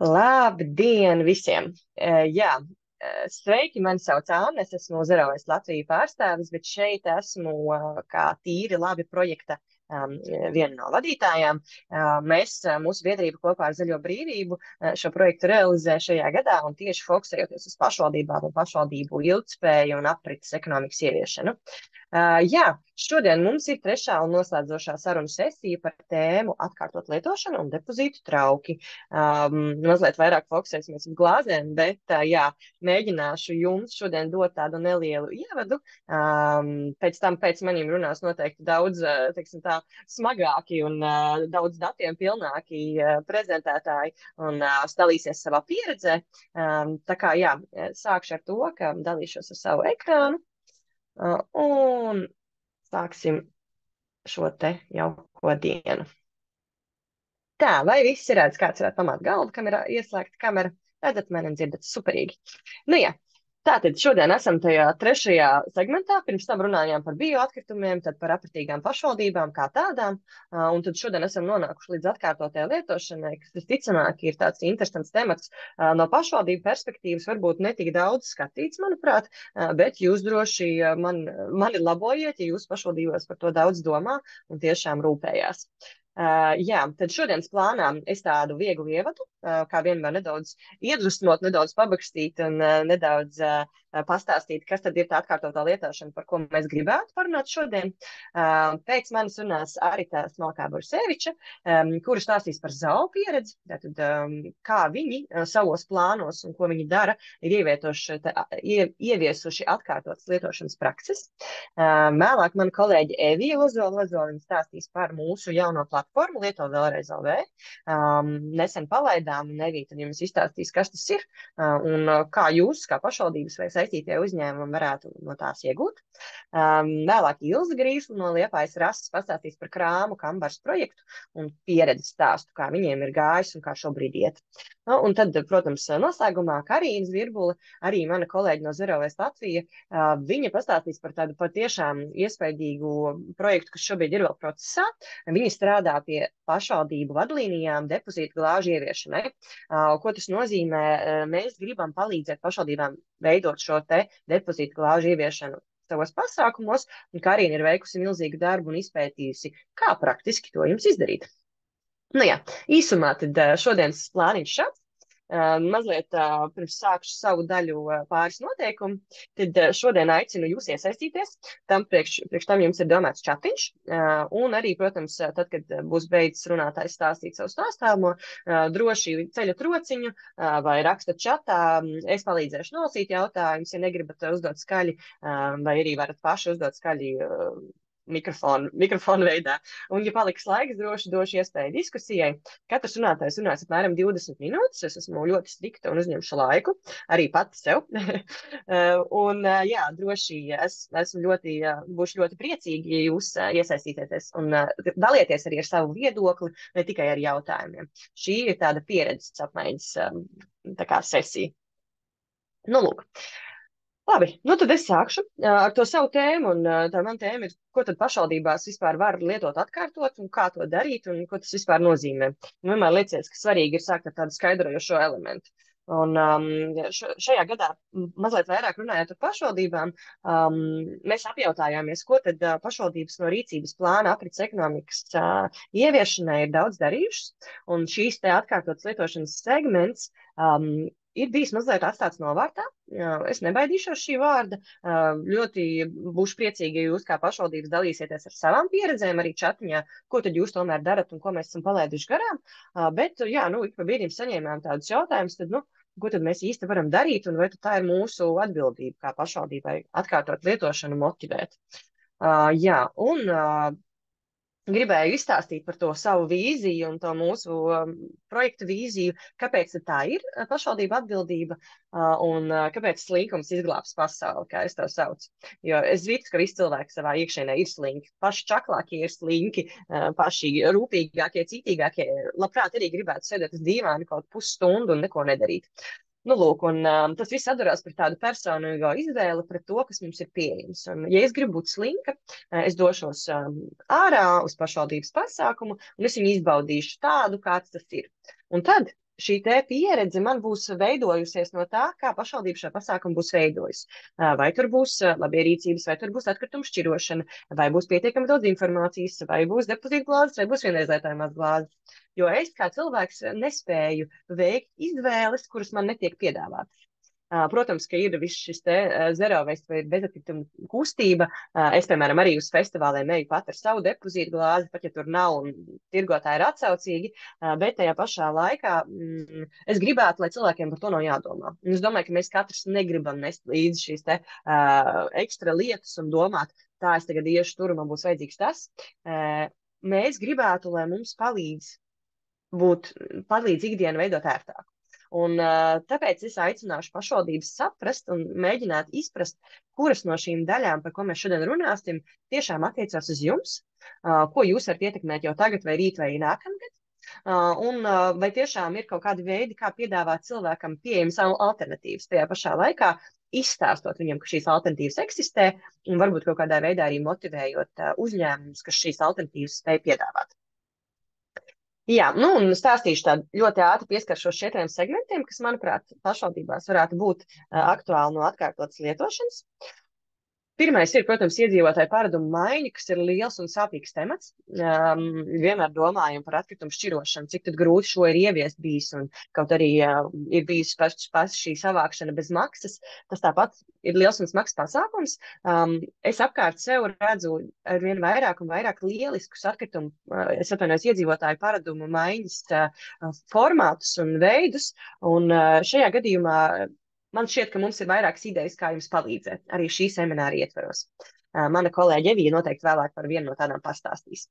Labdien visiem! Uh, jā, uh, sveiki, mani sauc Anna, es esmu Zerojas Latvijas pārstāvis, bet šeit esmu uh, kā tīri labi projekta um, viena no vadītājām. Uh, mēs, mūsu biedrība kopā ar Zaļo brīvību, šo projektu realizē šajā gadā un tieši fokusējoties uz pašvaldībām un pašvaldību ilgspēju un aprites ekonomikas ieviešanu. Uh, jā, šodien mums ir trešā un noslēdzošā sarunu sesija par tēmu atkārtot lietošanu un depozītu trauki. Um, mazliet vairāk fokusēsimies uz glāzēm, bet uh, jā, mēģināšu jums šodien dot tādu nelielu ievadu. Um, pēc tam pēc maniem runās noteikti daudz, uh, teiksim tā, smagāki un uh, daudz datiem pilnāki uh, prezentētāji un uh, dalīsies savā pieredzē. Um, tā kā jā, sākšu ar to, ka dalīšos ar savu ekrānu. Uh, un sāksim šo te jauko dienu. Tā, vai viss ir redzams, kāds varētu pamāt galdu, kam ir ieslēgta kamera? Redzat mani un dzirdat superīgi. Nu jā, Tātad šodien esam tajā trešajā segmentā. Pirms tam runājām par bioatkritumiem, tad par apratīgām pašvaldībām kā tādām. Un tad šodien esam nonākuši līdz atkārtotajai lietošanai, kas visticamāk ir tāds interesants temats no pašvaldību perspektīvas, varbūt ne tik daudz skatīts, manuprāt, bet jūs droši man, mani labojiet, ja jūs pašvaldībās par to daudz domā un tiešām rūpējās. Uh, jā, tad šodienas plānā es tādu vieglu ievadu, uh, kā vienmēr nedaudz iedvesmot, nedaudz pabakstīt un uh, nedaudz uh, pastāstīt, kas tad ir tā atkārtotā lietošana, par ko mēs gribētu parunāt šodien. Uh, pēc manis runās Arita Smalkā-Burseviča, um, kura stāstīs par ZAU pieredzi, tātad kā viņi uh, savos plānos un ko viņi dara, ir ieviesuši atkārtotas lietošanas prakses. Vēlāk mana kolēģe Evija Ozola, Ozola stāstīs par mūsu jauno platformu lieto vēlreiz LV. Nesen palaidām, un Evī tad jums izstāstīs, kas tas ir un kā jūs, kā pašvaldības vai saistītie uzņēmumi, varētu no tās iegūt. Um, vēlāk Ilza Grīsla no Liepājas rases pastāstīs par krāmu kambars projektu un pieredzi stāstu, kā viņiem ir gājis un kā šobrīd iet. Nu, un tad, protams, noslēgumā Karīna Zvirbula, arī mana kolēģi no Zerovēs Latvija, uh, viņa pastāstīs par tādu patiešām iespaidīgu projektu, kas šobrīd ir vēl procesā. Viņa strādā pie pašvaldību vadlīnijām depozītu glāžu ieviešanai. Ko tas nozīmē? Mēs gribam palīdzēt pašvaldībām veidot šo te depozītu glāžu ieviešanu savos pasākumos, un Karina ir veikusi milzīgu darbu un izpētījusi, kā praktiski to jums izdarīt. Nu jā, īsumā tad šodienas plāniņš šāds. Uh, mazliet uh, pirms sākšu savu daļu uh, pāris noteikumu, tad šodien aicinu jūs iesaistīties. Tam priekš, priekš tam jums ir domāts chatiņš, un arī, protams, tad, kad būs beidzis runātājs stāstīt savu stāstāmo, droši ceļat rociņu vai rakstat čatā. Es palīdzēšu nolasīt jautājumus, ja negribat uzdot skaļi, vai arī varat paši uzdot skaļi mikrofonu, mikrofonu veidā. Un, ja paliks laiks, droši došu iespēju diskusijai. Katrs runātājs runās apmēram 20 minūtes. Es esmu ļoti strikta un uzņemšu laiku arī pati sev. Eh, un, eh, jā, droši es, esmu ļoti, eh, būšu ļoti priecīgi, ja jūs iesaistīsieties un dalieties arī ar savu viedokli, ne tikai ar jautājumiem. Šī ir tāda pieredzes apmaiņas tā kā sesija. Nu, lūk. Uh, Labi, nu tad es sākšu ar to savu tēmu. Un, tā man tēma ir, ko tad pašvaldībās vispār var lietot atkārtot un kā to darīt un ko tas vispār nozīmē. Un vienmēr liecies, ka svarīgi ir sākt ar tādu skaidrojošo elementu. Un um, šajā gadā, mazliet vairāk runājot ar pašvaldībām, um, mēs apjautājāmies, ko tad uh, pašvaldības no rīcības plāna aprits ekonomikas uh, ieviešanai ir daudz darījušas. Un šīs te atkārtotas lietošanas segments um, ir bijis mazliet atstāts novārtā. Es nebaidīšos šī vārda. Ļoti būšu priecīga, ja jūs kā pašvaldības dalīsieties ar savām pieredzēm, arī čatiņā, ko tad jūs tomēr darat un ko mēs esam palaiduši garām. Bet, jā, nu, ik pa brīdim saņēmām tādus jautājumus, tad, nu, ko tad mēs īsti varam darīt un vai tā ir mūsu atbildība kā pašvaldībai atkārtot lietošanu motivēt. Uh, jā, un uh, gribēju izstāstīt par to savu vīziju un to mūsu um, projektu vīziju, kāpēc tā ir uh, pašvaldība atbildība uh, un uh, kāpēc slinkums izglābs pasauli, kā es to saucu. Jo es zinu, ka visi cilvēki savā iekšēnē ir slinki. Paši čaklākie ir slinki, uh, paši rūpīgākie, citīgākie labprāt arī gribētu sēdēt uz dīvāna kaut pusstundu un neko nedarīt. Nu, lūk, un, um, tas viss atdarās par tādu personīgo izvēli pret to, kas mums ir pieejams. Un, ja es gribu būt slinka, uh, es došos um, ārā uz pašvaldības pasākumu, un es viņu izbaudīšu tādu, kāds tas ir. Un tad šī pieredze man būs veidojusies no tā, kā pašvaldība šo pasākumu būs veidojusi. Vai tur būs labierīcības, vai tur būs atkrituma šķirošana, vai būs pietiekami daudz informācijas, vai būs depozīta glāzes, vai būs vienreizētājumās glāzes. Jo es kā cilvēks nespēju veikt izvēles, kuras man netiek piedāvātas. Protams, ka ir viss šis te zero waste vai bezatkrituma kustība. Es, piemēram, arī uz festivāliem eju pat ar savu depozītu glāzi, pat ja tur nav un tirgotāji ir atsaucīgi, bet tajā pašā laikā mm, es gribētu, lai cilvēkiem par to nav jādomā. Un es domāju, ka mēs katrs negribam nest līdzi šīs te uh, ekstra lietas un domāt, tā es tagad iešu tur man būs vajadzīgs tas. Uh, mēs gribētu, lai mums palīdz būt, palīdz ikdienu veidot ērtāku. Un, uh, tāpēc es aicināšu pašvaldības saprast un mēģināt izprast, kuras no šīm daļām, par ko mēs šodien runāsim, tiešām attiecās uz jums, uh, ko jūs varat ietekmēt jau tagad, vai rīt, vai nākamgad. Uh, un vai tiešām ir kaut kādi veidi, kā piedāvāt cilvēkam pieejamas alternatīvas tajā pašā laikā, izstāstot viņam, ka šīs alternatīvas eksistē, un varbūt kaut kādā veidā arī motivējot uzņēmumus, kas šīs alternatīvas spēj piedāvāt. Jā, nu, un stāstīšu tādu ļoti ātri pieskaršos četriem segmentiem, kas, manuprāt, pašvaldībās varētu būt aktuāli no atkārtotas lietošanas. Pirmais ir, protams, iedzīvotāju paradumu maiņa, kas ir liels un sāpīgs temats. Um, vienmēr domājam par atkritumu šķirošanu, cik grūti šo ir ieviest bijis, un kaut arī uh, ir bijusi paša pas šī savākšana bez maksas. Tas tāpat ir liels un smags pasākums. Um, es apkārt sev redzu ar vien vairāk un vairāk lieliskus atkritumu, uh, es atvainojos, iedzīvotāju paradumu maiņas uh, formātus un veidus, un uh, šajā gadījumā Man šķiet, ka mums ir vairākas idejas, kā jums palīdzēt arī šī semināra ietveros. Mana kolēģe Evija noteikti vēlāk par vienu no tādām pastāstīs.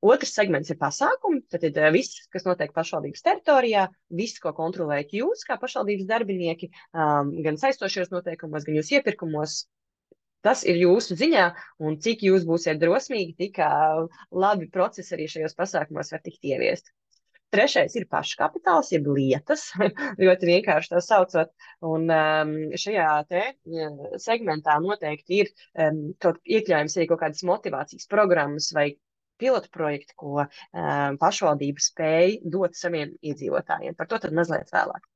Otrs segments ir pasākumi. Tad ir viss, kas notiek pašvaldības teritorijā, viss, ko kontrolējat jūs, kā pašvaldības darbinieki, gan saistošajos noteikumos, gan jūsu iepirkumos. Tas ir jūsu ziņā, un cik jūs būsiet drosmīgi, tik labi procesi arī šajos pasākumos var tikt ieviest. Trešais ir paškapitāls, jeb lietas, ļoti vienkārši tā saucot. Un um, šajā te segmentā noteikti ir um, kaut iekļājums arī kaut kādas motivācijas programmas vai pilotu projekti, ko um, pašvaldība spēj dot saviem iedzīvotājiem. Par to tad mazliet vēlāk.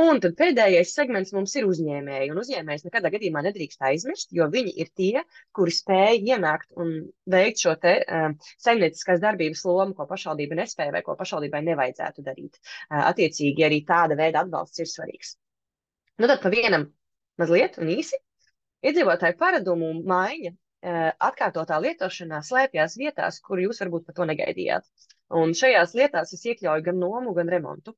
Un tad pēdējais segments mums ir uzņēmēji. Un uzņēmējs nekādā gadījumā nedrīkst aizmirst, jo viņi ir tie, kuri spēj ienākt un veikt šo te uh, saimnieciskās darbības lomu, ko pašvaldība nespēja vai ko pašvaldībai nevajadzētu darīt. Uh, attiecīgi arī tāda veida atbalsts ir svarīgs. Nu tad pa vienam mazliet un īsi. Iedzīvotāju paradumu maiņa uh, atkārtotā lietošanā slēpjas vietās, kur jūs varbūt par to negaidījāt. Un šajās lietās es iekļauju gan nomu, gan remontu.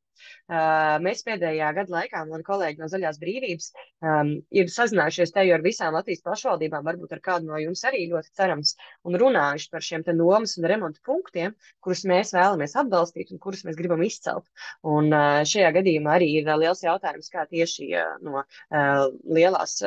Uh, mēs pēdējā gada laikā, mani kolēģi no Zaļās brīvības, um, ir sazinājušies te jau ar visām Latvijas pašvaldībām, varbūt ar kādu no jums arī ļoti cerams, un runājuši par šiem nomas un remontu punktiem, kurus mēs vēlamies atbalstīt un kurus mēs gribam izcelt. Un uh, šajā gadījumā arī ir liels jautājums, kā tieši uh, no lielās.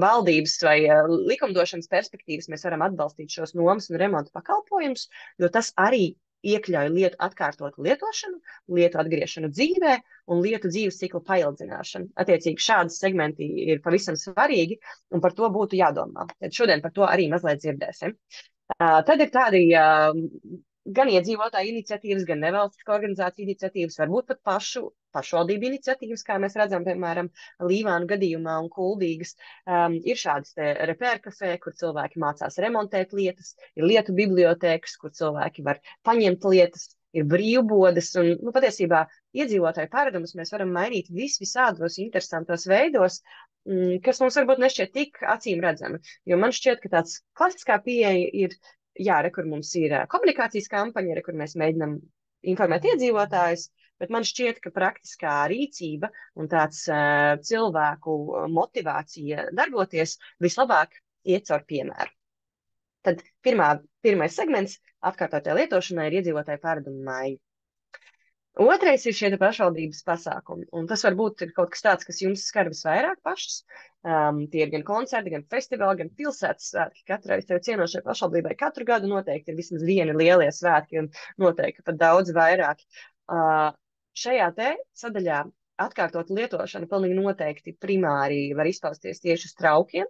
Valdības vai uh, likumdošanas perspektīvas mēs varam atbalstīt šos nomas un remonta pakalpojumus, jo tas arī iekļauj lietu atkārtotu lietošanu, lietu atgriešanu dzīvē un lietu dzīves ciklu paildzināšanu. Attiecīgi, šādi segmenti ir pavisam svarīgi, un par to būtu jādomā. Tad šodien par to arī mazliet dzirdēsim. Uh, tad ir tādi uh, gan iedzīvotāju iniciatīvas, gan nevalstiskā organizācija iniciatīvas, varbūt pat pašu pašvaldību iniciatīvas, kā mēs redzam, piemēram, Līvānu gadījumā un Kuldīgas. Um, ir šādas repērkafē, kur cilvēki mācās remontēt lietas, ir lietu bibliotēkas, kur cilvēki var paņemt lietas, ir brīvbodas, un nu, patiesībā iedzīvotāju paradumus mēs varam mainīt vis visādos interesantos veidos, mm, kas mums varbūt nešķiet tik acīm redzami. Jo man šķiet, ka tāds klasiskā pieeja ir, jā, re, kur mums ir komunikācijas kampaņa, re, kur mēs mēģinam informēt iedzīvotājus, bet man šķiet, ka praktiskā rīcība un tāds uh, cilvēku motivācija darboties vislabāk iet caur piemēru. Tad pirmā, pirmais segments atkārtotajā lietošanā ir iedzīvotāju pārdomu maiņa. Otrais ir šie pašvaldības pasākumi, un tas varbūt ir kaut kas tāds, kas jums skar visvairāk pašas. Um, tie ir gan koncerti, gan festivāli, gan pilsētas svētki. Katrai sev cienošai pašvaldībai katru gadu noteikti ir vismaz vieni lielie svētki, un noteikti pat daudz vairāk. Uh, Šajā te sadaļā atkārtot lietošana pilnīgi noteikti primāri var izpausties tieši uz traukiem,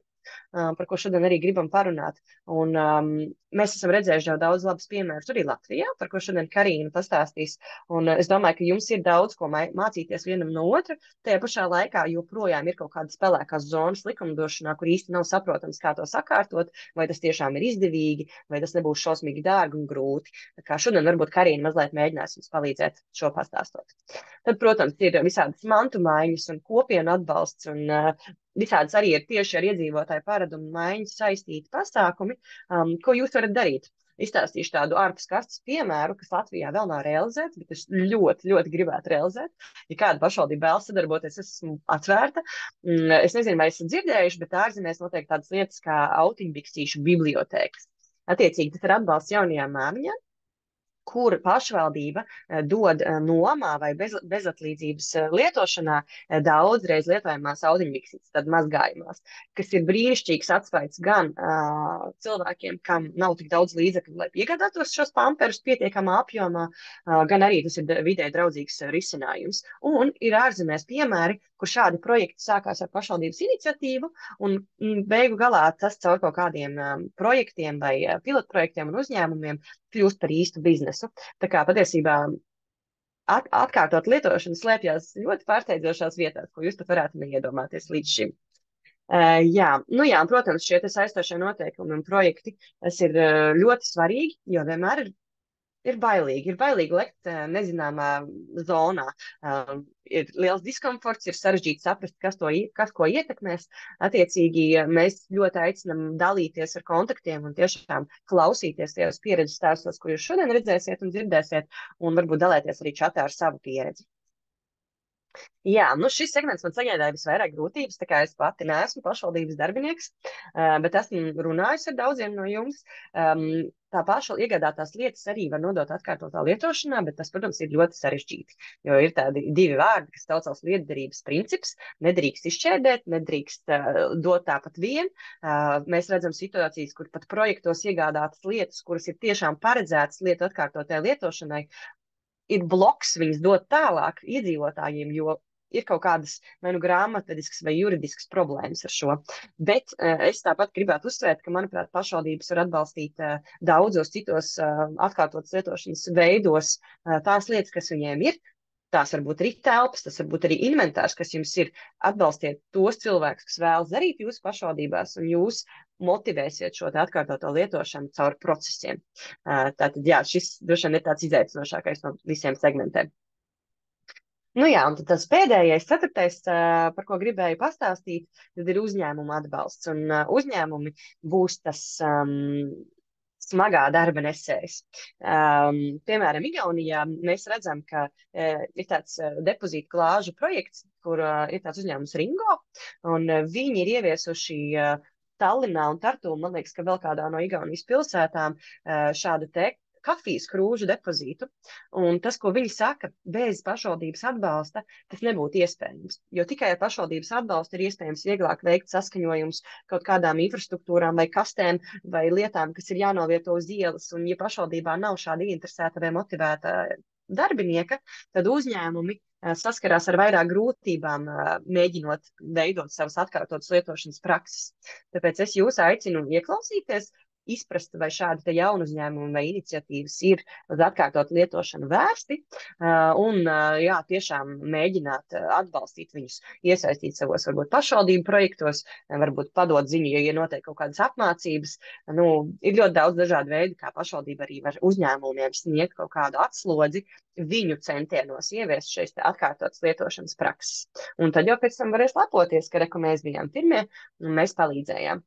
par ko šodien arī gribam parunāt. Un, um, mēs esam redzējuši jau daudz labus piemērus arī Latvijā, par ko šodien Karina pastāstīs. Un es domāju, ka jums ir daudz ko mācīties vienam no otra. Tajā pašā laikā joprojām ir kaut kāda spēlēkās zonas likumdošanā, kur īsti nav saprotams, kā to sakārtot, vai tas tiešām ir izdevīgi, vai tas nebūs šausmīgi dārgi un grūti. Tā kā šodien varbūt Karina mazliet mēģinās jums palīdzēt šo pastāstot. Tad, protams, ir visādas mantu maiņas un kopienu atbalsts un uh, visādas arī ir tieši ar iedzīvotāju paradumu maiņu saistīti pasākumi, um, ko jūs varat darīt. Izstāstīšu tādu ārpus kastes piemēru, kas Latvijā vēl nav realizēts, bet es ļoti, ļoti gribētu realizēt. Ja kāda pašvaldība vēl sadarboties, es esmu atvērta. Mm, es nezinu, vai esat dzirdējuši, bet ārzemēs notiek tādas lietas kā autiņbiksīšu bibliotēkas. Attiecīgi, tas ir atbalsts jaunajām māmiņām, kur pašvaldība eh, dod eh, nomā vai bez, bezatlīdzības eh, lietošanā daudzreiz lietojamās audiņmiksītes, tad mazgājumās, kas ir brīnišķīgs atspējas gan uh, cilvēkiem, kam nav tik daudz līdzekļu, lai iegādātos šos pamperus pietiekamā apjomā, uh, gan arī tas ir vidē draudzīgs risinājums. Un ir ārzemēs piemēri, kur šādi projekti sākās ar pašvaldības iniciatīvu, un mm, beigu galā tas caur kaut kādiem um, projektiem vai pilotprojektiem un uzņēmumiem kļūst par īstu biznesu. Tā kā patiesībā at atkārtot lietošana slēpjas ļoti pārsteidzošās vietās, ko jūs pat varētu neiedomāties līdz šim. Uh, jā, nu jā, protams, šie saistošie noteikumi un projekti, ir uh, ļoti svarīgi, jo vienmēr ir ir bailīgi. Ir bailīgi lekt eh, nezināmā zonā. Uh, ir liels diskomforts, ir sarežģīti saprast, kas, to, kas ietekmēs. Attiecīgi, mēs ļoti aicinām dalīties ar kontaktiem un tiešām klausīties tajos pieredzes stāstos, ko jūs šodien redzēsiet un dzirdēsiet, un varbūt dalēties arī čatā ar savu pieredzi. Jā, nu šis segments man sagādāja visvairāk grūtības, tā kā es pati neesmu pašvaldības darbinieks, bet esmu runājusi ar daudziem no jums. Tā paša iegādātās lietas arī var nodot atkārtotā lietošanā, bet tas, protams, ir ļoti sarežģīti, jo ir tādi divi vārdi, kas saucās lietderības princips. Nedrīkst izšķērdēt, nedrīkst uh, dot tāpat vien. Uh, mēs redzam situācijas, kur pat projektos iegādātas lietas, kuras ir tiešām paredzētas lietu atkārtotai lietošanai, ir bloks viņas dot tālāk iedzīvotājiem, jo ir kaut kādas vai nu grāmatvediskas vai juridiskas problēmas ar šo. Bet uh, es tāpat gribētu uzsvērt, ka, manuprāt, pašvaldības var atbalstīt uh, daudzos citos uh, atkārtotas lietošanas veidos uh, tās lietas, kas viņiem ir, Tās var būt arī telpas, tas var būt arī inventārs, kas jums ir. Atbalstiet tos cilvēkus, kas vēlas darīt jūsu pašvaldībās, un jūs motivēsiet šo atkārtoto lietošanu caur procesiem. Tātad, jā, šis droši vien ir tāds izaicinošākais no visiem segmentiem. Nu jā, un tas pēdējais, ceturtais, par ko gribēju pastāstīt, tad ir uzņēmuma atbalsts. Un uzņēmumi būs tas um, smagā darba nesējs. Um, piemēram, Igaunijā mēs redzam, ka uh, ir tāds depozīta klāžu projekts, kur uh, ir tāds uzņēmums Ringo, un uh, viņi ir ieviesuši uh, Tallinā un Tartu, man liekas, ka vēl kādā no Igaunijas pilsētām uh, šādu te kafijas krūžu depozītu. Un tas, ko viņi saka, bez pašvaldības atbalsta, tas nebūtu iespējams. Jo tikai ar pašvaldības atbalstu ir iespējams vieglāk veikt saskaņojumus kaut kādām infrastruktūrām vai kastēm vai lietām, kas ir jānovieto uz ielas. Un, ja pašvaldībā nav šāda interesēta vai motivēta darbinieka, tad uzņēmumi eh, saskarās ar vairāk grūtībām, eh, mēģinot veidot savas atkārtotas lietošanas prakses. Tāpēc es jūs aicinu ieklausīties izprast, vai šādi jaunu uzņēmumi vai iniciatīvas ir uz atkārtot lietošanu vērsti, un jā, tiešām mēģināt atbalstīt viņus, iesaistīt savos, varbūt pašvaldību projektos, varbūt padot ziņu, ja ir noteikti kaut kādas apmācības. Nu, ir ļoti daudz dažādu veidu, kā pašvaldība arī var uzņēmumiem sniegt kaut kādu atslodzi viņu centienos ieviest šīs atkārtotas lietošanas prakses. Un tad jau pēc tam varēs lepoties, ka mēs bijām pirmie un mēs palīdzējām.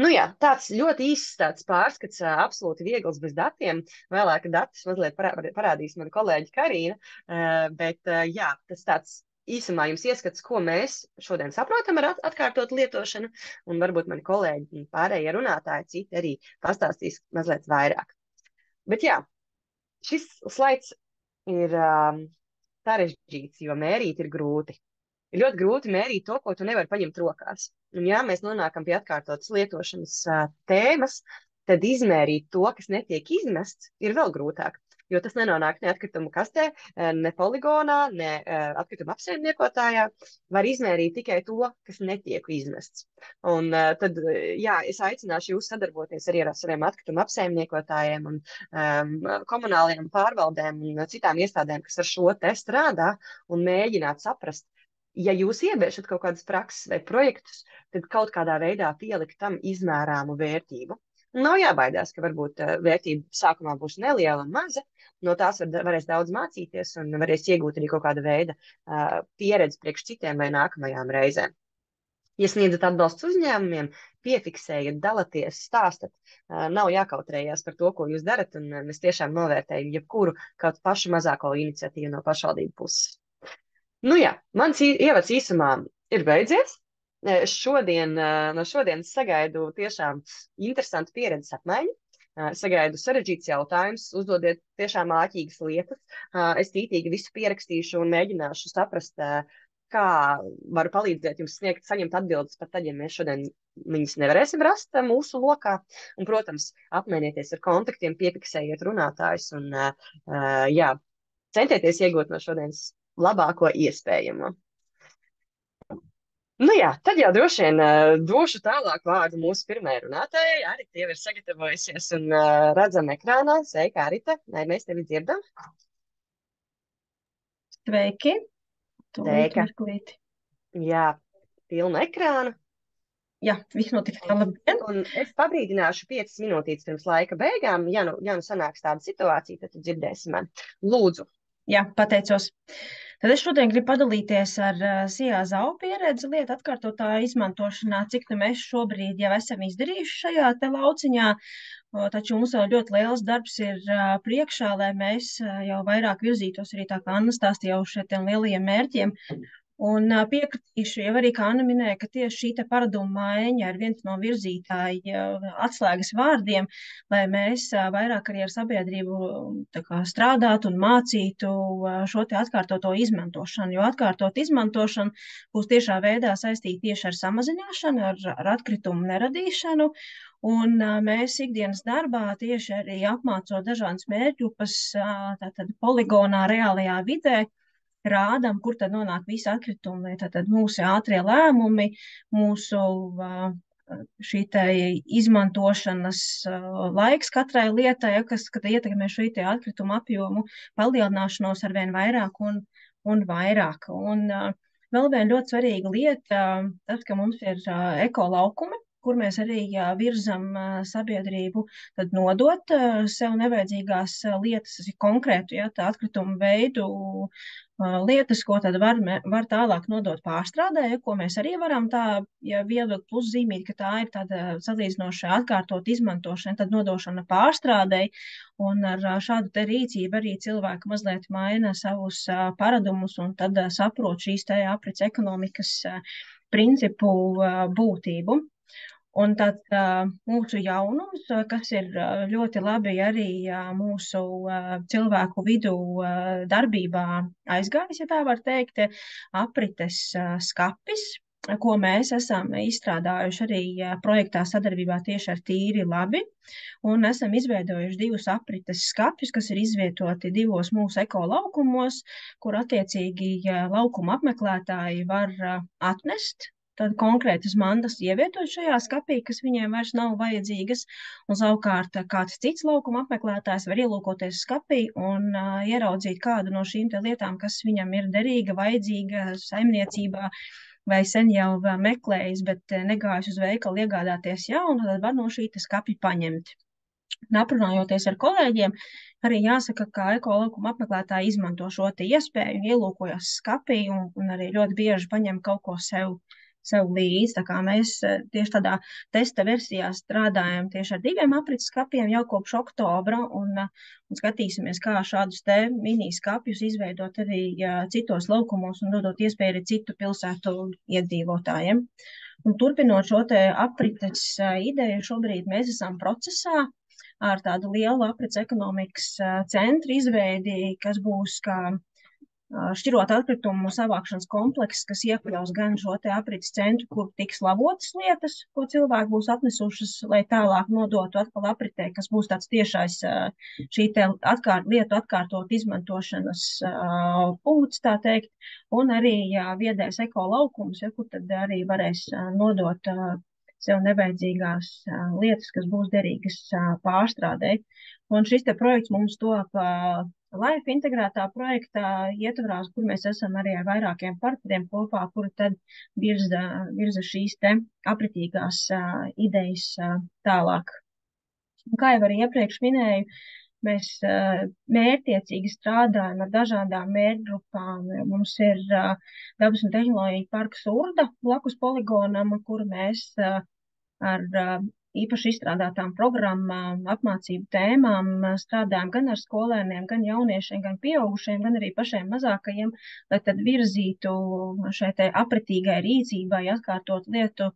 Nu jā, tāds ļoti īsts tāds pārskats, absolūti viegls bez datiem. Vēlāk datus mazliet parādīs mana kolēģi Karina, bet jā, tas tāds īsumā jums ieskats, ko mēs šodien saprotam ar atkārtot lietošanu, un varbūt mani kolēģi un pārējie runātāji citi arī pastāstīs mazliet vairāk. Bet jā, šis slaids ir um, sarežģīts, jo mērīt ir grūti ir ļoti grūti mērīt to, ko tu nevari paņemt rokās. Un, ja mēs nonākam pie atkārtotas lietošanas uh, tēmas, tad izmērīt to, kas netiek izmests, ir vēl grūtāk. jo tas nenonāk ne atkritumu kastē, ne poligonā, ne atkrituma apsaimniekotājā. Var izmērīt tikai to, kas netiek izmests. Un tad, jā, es aicināšu jūs sadarboties arī ar saviem atkrituma apsaimniekotājiem un um, komunālajiem pārvaldēm un citām iestādēm, kas ar šo te strādā un mēģināt saprast, ja jūs ieviešat kaut kādas prakses vai projektus, tad kaut kādā veidā pielikt tam izmērāmu vērtību. Nav jābaidās, ka varbūt uh, vērtība sākumā būs neliela un maza. No tās var, varēs daudz mācīties un varēs iegūt arī kaut kāda veida uh, pieredzi priekš citiem vai nākamajām reizēm. Ja sniedzat atbalstu uzņēmumiem, piefiksējat, dalieties, stāstat. Uh, nav jākautrējās par to, ko jūs darat, un es tiešām novērtēju jebkuru kaut pašu mazāko iniciatīvu no pašvaldību puses. Nu jā, mans ievads īsumā ir beidzies. Šodien, no šodienas sagaidu tiešām interesantu pieredzes apmaiņu. Sagaidu sarežģītus jautājumus, uzdodiet tiešām āķīgas lietas. Es tītīgi visu pierakstīšu un mēģināšu saprast, kā varu palīdzēt jums sniegt, saņemt atbildes pat tad, ja mēs šodien viņas nevarēsim rast mūsu lokā. Un, protams, apmainieties ar kontaktiem, piefiksējiet runātājus un jā, centieties iegūt no šodienas labāko iespējamo. Nu jā, tad jau droši vien uh, došu tālāk vārdu mūsu pirmajai runātājai. Arī tie ir sagatavojusies un uh, redzam ekrānā. Sveika, Arita, vai mēs tevi dzirdam? Sveiki! Sveika! Jā, pilnu ekrānu. Jā, viss notika tā labi. Un es pabrīdināšu 5 minūtītes pirms laika beigām. Ja nu, ja nu sanāks tāda situācija, tad dzirdēsim mani. Lūdzu. Jā, pateicos. Uh, Tad es šodien gribu padalīties ar uh, Sijā Zau pieredzi lietu atkārtotā izmantošanā, cik nu mēs šobrīd jau esam izdarījuši šajā te lauciņā. Taču mums vēl ļoti liels darbs ir uh, priekšā, lai mēs uh, jau vairāk virzītos arī tā kā Anna stāstīja uz šiem lielajiem mērķiem. Un piekritīšu, jau arī kā Anna minēja, ka tieši šī paraduma maiņa ir viens no virzītāja atslēgas vārdiem, lai mēs vairāk arī ar sabiedrību kā, strādātu un mācītu šo te atkārtoto izmantošanu. Jo atkārtot izmantošana būs tiešā veidā saistīta tieši ar samazināšanu, ar, ar atkritumu neradīšanu. Un mēs ikdienas darbā tieši arī apmācot dažādas mērķupas, tātad poligonā, reālajā vidē, rādām, kur tad nonāk visi atkritumi, tātad mūsu ātrie lēmumi, mūsu šī izmantošanas laiks katrai lietai, kas ietekmē šo atkritumu apjomu palielināšanos ar vien vairāk un, un vairāk. Un, vēl viena ļoti svarīga lieta, tas, ka mums ir ekolaukumi, kur mēs arī virzam sabiedrību, tad nodot sev nevajadzīgās lietas, konkrētu ja, atkritumu veidu, lietas, ko tad var, var tālāk nodot pārstrādē, ja, ko mēs arī varam tā, ja ievilkt puszīmīt, ka tā ir tāda salīdzinoša atkārtot izmantošana, tad nodošana pārstrādē, un ar šādu te rīcību arī cilvēki mazliet maina savus paradumus un tad saprot šīs te aprits ekonomikas principu būtību. Un uh, mūsu jaunums, kas ir ļoti labi arī mūsu cilvēku vidū darbībā aizgājis, ja tā var teikt, aprites skapis, ko mēs esam izstrādājuši arī projektā sadarbībā tieši ar Tīri Labi. Un esam izveidojuši divus aprites skapjus, kas ir izvietoti divos mūsu ekolaukumos, kur attiecīgi laukuma apmeklētāji var atnest tad konkrētas mantas ievietot šajā skapī, kas viņiem vairs nav vajadzīgas, un savukārt kāds cits laukuma apmeklētājs var ielūkoties skapī un uh, ieraudzīt kādu no šīm lietām, kas viņam ir derīga, vajadzīga saimniecībā, vai sen jau meklējis, bet negājis uz veikalu iegādāties jaunu, tad var no šī skapja paņemt. Un aprunājoties ar kolēģiem, arī jāsaka, ka ekoloģija apmeklētāji izmanto šo iespēju, ielūkojas skapī un, un arī ļoti bieži paņem kaut ko sev sev līdzi. Tā kā mēs eh, tieši tādā testa versijā strādājam tieši ar diviem aprits skapiem jau kopš oktobra un, eh, un skatīsimies, kā šādus te mini skapjus izveidot arī citos laukumos un dodot iespēju arī citu pilsētu iedzīvotājiem. Un turpinot šo te aprites eh, ideju, šobrīd mēs esam procesā ar tādu lielu aprits ekonomikas centru izveidi, kas būs kā šķirot atkritumu savākšanas komplekss, kas iekļaus gan šo te aprits centru, kur tiks labotas lietas, ko cilvēki būs atnesušas, lai tālāk nodotu atkal apritē, kas būs tāds tiešais šī te atkārt, lietu atkārtot izmantošanas punkts, tā teikt, un arī viedais eko laukums, ja, kur tad arī varēs nodot sev nevajadzīgās lietas, kas būs derīgas pārstrādē. Un šis te projekts mums top uh, Life integrētā projektā ietvarās, kur mēs esam arī ar vairākiem partneriem kopā, kuri tad virza, virza šīs te apritīgās uh, idejas uh, tālāk. Un kā jau arī iepriekš minēju, mēs uh, mērķiecīgi strādājam ar dažādām mērķgrupām. Mums ir uh, dabas un tehnoloģija parks Urda blakus poligonam, kur mēs uh, ar īpaši izstrādātām programmām, apmācību tēmām strādājam gan ar skolēniem, gan jauniešiem, gan pieaugušiem, gan arī pašiem mazākajiem, lai tad virzītu šai te apritīgai rīcībai, atkārtot lietu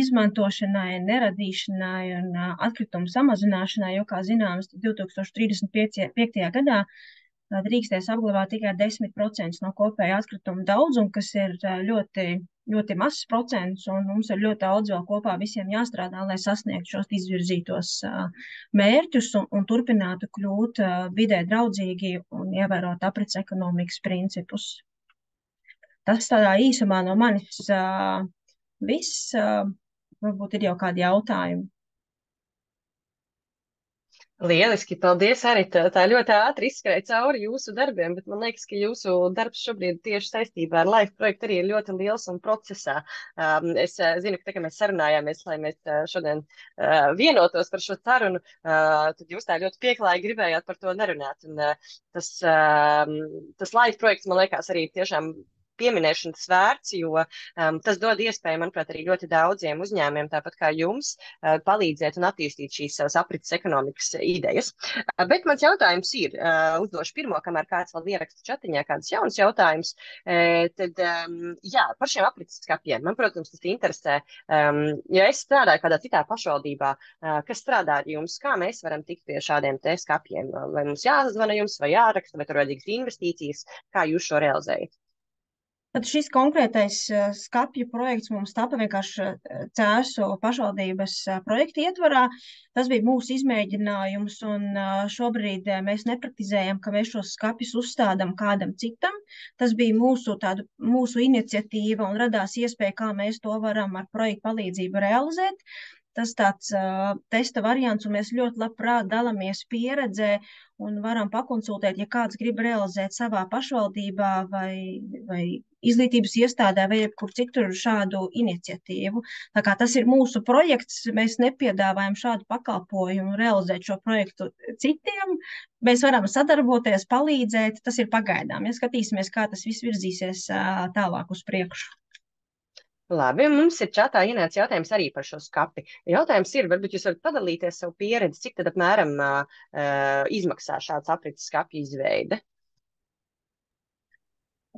izmantošanai, neradīšanai un atkritumu samazināšanai, jo, kā zināms, 2035. gadā drīkstēs apglabāt tikai 10% no kopējā atkrituma daudzuma, kas ir ļoti, ļoti mazs procents, un mums ir ļoti daudz vēl kopā visiem jāstrādā, lai sasniegtu šos izvirzītos mērķus un, un turpinātu kļūt vidē draudzīgi un ievērot aprits ekonomikas principus. Tas tādā īsumā no manis viss. Varbūt ir jau kādi jautājumi. Lieliski, paldies, arī tā, ļoti ātri izskrēja cauri jūsu darbiem, bet man liekas, ka jūsu darbs šobrīd tieši saistībā ar Life projektu arī ir ļoti liels un procesā. Um, es uh, zinu, ka tā, mēs sarunājāmies, lai mēs uh, šodien uh, vienotos par šo sarunu, uh, tad jūs tā ļoti pieklājīgi gribējāt par to nerunāt. Un, uh, tas, uh, tas Life projekts, man liekas, arī tiešām pieminēšanas vērts, jo um, tas dod iespēju, manuprāt, arī ļoti daudziem uzņēmiem, tāpat kā jums, uh, palīdzēt un attīstīt šīs savas aprits ekonomikas idejas. Uh, bet mans jautājums ir, uh, uzdošu pirmo, kamēr kāds vēl ieraksta čatiņā kādus jaunus jautājumus, uh, tad, um, jā, par šiem aprits skapiem. Man, protams, tas interesē. Um, ja es strādāju kādā citā pašvaldībā, uh, kas strādā ar jums, kā mēs varam tikt pie šādiem te skapiem? Vai mums jāzvana jums, vai jāraksta, vai tur vajadzīgas investīcijas? Kā jūs šo realizējat? Tad šis konkrētais uh, skapju projekts mums tapa vienkārši uh, Cēsu pašvaldības uh, projekta ietvarā. Tas bija mūsu izmēģinājums, un šobrīd mēs nepraktizējam, ka mēs šos skapjus uzstādām kādam citam. Tas bija mūsu, tādu, mūsu iniciatīva un radās iespēja, kā mēs to varam ar projektu palīdzību realizēt tas tāds uh, testa variants, un mēs ļoti labprāt dalāmies pieredzē un varam pakonsultēt, ja kāds grib realizēt savā pašvaldībā vai, vai izglītības iestādē vai jebkur citur šādu iniciatīvu. Tā kā tas ir mūsu projekts, mēs nepiedāvājam šādu pakalpojumu realizēt šo projektu citiem. Mēs varam sadarboties, palīdzēt, tas ir pagaidām. Ja skatīsimies, kā tas viss virzīsies uh, tālāk uz priekšu. Labi, mums ir čatā ienācis jautājums arī par šo skapi. Jautājums ir, varbūt jūs varat padalīties savu pieredzi, cik tad apmēram uh, izmaksā šāds aprits skapja izveide?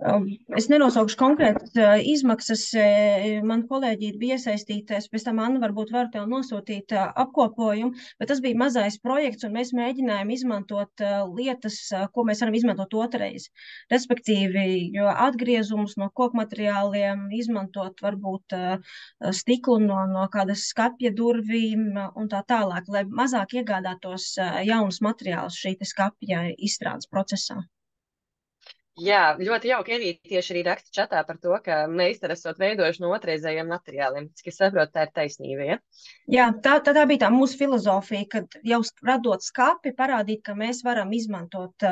Um, es nenosaukšu konkrētas uh, izmaksas. Uh, man kolēģi bija iesaistīties, pēc tam Anna varbūt var tev nosūtīt uh, apkopojumu, bet tas bija mazais projekts, un mēs mēģinājām izmantot lietas, ko mēs varam izmantot otrais. Respektīvi, atgriezumus no koku materiāliem izmantot varbūt stiklu no, no kādas skapja durvīm un tā tālāk, lai mazāk iegādātos jaunus materiālus šī skapja izstrādes procesā. Jā, ļoti jauki. Evīte tieši arī raksta čatā par to, ka meistari esot veidojuši no otrreizējiem materiāliem. Cik es saprotu, tā ir taisnība. Ja? Jā, tā, tā, tā bija tā mūsu filozofija, kad jau radot skapi, parādīt, ka mēs varam izmantot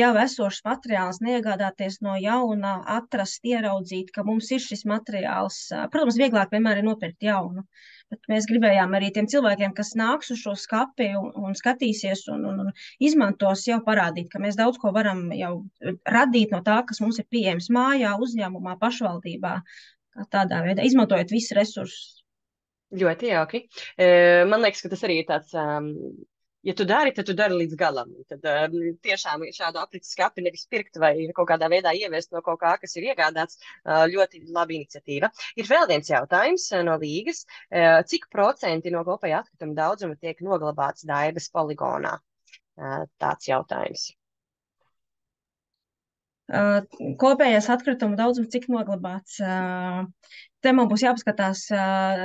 jau esošus materiālus, neiegādāties no jauna, atrast, ieraudzīt, ka mums ir šis materiāls. Protams, vieglāk vienmēr ir nopirkt jaunu. Uh, Bet mēs gribējām arī tiem cilvēkiem, kas nāks uz šo skapi un, un skatīsies un, un, un izmantos, jau parādīt, ka mēs daudz ko varam jau radīt no tā, kas mums ir pieejams mājā, uzņēmumā, pašvaldībā, tādā veidā, izmantojot visus resursus. Ļoti jauki. Man liekas, ka tas arī ir tāds um, ja tu dari, tad tu dari līdz galam. Tad um, tiešām šādu aprits skapi nevis pirkt vai kaut kādā veidā ieviest no kaut kā, kas ir iegādāts, uh, ļoti laba iniciatīva. Ir vēl viens jautājums uh, no līgas. Uh, cik procenti no kopējā atkrituma daudzuma tiek noglabāts Daibas poligonā? Uh, tāds jautājums. kopējais atkritumu daudzums, cik noglabāts. Te man būs jāpaskatās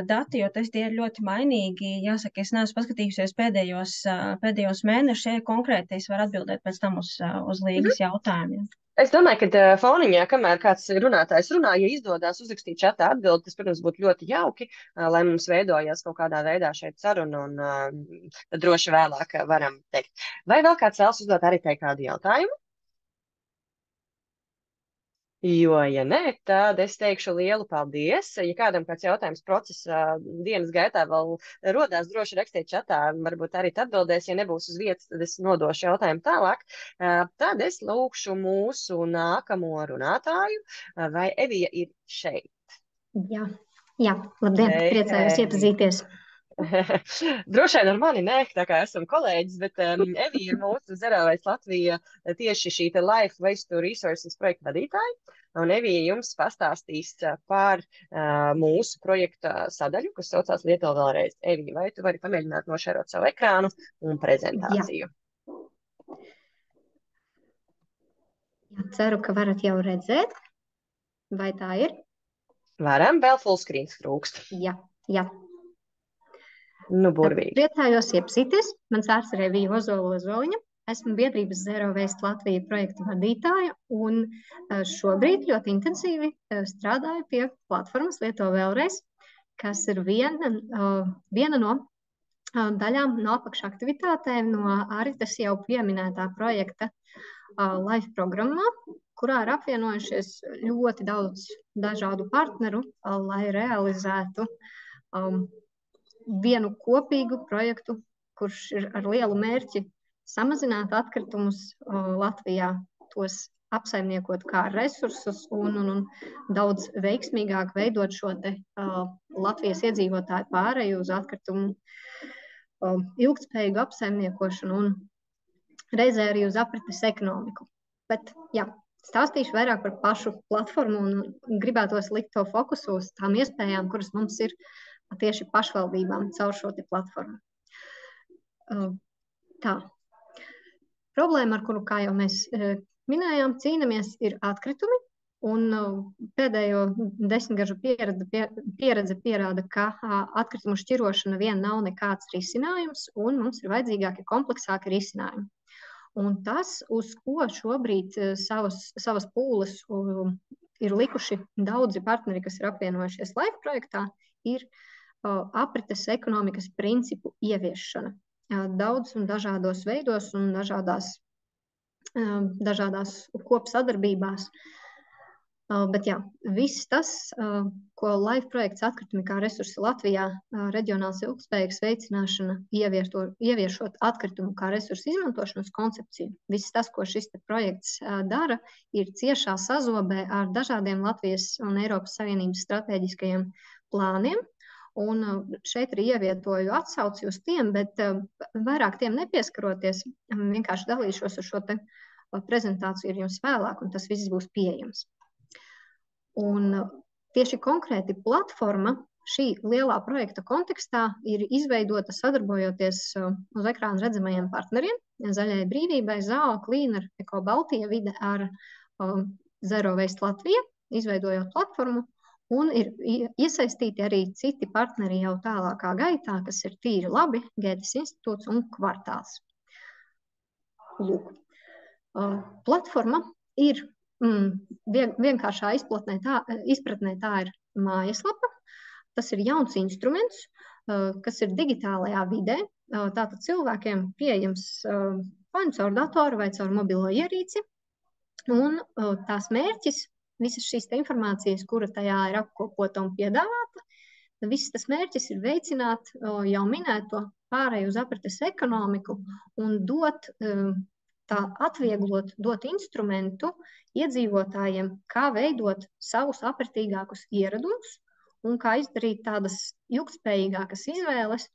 dati, jo tas ir ļoti mainīgi. Jāsaka, es neesmu paskatījusies pēdējos, pēdējos mēnešus, ja konkrēti es varu atbildēt pēc tam uz, uz līgas mm -hmm. jautājumiem. Es domāju, ka uh, foniņā, kamēr kāds runātājs runā, ja izdodas uzrakstīt čatā atbildi, tas, protams, būtu ļoti jauki, uh, lai mums veidojas kaut kādā veidā šeit saruna, un uh, droši vēlāk varam teikt. Vai vēl kāds vēlas uzdot arī teikt kādu jautājumu? Jo, ja nē, tad es teikšu lielu paldies. Ja kādam kāds jautājums procesa dienas gaitā vēl rodās, droši rakstiet čatā, varbūt arī atbildēs. Ja nebūs uz vietas, tad es nodošu jautājumu tālāk. Tad es lūkšu mūsu nākamo runātāju, vai Evija ir šeit? Jā, jā. labdien, priecājos iepazīties. Droši vien ar mani nē, tā kā esam kolēģis, bet um, Evija ir mūsu Zeravais Latvija tieši šī te Life Waste to Resources projekta vadītāja. Un Evija jums pastāstīs par uh, mūsu projekta sadaļu, kas saucās Lietuva vēlreiz. Evija, vai tu vari pamēģināt nošērot savu ekrānu un prezentāciju? Jā. Jā, ceru, ka varat jau redzēt. Vai tā ir? Varam, vēl fullscreen trūkst. Jā, jā. Nu, burvīgi. Priecājos iepazīties. Mans vārds ir Evija Ozola Ozoliņa. Esmu biedrības Zero Waste Latvija projekta vadītāja un eh, šobrīd ļoti intensīvi eh, strādāju pie platformas Lieto vēlreiz, kas ir viena, eh, viena no daļām no apakšaktivitātēm no Aritas jau pieminētā projekta Life programmā, kurā ir apvienojušies ļoti daudz dažādu partneru, lai realizētu um, vienu kopīgu projektu, kurš ir ar lielu mērķi samazināt atkritumus Latvijā, tos apsaimniekot kā resursus un, un, un daudz veiksmīgāk veidot šo te, uh, Latvijas iedzīvotāju pāreju uz atkritumu uh, ilgspējīgu apsaimniekošanu un reizē arī uz aprites ekonomiku. Bet, jā, stāstīšu vairāk par pašu platformu un gribētos likt to fokusu uz tām iespējām, kuras mums ir tieši pašvaldībām caur šo platformu. Tā. Problēma, ar kuru, kā jau mēs minējām, cīnāmies, ir atkritumi. Un pēdējo desmitgažu pieredze, pieredze pierāda, ka atkritumu šķirošana vien nav nekāds risinājums, un mums ir vajadzīgāki kompleksāki risinājumi. Un tas, uz ko šobrīd savas, savas pūles ir likuši daudzi partneri, kas ir apvienojušies Life projektā, ir uh, aprites ekonomikas principu ieviešana daudz un dažādos veidos un dažādās, dažādās kopsadarbībās. Bet jā, viss tas, ko Life projekts atkritumi kā resursi Latvijā, reģionāls ilgspējīgas veicināšana, ievieto, ieviešot atkritumu kā resursu izmantošanas koncepciju, viss tas, ko šis projekts dara, ir ciešā sazobē ar dažādiem Latvijas un Eiropas Savienības strateģiskajiem plāniem, Un uh, šeit arī ievietoju atsauci uz tiem, bet uh, vairāk tiem nepieskaroties, um, vienkārši dalīšos ar šo uh, prezentāciju ar jums vēlāk, un tas viss būs pieejams. Un tieši konkrēti platforma šī lielā projekta kontekstā ir izveidota sadarbojoties uz ekrāna redzamajiem partneriem - Zaļai brīvībai, ZAO, Cleaner, Eko Baltija vide ar Zero Waste Latvija, izveidojot platformu, Un ir iesaistīti arī citi partneri jau tālākā gaitā, kas ir tīri labi, Gētas institūts un kvartāls. Lūk. Platforma ir mm, vien, vienkāršā izplatnē tā, izpratnē tā ir mājaslapa. Tas ir jauns instruments, kas ir digitālajā vidē. Tātad cilvēkiem pieejams vai nu caur datoru vai caur mobilo ierīci. Un tās mērķis visas šīs informācijas, kura tajā ir apkopota un piedāvāta, viss tas mērķis ir veicināt jau minēto pārēju uz aprites ekonomiku un dot tā atvieglot, dot instrumentu iedzīvotājiem, kā veidot savus apritīgākus ieradumus un kā izdarīt tādas ilgspējīgākas izvēles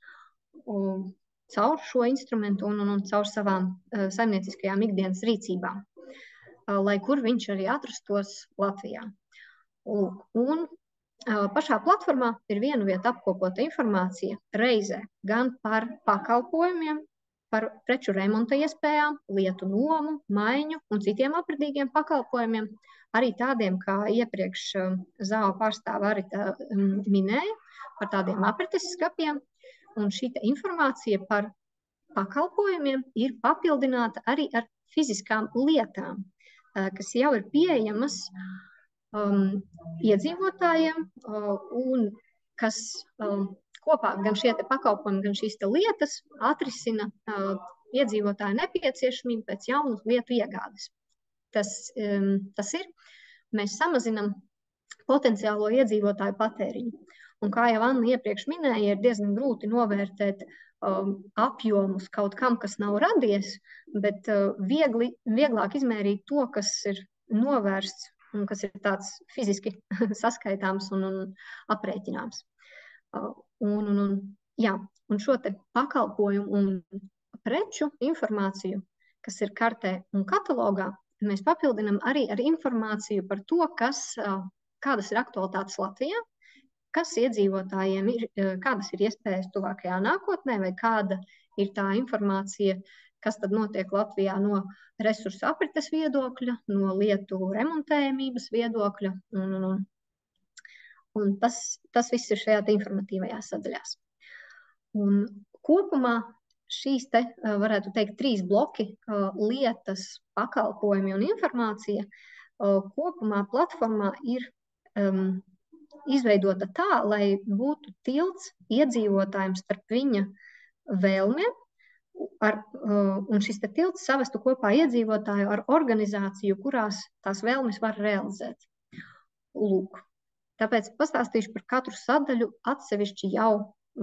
caur šo instrumentu un, un, un caur savām uh, saimnieciskajām ikdienas rīcībām lai kur viņš arī atrastos Latvijā. Lūk, un pašā platformā ir viena vieta apkopota informācija reizē gan par pakalpojumiem, par preču remonta iespējām, lietu nomu, maiņu un citiem apridīgiem pakalpojumiem, arī tādiem, kā iepriekš zāle pārstāve arī tā, minēja, par tādiem aprites skapiem. Un šī informācija par pakalpojumiem ir papildināta arī ar fiziskām lietām, kas jau ir pieejamas um, iedzīvotājiem uh, un kas um, kopā gan šie pakalpojumi, gan šīs lietas atrisina uh, iedzīvotāju nepieciešamību pēc jaunu lietu iegādes. Tas, um, tas ir, mēs samazinām potenciālo iedzīvotāju patēriņu. Un kā jau Anna iepriekš minēja, ir diezgan grūti novērtēt um, apjomus kaut kam, kas nav radies, bet uh, viegli, vieglāk izmērīt to, kas ir novērsts un kas ir tāds fiziski saskaitāms un, un aprēķināms. Uh, un, un, un, jā, un šo pakalpojumu un preču informāciju, kas ir kartē un katalogā, mēs papildinām arī ar informāciju par to, kas, uh, kādas ir aktualitātes Latvijā, kas iedzīvotājiem ir, uh, kādas ir iespējas tuvākajā nākotnē, vai kāda ir tā informācija, kas tad notiek Latvijā no resursu aprites viedokļa, no lietu remontējumības viedokļa un, un, un Un tas, tas viss ir šajā informatīvajā sadaļās. Un kopumā šīs te, varētu teikt, trīs bloki - lietas, pakalpojumi un informācija - kopumā platformā ir um, izveidota tā, lai būtu tilts iedzīvotājiem starp viņa vēlmēm, ar, un šis tilts savestu kopā iedzīvotāju ar organizāciju, kurās tās vēlmes var realizēt. Lūk, Tāpēc pastāstīšu par katru sadaļu atsevišķi jau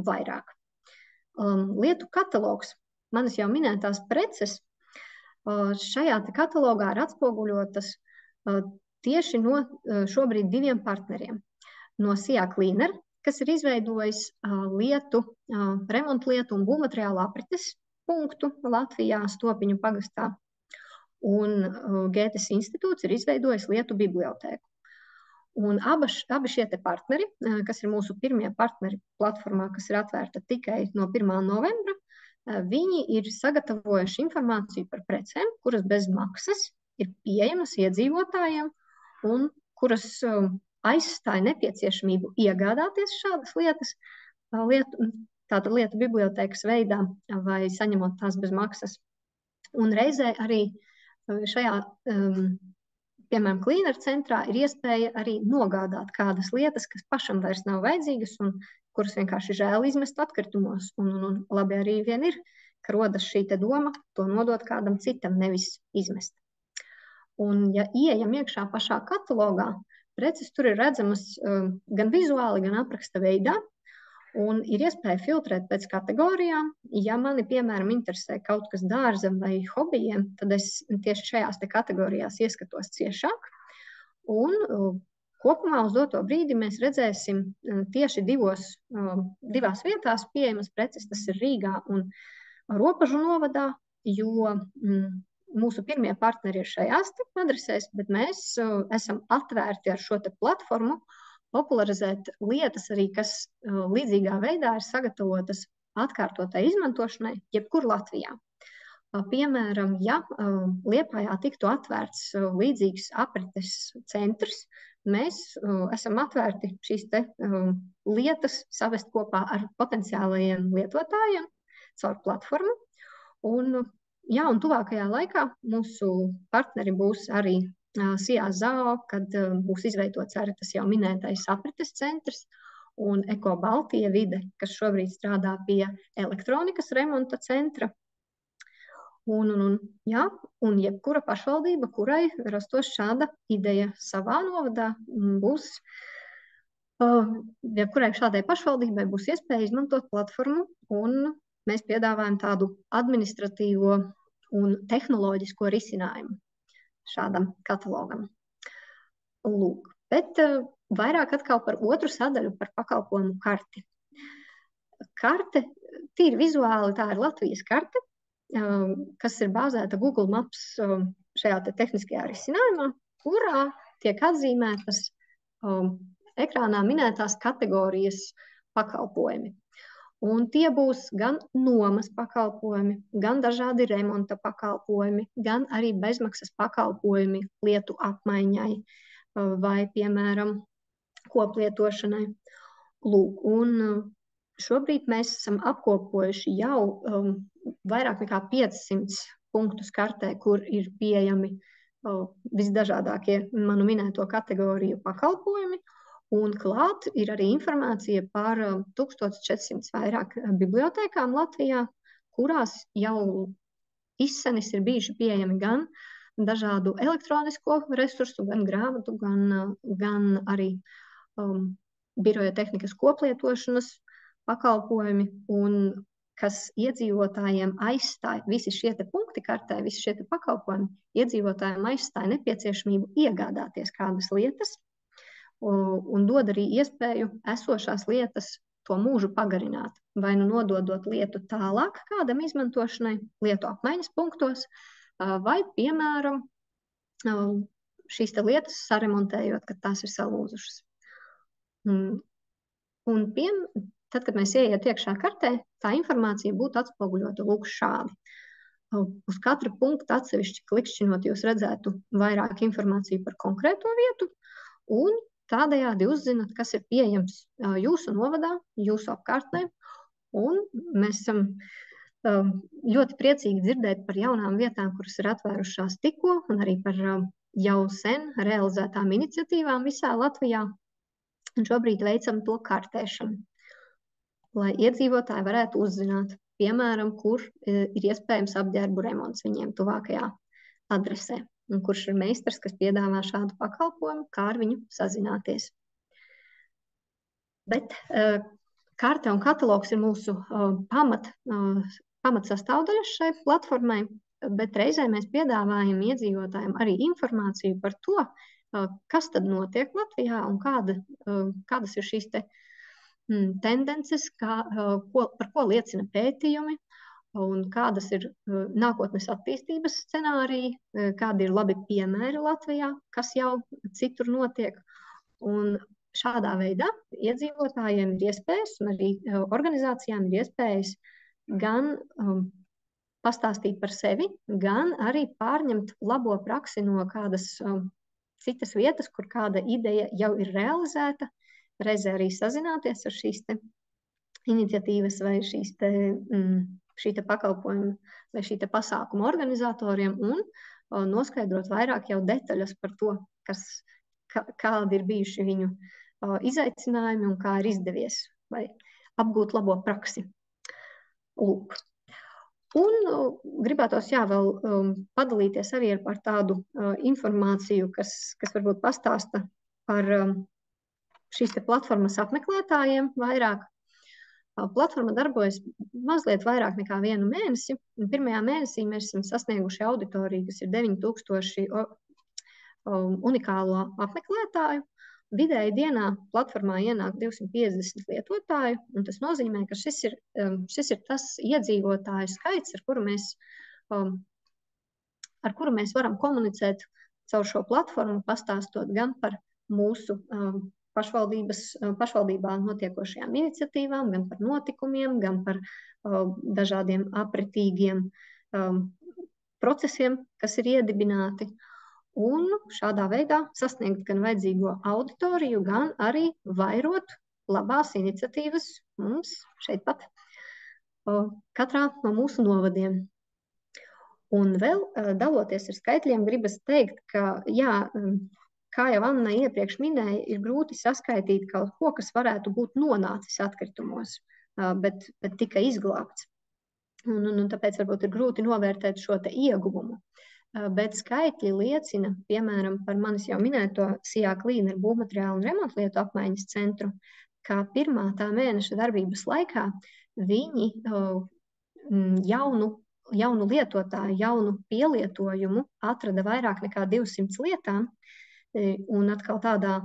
vairāk. Um, lietu katalogs, manas jau minētās preces, uh, šajā katalogā ir atspoguļotas uh, tieši no uh, šobrīd diviem partneriem. No Sijā Cleaner, kas ir izveidojis lietu, uh, remontlietu un būvmateriālu aprites punktu Latvijā, Stopiņu pagastā. Un Gētes institūts ir izveidojis lietu bibliotēku. Un abas, abi šie partneri, kas ir mūsu pirmie partneri platformā, kas ir atvērta tikai no 1. novembra, viņi ir sagatavojuši informāciju par precēm, kuras bez maksas ir pieejamas iedzīvotājiem un kuras aizstāja nepieciešamību iegādāties šādas lietas, lietu, tātad lietu bibliotēkas veidā vai saņemot tās bez maksas. Un reizē arī šajā piemēram, klīneru centrā ir iespēja arī nogādāt kādas lietas, kas pašam vairs nav vajadzīgas un kuras vienkārši žēl izmest atkritumos. Un, un, un labi arī vien ir, ka rodas šī doma to nodot kādam citam, nevis izmest. Un, ja ieejam iekšā pašā katalogā, preces tur ir redzamas um, gan vizuāli, gan apraksta veidā. Un ir iespēja filtrēt pēc kategorijām. Ja mani, piemēram, interesē kaut kas dārzam vai hobijiem, tad es tieši šajās kategorijās ieskatos ciešāk. Un uh, kopumā uz doto brīdi mēs redzēsim uh, tieši divos, divās vietās pieejamas preces. Tas ir Rīgā un Ropažu novadā, jo mm, mūsu pirmie partneri ir šajās adresēs, bet mēs esam atvērti ar šo platformu popularizēt lietas arī, kas uh, līdzīgā veidā ir sagatavotas atkārtotai izmantošanai, jebkur Latvijā. Uh, piemēram, ja uh, Liepājā tiktu atvērts līdzīgs aprites centrs, mēs esam atvērti šīs te, lietas savest kopā ar potenciālajiem lietotājiem caur platformu. Un, jā, un tuvākajā laikā mūsu partneri būs arī Sijā Zao, kad būs izveidots arī tas jau minētais aprites centrs un Eko Baltija vide, kas šobrīd strādā pie elektronikas remonta centra. Un, un, un, jā, un jebkura pašvaldība, kurai rastos šāda ideja savā novadā, būs, jebkurai šādai pašvaldībai būs iespēja izmantot platformu, un mēs piedāvājam tādu administratīvo un tehnoloģisko risinājumu šādam katalogam. Lūk, bet uh, vairāk atkal par otru sadaļu, par pakalpojumu karti. Karte, tīri vizuāli, tā ir Latvijas karte, uh, kas ir bāzēta Google Maps uh, šajā te tehniskajā risinājumā, kurā tiek atzīmētas ekrānā minētās kategorijas pakalpojumi. Un tie būs gan nomas pakalpojumi, gan dažādi remonta pakalpojumi, gan arī bezmaksas pakalpojumi lietu apmaiņai vai, piemēram, koplietošanai. Lūk, un šobrīd mēs esam apkopojuši jau um, vairāk nekā 500 punktus kartē, kur ir pieejami uh, visdažādākie manu minēto kategoriju pakalpojumi. Un klāt ir arī informācija par 1400 um, vairāk uh, bibliotēkām Latvijā, kurās jau izsenis ir bijuši pieejami gan dažādu elektronisko resursu, gan grāmatu, gan, uh, gan arī um, biroja tehnikas koplietošanas pakalpojumi, un kas iedzīvotājiem aizstāja visi šie punkti kartē, visi šie pakalpojumi, iedzīvotājiem aizstāja nepieciešamību iegādāties kādas lietas un dod arī iespēju esošās lietas to mūžu pagarināt. Vai nu nododot lietu tālāk kādam izmantošanai, lietu apmaiņas punktos, vai, piemēram, šīs lietas saremontējot, kad tās ir salūzušas. Un, piem, tad, kad mēs ieiet iekšā kartē, tā informācija būtu atspoguļota lūk šādi. Uz katra punkta atsevišķi klikšķinot, jūs redzētu vairāk informāciju par konkrēto vietu, un Tādējādi uzzināt, kas ir pieejams jūsu novadā, jūsu apkārtnē. Un mēs esam ļoti priecīgi dzirdēt par jaunām vietām, kuras ir atvērušās tikko, un arī par jau sen realizētām iniciatīvām visā Latvijā. Un šobrīd veicam to kārtēšanu, lai iedzīvotāji varētu uzzināt, piemēram, kur ir iespējams apģērbu remonts viņiem tuvākajā adresē un kurš ir meistars, kas piedāvā šādu pakalpojumu, kā ar viņu sazināties. Bet uh, karte un katalogs ir mūsu uh, pamat, uh, pamat sastāvdaļas šai platformai, bet reizē mēs piedāvājam iedzīvotājiem arī informāciju par to, uh, kas tad notiek Latvijā un kāda, uh, kādas ir šīs te, mm, tendences, kā, uh, ko, par ko liecina pētījumi, un kādas ir nākotnes attīstības scenāriji, kādi ir labi piemēri Latvijā, kas jau citur notiek. Un šādā veidā iedzīvotājiem ir iespējas, un arī organizācijām ir iespējas gan um, pastāstīt par sevi, gan arī pārņemt labo praksi no kādas um, citas vietas, kur kāda ideja jau ir realizēta, reizē arī sazināties ar šīs iniciatīvas vai šīs te, mm, šī pakalpojuma vai šī pasākuma organizatoriem un noskaidrot vairāk jau detaļas par to, kas, kā, kādi ir bijuši viņu izaicinājumi un kā ir izdevies vai apgūt labo praksi. Lūk. Un gribētos jā, vēl um, padalīties arī par tādu uh, informāciju, kas, kas varbūt pastāsta par um, šīs platformas apmeklētājiem vairāk. Platforma darbojas mazliet vairāk nekā vienu mēnesi. Pirmajā mēnesī mēs esam sasnieguši auditoriju, kas ir 9000 unikālo apmeklētāju. Vidēji dienā platformā ienāk 250 lietotāju, un tas nozīmē, ka šis ir, šis ir tas iedzīvotāju skaits, ar kuru mēs, ar kuru mēs varam komunicēt caur šo platformu, pastāstot gan par mūsu pašvaldības, eh, pašvaldībā notiekošajām iniciatīvām, gan par notikumiem, gan par uh, dažādiem apritīgiem um, procesiem, kas ir iedibināti. Un šādā veidā sasniegt gan vajadzīgo auditoriju, gan arī vairot labās iniciatīvas mums šeit pat, uh, katrā no mūsu novadiem. Un vēl daloties ar skaitļiem, gribas teikt, ka jā, um, kā jau Anna iepriekš minēja, ir grūti saskaitīt kaut ko, kas varētu būt nonācis atkritumos, bet, bet tika izglābts. Un, un, un tāpēc varbūt ir grūti novērtēt šo ieguvumu. Bet skaitļi liecina, piemēram, par manis jau minēto Sijā Klīna ar būvmateriālu un remontlietu apmaiņas centru, ka pirmā tā mēneša darbības laikā viņi jaunu, jaunu lietotāju, jaunu pielietojumu atrada vairāk nekā 200 lietām, un atkal tādā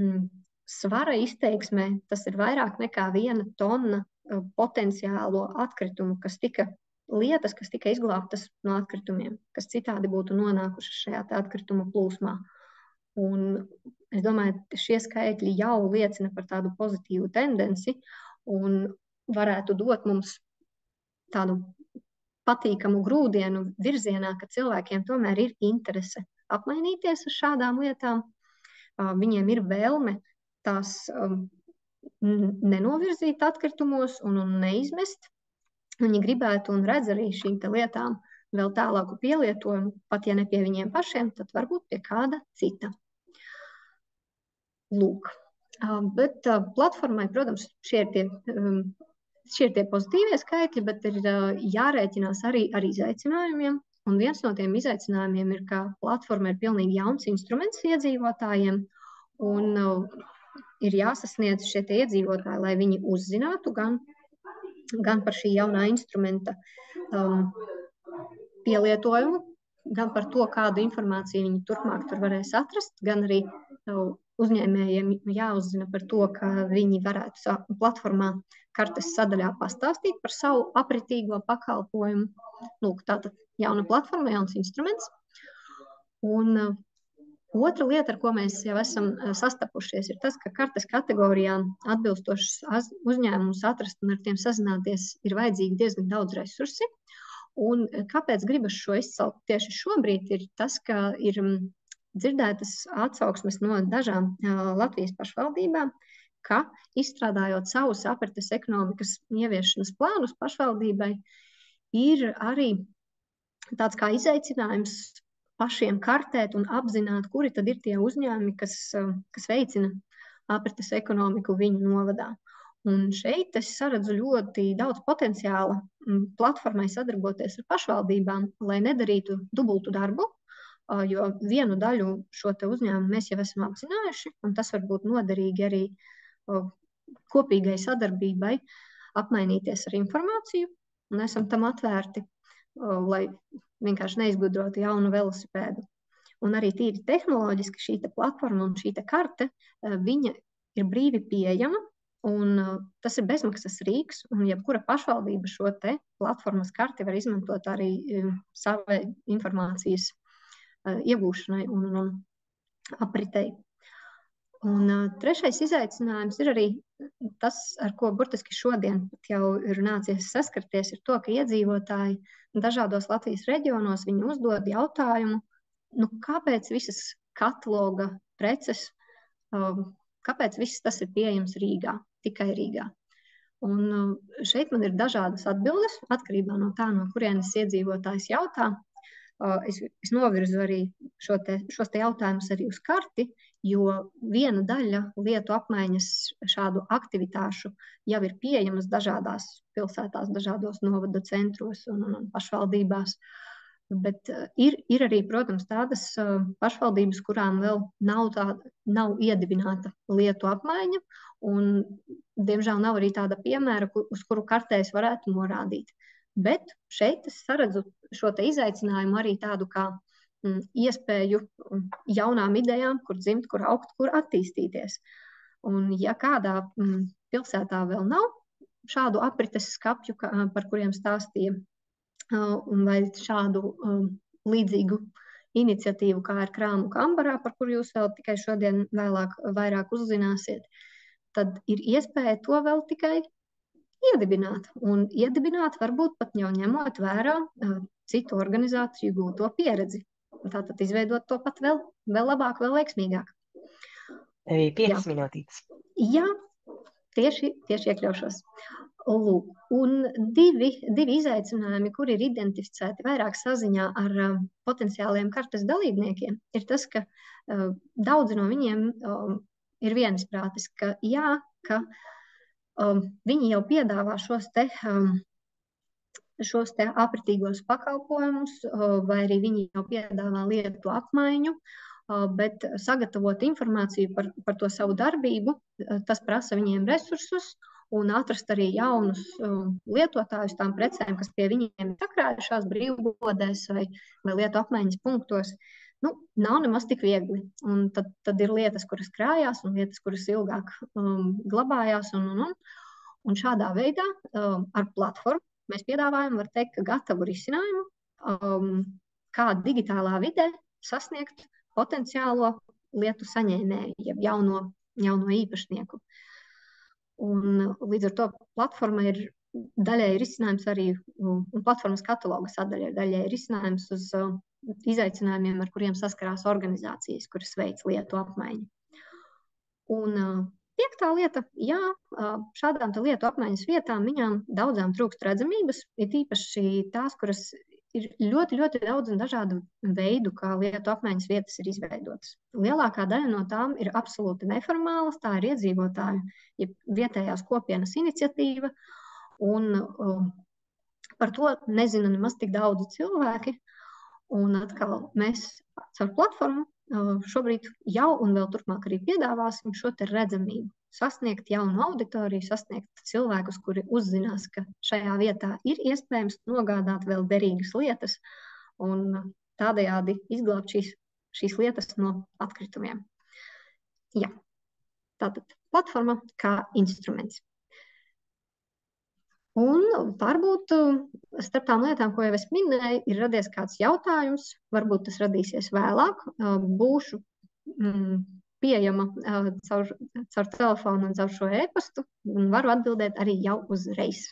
mm, svara izteiksmē tas ir vairāk nekā viena tonna e, potenciālo atkritumu, kas tika lietas, kas tika izglābtas no atkritumiem, kas citādi būtu nonākušas šajā atkrituma plūsmā. Un es domāju, ka šie skaitļi jau liecina par tādu pozitīvu tendenci. Un varētu dot mums tādu patīkamu grūdienu virzienā, ka cilvēkiem tomēr ir interese apmainīties ar šādām lietām. Viņiem ir vēlme tās nenovirzīt atkritumos un, un neizmest. Viņi gribētu un redz arī šīm lietām vēl tālāku pielietojumu, pat ja ne pie viņiem pašiem, tad varbūt pie kāda cita. Lūk. Bet platformai, protams, šie ir tie Šie ir tie pozitīvie skaitļi, bet ir jārēķinās arī ar izaicinājumiem. Un viens no tiem izaicinājumiem ir, ka platforma ir pilnīgi jauns instruments iedzīvotājiem, un ir jāsasniedz šie iedzīvotāji, lai viņi uzzinātu gan, gan par šī jaunā instrumenta um, pielietojumu, gan par to, kādu informāciju viņi turpmāk tur varēs atrast, gan arī uzņēmējiem jāuzzina par to, ka viņi varētu platformā kartes sadaļā pastāstīt par savu apritīgo pakalpojumu. Lūk, tātad jauna platforma, jauns instruments. Un uh, otra lieta, ar ko mēs jau esam uh, sastapušies, ir tas, ka kartes kategorijām atbilstošus uzņēmumus atrast un ar tiem sazināties ir vajadzīgi diezgan daudz resursi. Un uh, kāpēc gribas šo izcelt tieši šobrīd, ir tas, ka ir mm, dzirdētas atsauksmes no dažām Latvijas pašvaldībām, ka izstrādājot savus aprites ekonomikas ieviešanas plānus pašvaldībai, ir arī tāds kā izaicinājums pašiem kartēt un apzināt, kuri tad ir tie uzņēmumi, kas, kas veicina aprites ekonomiku viņu novadā. Un šeit es saredzu ļoti daudz potenciāla platformai sadarboties ar pašvaldībām, lai nedarītu dubultu darbu, jo vienu daļu šo uzņēmumu mēs jau esam apzinājuši, un tas var būt noderīgi arī kopīgai sadarbībai, apmainīties ar informāciju, un esam tam atvērti, lai vienkārši neizgudrotu jaunu velosipēdu. Un arī tīri tehnoloģiski šī platforma un šī karte, viņa ir brīvi pieejama, un tas ir bezmaksas rīks, un jebkura pašvaldība šo platformas karti var izmantot arī savai informācijas iegūšanai un, un apritei. Un, uh, trešais izaicinājums ir arī tas, ar ko burtiski šodien jau ir nācies saskarties, ir to, ka iedzīvotāji dažādos Latvijas reģionos uzdod jautājumu, nu, kāpēc visas kataloga preces, um, kāpēc viss tas ir pieejams Rīgā, tikai Rīgā. Un šeit man ir dažādas atbildes atkarībā no tā, no kurienes iedzīvotājs jautā. Es, es novirzu arī šo te, šos te jautājumus arī uz karti, jo viena daļa lietu apmaiņas šādu aktivitāšu jau ir pieejamas dažādās pilsētās, dažādos novada centros un, un, pašvaldībās. Bet uh, ir, ir arī, protams, tādas uh, pašvaldības, kurām vēl nav, tāda, nav iedibināta lietu apmaiņa, un, diemžēl, nav arī tāda piemēra, uz kuru kartēs varētu norādīt. Bet šeit es saredzu šo izaicinājumu arī tādu kā mm, iespēju mm, jaunām idejām, kur dzimt, kur augt, kur attīstīties. Un, ja kādā mm, pilsētā vēl nav šādu aprites skapju, par kuriem stāstīja, vai šādu līdzīgu iniciatīvu, kā ir krāmu kambarā, par kuru jūs vēl tikai šodien vēlāk vairāk uzzināsiet, tad ir iespēja to vēl tikai iedibināt. Un iedibināt varbūt pat jau ņemot vērā citu organizāciju gūto pieredzi. Tātad izveidot to pat vēl, vēl labāk, vēl veiksmīgāk. Tev ir piecas minūtītes. Jā, tieši, tieši iekļaušos. Lūk, un divi, divi izaicinājumi, kuri ir identificēti vairāk saziņā ar uh, potenciāliem kartes dalībniekiem, ir tas, ka uh, daudzi no viņiem um, ir viensprātis, ka jā, ka um, viņi jau piedāvā šos te, um, šos te apritīgos pakalpojumus, vai arī viņi jau piedāvā lietu apmaiņu, bet sagatavot informāciju par, par to savu darbību, tas prasa viņiem resursus un atrast arī jaunus lietotājus tām precēm, kas pie viņiem ir sakrājušās brīvbodēs vai, vai lietu apmaiņas punktos. Nu, nav nemaz tik viegli. Un tad, tad ir lietas, kuras krājās, un lietas, kuras ilgāk um, glabājās. Un, un, un. un šādā veidā um, ar platformu mēs piedāvājam, var teikt, gatavu risinājumu, um, kā digitālā vidē sasniegt potenciālo lietu saņēmēju, jeb jauno, jauno īpašnieku. Un līdz ar to platforma ir daļai risinājums arī, un platformas kataloga sadaļa ir daļai risinājums uz izaicinājumiem, ar kuriem saskarās organizācijas, kuras veic lietu apmaiņu. Un piektā lieta, jā, šādām lietu apmaiņas vietām viņām daudzām trūkst redzamības, ir īpaši tās, kuras ir ļoti, ļoti daudz un dažādu veidu, kā lietu apmaiņas vietas ir izveidotas. Lielākā daļa no tām ir absolūti neformālas, tā ir iedzīvotāju, ja vietējās kopienas iniciatīva, un um, par to nezina nemaz tik daudz cilvēki. Un atkal mēs caur platformu šobrīd jau un vēl turpmāk arī piedāvāsim šo redzamību sasniegt jaunu auditoriju, sasniegt cilvēkus, kuri uzzinās, ka šajā vietā ir iespējams nogādāt vēl derīgas lietas un tādējādi izglābt šīs, šīs lietas no atkritumiem. Jā. Tātad platforma kā instruments. Un varbūt starp tām lietām, ko jau es minēju, ir radies kāds jautājums, varbūt tas radīsies vēlāk. Būšu mm, pieejama uh, caur, caur telefonu un caur šo e-pastu, un varu atbildēt arī jau uzreiz.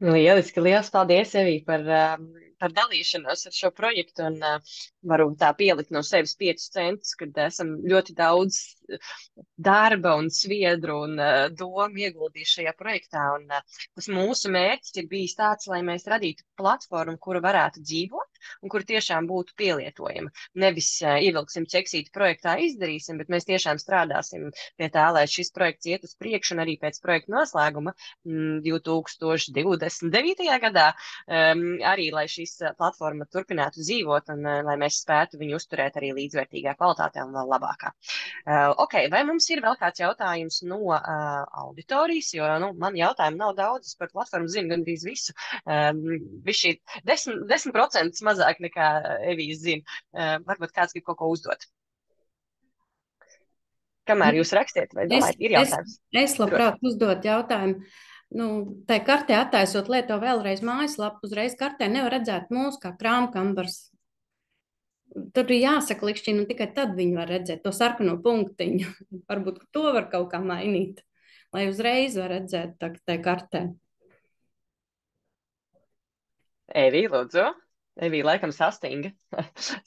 Lieliski, liels paldies, Evī, par, par dalīšanos ar šo projektu. Un varu tā pielikt no sevis piecus centus, kad esam ļoti daudz darba un sviedru un domu ieguldījuši šajā projektā. Un tas mūsu mērķis ir bijis tāds, lai mēs radītu platformu, kura varētu dzīvot un kur tiešām būtu pielietojama. Nevis uh, ievilksim ķeksīti projektā izdarīsim, bet mēs tiešām strādāsim pie tā, lai šis projekts iet uz priekšu un arī pēc projekta noslēguma m, 2029. gadā um, arī, lai šis platforma turpinātu dzīvot un uh, lai mēs spētu viņu uzturēt arī līdzvērtīgā kvalitātē un vēl labākā. Uh, ok, vai mums ir vēl kāds jautājums no uh, auditorijas, jo nu, man jautājumu nav daudz, es par platformu zinu gandrīz visu. Um, šī 10%, 10 mazāk nekā Evijas zina. Uh, varbūt kāds grib kaut ko uzdot. Kamēr jūs rakstiet, vai domājat, es, ir jautājums? Es, es labprāt uzdot jautājumu. Nu, tā kartē attaisot lieto vēlreiz mājaslapu, uzreiz kartē nevar redzēt mūs kā krāmkambars. Tur ir jāsaka likšķina, un tikai tad viņi var redzēt to sarkano punktiņu. Varbūt to var kaut kā mainīt, lai uzreiz var redzēt tā, tā kartē. Evī, lūdzu. Evija laikam sastinga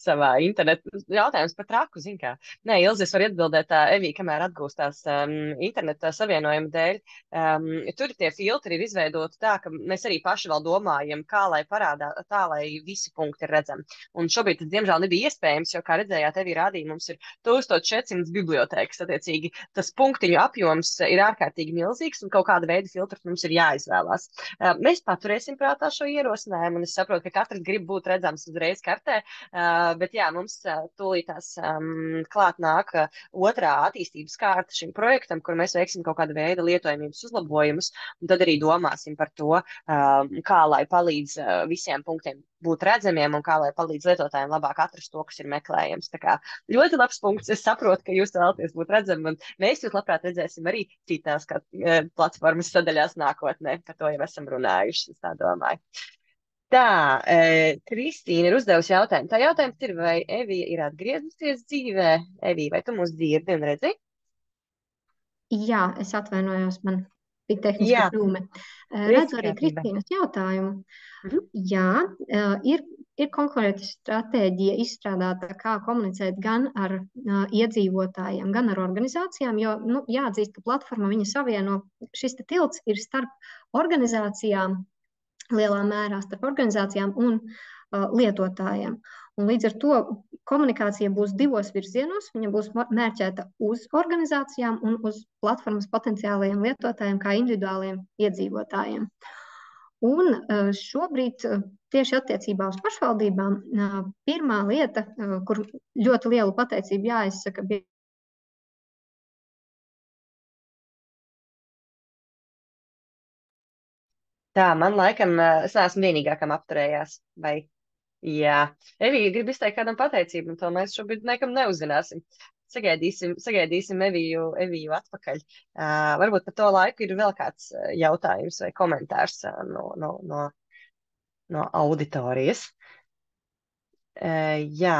savā internetā. Jautājums par traku, zin kā. Nē, Ilzis var atbildēt tā, Evija, kamēr atgūstās um, interneta savienojuma dēļ. Um, tur tie filtri ir izveidoti tā, ka mēs arī paši vēl domājam, kā lai parādā, tā, lai visi punkti ir redzami. Un šobrīd tas, diemžēl, nebija iespējams, jo, kā redzējāt, Evija rādīja, mums ir 1400 bibliotēkas, attiecīgi tas punktiņu apjoms ir ārkārtīgi milzīgs un kaut kāda veida filtrs mums ir jāizvēlās. Uh, mēs paturēsim prātā šo ierosinājumu un es saprotu, ka katrs grib būt būt redzams uzreiz kartē. Uh, bet jā, mums uh, tūlītās um, klāt nāk uh, otrā attīstības kārta šim projektam, kur mēs veiksim kaut kādu veidu lietojamības uzlabojumus, un tad arī domāsim par to, uh, kā lai palīdz visiem punktiem būt redzamiem un kā lai palīdz lietotājiem labāk atrast to, kas ir meklējams. Tā kā ļoti labs punkts. Es saprotu, ka jūs vēlaties būt redzami, un mēs jūs labprāt redzēsim arī citās kā, platformas sadaļās nākotnē. Par to jau esam runājuši, es tā domāju. Tā, e, Kristīna ir uzdevusi jautājumu. Tā jautājums ir, vai Evija ir atgriezusies dzīvē? Evija, vai tu mūs dzirdi un redzi? Jā, es atvainojos, man bija tehniska kļūme. Redzu arī Kristīnas jautājumu. Mhm. Jā, ir, ir konkrēta stratēģija izstrādāta, kā komunicēt gan ar uh, iedzīvotājiem, gan ar organizācijām, jo nu, jāatzīst, ka platforma viņa savieno, šis tilts ir starp organizācijām, lielā mērā starp organizācijām un uh, lietotājiem. Un līdz ar to komunikācija būs divos virzienos. Viņa būs mērķēta uz organizācijām un uz platformas potenciālajiem lietotājiem, kā individuāliem iedzīvotājiem. Un uh, šobrīd uh, tieši attiecībā uz pašvaldībām pirmā lieta, kur ļoti lielu pateicību jāizsaka, bija Tā, man laikam, es neesmu vienīgā, kam apturējās. Vai? Jā, Evija grib izteikt kādam pateicību, un to mēs šobrīd nekam neuzzināsim. Sagaidīsim, sagaidīsim Eviju, Eviju atpakaļ. Uh, varbūt par to laiku ir vēl kāds jautājums vai komentārs uh, no, no, no, no auditorijas. Jā,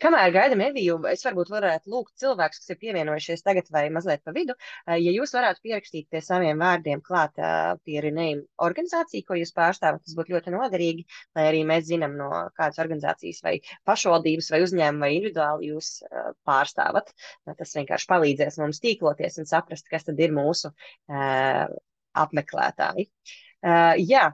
kamēr gaidām Eviju, es varbūt varētu lūgt cilvēkus, kas ir pievienojušies tagad vai mazliet pa vidu, ja jūs varētu pierakstīt pie saviem vārdiem klāt pie Renējuma organizāciju, ko jūs pārstāvat, tas būtu ļoti noderīgi, lai arī mēs zinām, no kādas organizācijas vai pašvaldības vai uzņēmuma vai individuāli jūs pārstāvat. Tas vienkārši palīdzēs mums tīkloties un saprast, kas tad ir mūsu apmeklētāji. Jā,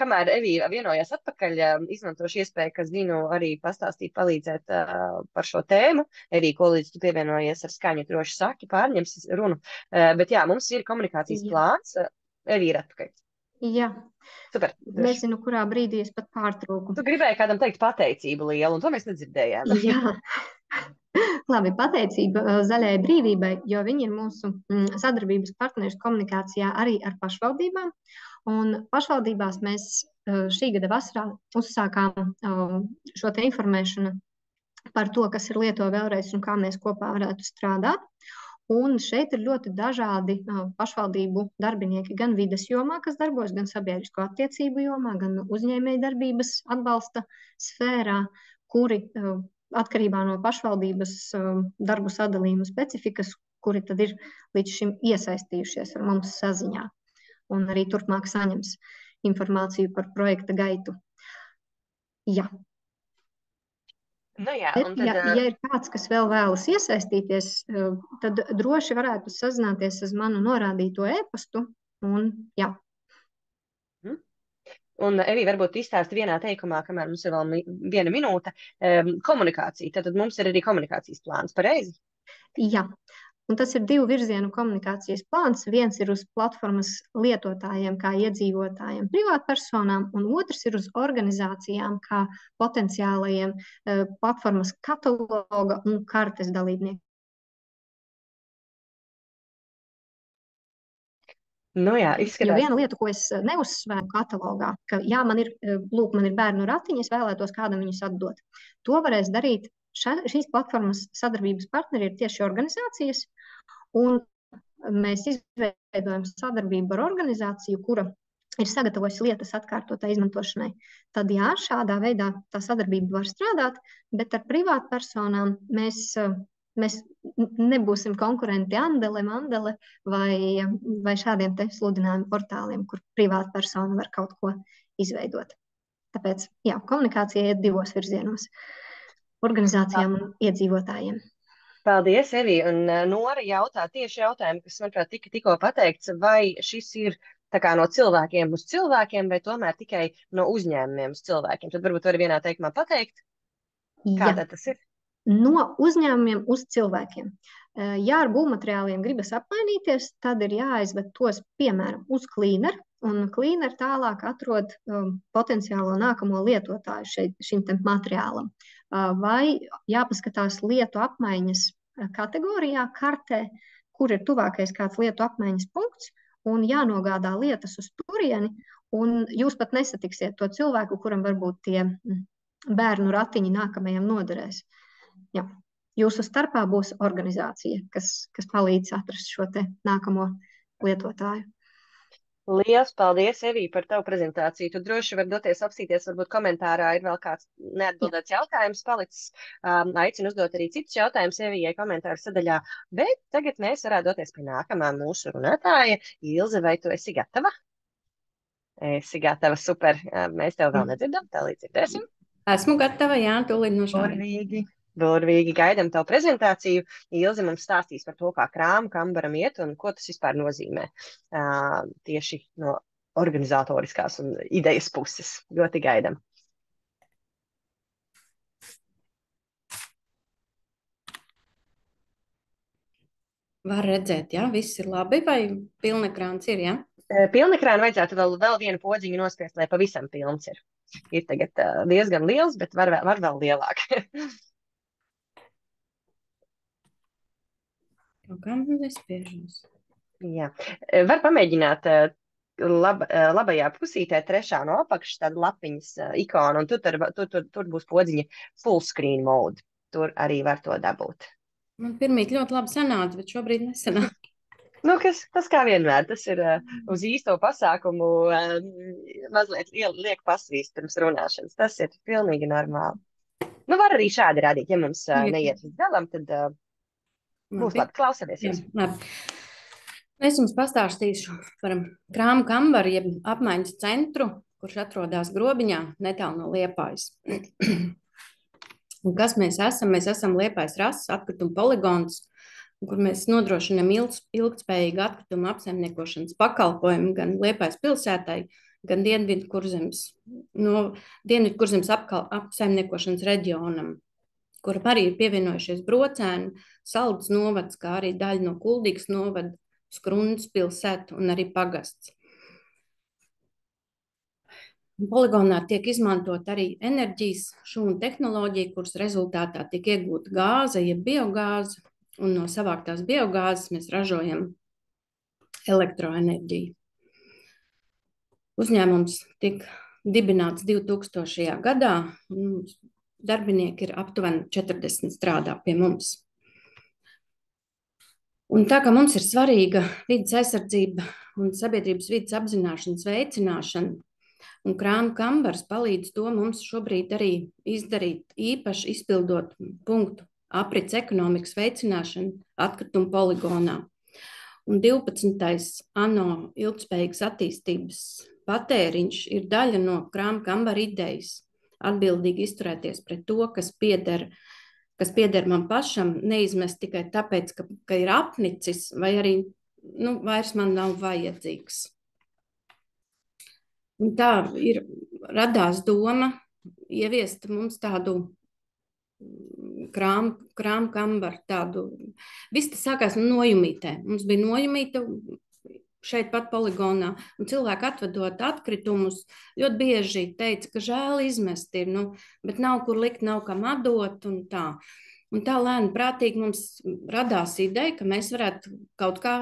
kamēr Evija vienojās atpakaļ, um, izmantošu iespēju, ka zinu arī pastāstīt, palīdzēt uh, par šo tēmu. Evija, ko līdz tu pievienojies ar skaņu, droši saki, pārņems runu. Uh, bet jā, mums ir komunikācijas jā. plāns. Evija ir atpakaļ. Jā. Super. Nezinu, kurā brīdī es pat pārtrauku. Tu gribēji kādam teikt pateicību lielu, un to mēs nedzirdējām. Jā. Labi, pateicība uh, zaļai brīvībai, jo viņi ir mūsu mm, sadarbības partneris komunikācijā arī ar pašvaldībām. Un pašvaldībās mēs šī gada vasarā uzsākām šo te informēšanu par to, kas ir Lietuva vēlreiz un kā mēs kopā varētu strādāt. Un šeit ir ļoti dažādi pašvaldību darbinieki, gan vides jomā, kas darbojas, gan sabiedrisko attiecību jomā, gan uzņēmēju darbības atbalsta sfērā, kuri atkarībā no pašvaldības darbu sadalījuma specifikas, kuri tad ir līdz šim iesaistījušies ar mums saziņā un arī turpmāk saņems informāciju par projekta gaitu. Jā. Nu jā, tad, ja, ja ir kāds, kas vēl vēlas iesaistīties, tad droši varētu sazināties ar manu norādīto e-pastu. Un, jā. Un, Evī, varbūt izstāsti vienā teikumā, kamēr mums ir vēl viena minūte, um, komunikācija. Tad, tad mums ir arī komunikācijas plāns, pareizi? Jā, Un tas ir divu virzienu komunikācijas plāns. Viens ir uz platformas lietotājiem, kā iedzīvotājiem, privātpersonām, un otrs ir uz organizācijām, kā potenciālajiem uh, platformas kataloga un kartes dalībniekiem. Nu jā, izskatās. Jo viena lieta, ko es e, neuzsvēru katalogā, ka, jā, man ir, e, lūk, man ir bērnu ratiņi, es vēlētos kādam viņus atdot. To varēs darīt ša, šīs platformas sadarbības partneri ir tieši organizācijas, Un mēs izveidojam sadarbību ar organizāciju, kura ir sagatavojusi lietas atkārtotai izmantošanai. Tad, jā, šādā veidā tā sadarbība var strādāt, bet ar privātpersonām mēs, mēs nebūsim konkurenti Andele, Mandele vai, vai šādiem te sludinājumu portāliem, kur privātpersona var kaut ko izveidot. Tāpēc, jā, komunikācija iet divos virzienos - organizācijām un iedzīvotājiem. Paldies, Evī. Un uh, Nora jautā tieši jautājumu, kas, manuprāt, tika tikko pateikts, vai šis ir tā kā no cilvēkiem uz cilvēkiem, vai tomēr tikai no uzņēmumiem uz cilvēkiem. Tad varbūt var vienā teikumā pateikt, kā Jā. tas ir. No uzņēmumiem uz cilvēkiem. Uh, ja ar būvmateriāliem gribas apmainīties, tad ir jāaizved tos, piemēram, uz klīneru, un klīneru tālāk atrod um, potenciālo nākamo lietotāju šeit, šim materiālam. Uh, vai jāpaskatās lietu apmaiņas kategorijā, kartē, kur ir tuvākais kāds lietu apmaiņas punkts, un jānogādā lietas uz turieni. Jūs pat nesatiksiet to cilvēku, kuram varbūt tie bērnu ratiņi nākamajam noderēs. Jā. Jūsu starpā būs organizācija, kas, kas palīdz atrast šo nākamo lietotāju. Lielas paldies, Evī, par tavu prezentāciju. Tu droši vari doties apstīties, varbūt komentārā ir vēl kāds neatbildēts jautājums palicis. Um, aicinu uzdot arī citus jautājumus Evijai komentāru sadaļā, bet tagad mēs varētu doties pie nākamā mūsu runātāja. Ilze, vai tu esi gatava? Esi gatava, super. Mēs tev vēl nedzirdam, tā līdz dzirdēsim. Esmu gatava, jā, tūlīt no šādi. Burvīgi gaidām tavu prezentāciju. Ilzi mums stāstīs par to, kā krāma kambaram iet un ko tas vispār nozīmē uh, tieši no organizatoriskās un idejas puses. Ļoti gaidām. Var redzēt, ja viss ir labi, vai pilnekrāns ir, ja? Pilnekrānu vajadzētu vēl, vēl vienu podziņu nospiest, lai pavisam pilns ir. Ir tagad diezgan liels, bet var, var vēl lielāk. Kā nespiežos. Jā. Var pamēģināt lab, labajā pusītē, trešā no apakšas, tāda lapiņas ikona, un tur, tur, tur, tur, tur būs podziņa full screen mode. Tur arī var to dabūt. Man pirmīt ļoti labi sanāca, bet šobrīd nesanāk. Nu, kas, tas kā vienmēr, tas ir uh, uz īsto pasākumu uh, mazliet liek pasvīst pirms runāšanas. Tas ir pilnīgi normāli. Nu, var arī šādi rādīt. Ja mums uh, neiet līdz galam, tad uh, būs labi. Klausamies jūs. Jā, labi. Es jums pastāstīšu par krāmu kambaru, jeb apmaiņas centru, kurš atrodas grobiņā netālu no Liepājas. Un kas mēs esam? Mēs esam Liepājas rases atkrituma poligons, kur mēs nodrošinām ilgs, ilgspējīgu atkritumu apsaimniekošanas pakalpojumu gan Liepājas pilsētai, gan Dienvidu kurzemes, no Dienvidu kurzemes apsaimniekošanas reģionam, kuram arī ir pievienojušies brocēni, saldas novads, kā arī daļa no Kuldīgas novada, Skrundas pilsēta un arī pagasts. Poligonā tiek izmantot arī enerģijas šūnu tehnoloģija, kuras rezultātā tiek iegūta gāze, jeb biogāze, un no savāktās biogāzes mēs ražojam elektroenerģiju. Uzņēmums tika dibināts 2000. gadā, un darbinieki ir aptuveni 40 strādā pie mums. Un tā kā mums ir svarīga vidas aizsardzība un sabiedrības vidas apzināšanas veicināšana, Un krāma kambars palīdz to mums šobrīd arī izdarīt, īpaši izpildot punktu aprits ekonomikas veicināšanu atkritumu poligonā. Un 12. ANO ilgspējīgas attīstības patēriņš ir daļa no krāma kambara idejas atbildīgi izturēties pret to, kas pieder, kas pieder man pašam, neizmest tikai tāpēc, ka, ka ir apnicis vai arī nu, vairs man nav vajadzīgs. Un tā ir radās doma ieviest mums tādu krāmu, krāmu kambaru, tādu. Viss tas sākās no nojumītē. Mums bija nojumīta šeit pat poligonā, un cilvēki atvedot atkritumus, ļoti bieži teica, ka žēl izmest ir, nu, bet nav kur likt, nav kam atdot un tā. Un tā lēni prātīgi mums radās ideja, ka mēs varētu kaut kā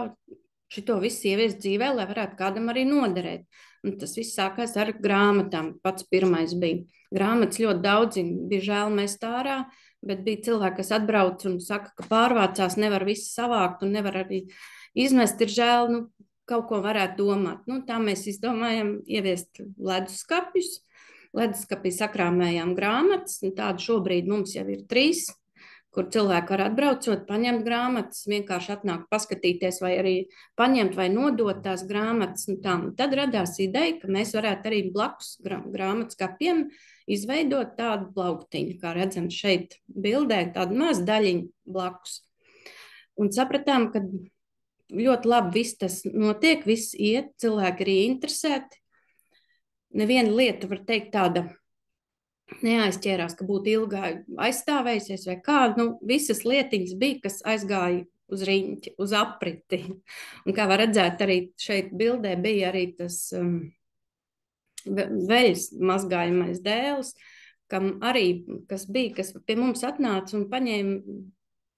šito visu ieviest dzīvē, lai varētu kādam arī noderēt. Un tas viss sākās ar grāmatām. Pats pirmais bija. Grāmatas ļoti daudz bija žēl mest ārā, bet bija cilvēki, kas atbrauc un saka, ka pārvācās, nevar visu savākt un nevar arī izmest. Ir žēl, nu, kaut ko varētu domāt. Nu, tā mēs izdomājam ieviest leduskapjus. Leduskapī sakrāmējām grāmatas, un tādu šobrīd mums jau ir trīs kur cilvēki var atbraucot, paņemt grāmatas, vienkārši atnākt, paskatīties, vai arī paņemt vai nodot tās grāmatas. Un tā. un tad radās ideja, ka mēs varētu arī blakus grāmatas kapiem izveidot tādu plauktiņu, kā redzam šeit bildē, tādu mazu daļiņu blakus. Un sapratām, ka ļoti labi viss tas notiek, viss iet, cilvēki ir interesēti. Neviena lieta, var teikt, tāda neaizķērās, ka būtu ilgāk aizstāvējusies, vai kā. Nu, visas lietiņas bija, kas aizgāja uz riņķi, uz apriti. Un kā var redzēt, arī šeit bildē bija arī tas um, veļas mazgājamais dēls, kam arī, kas bija, kas pie mums atnāca un paņēma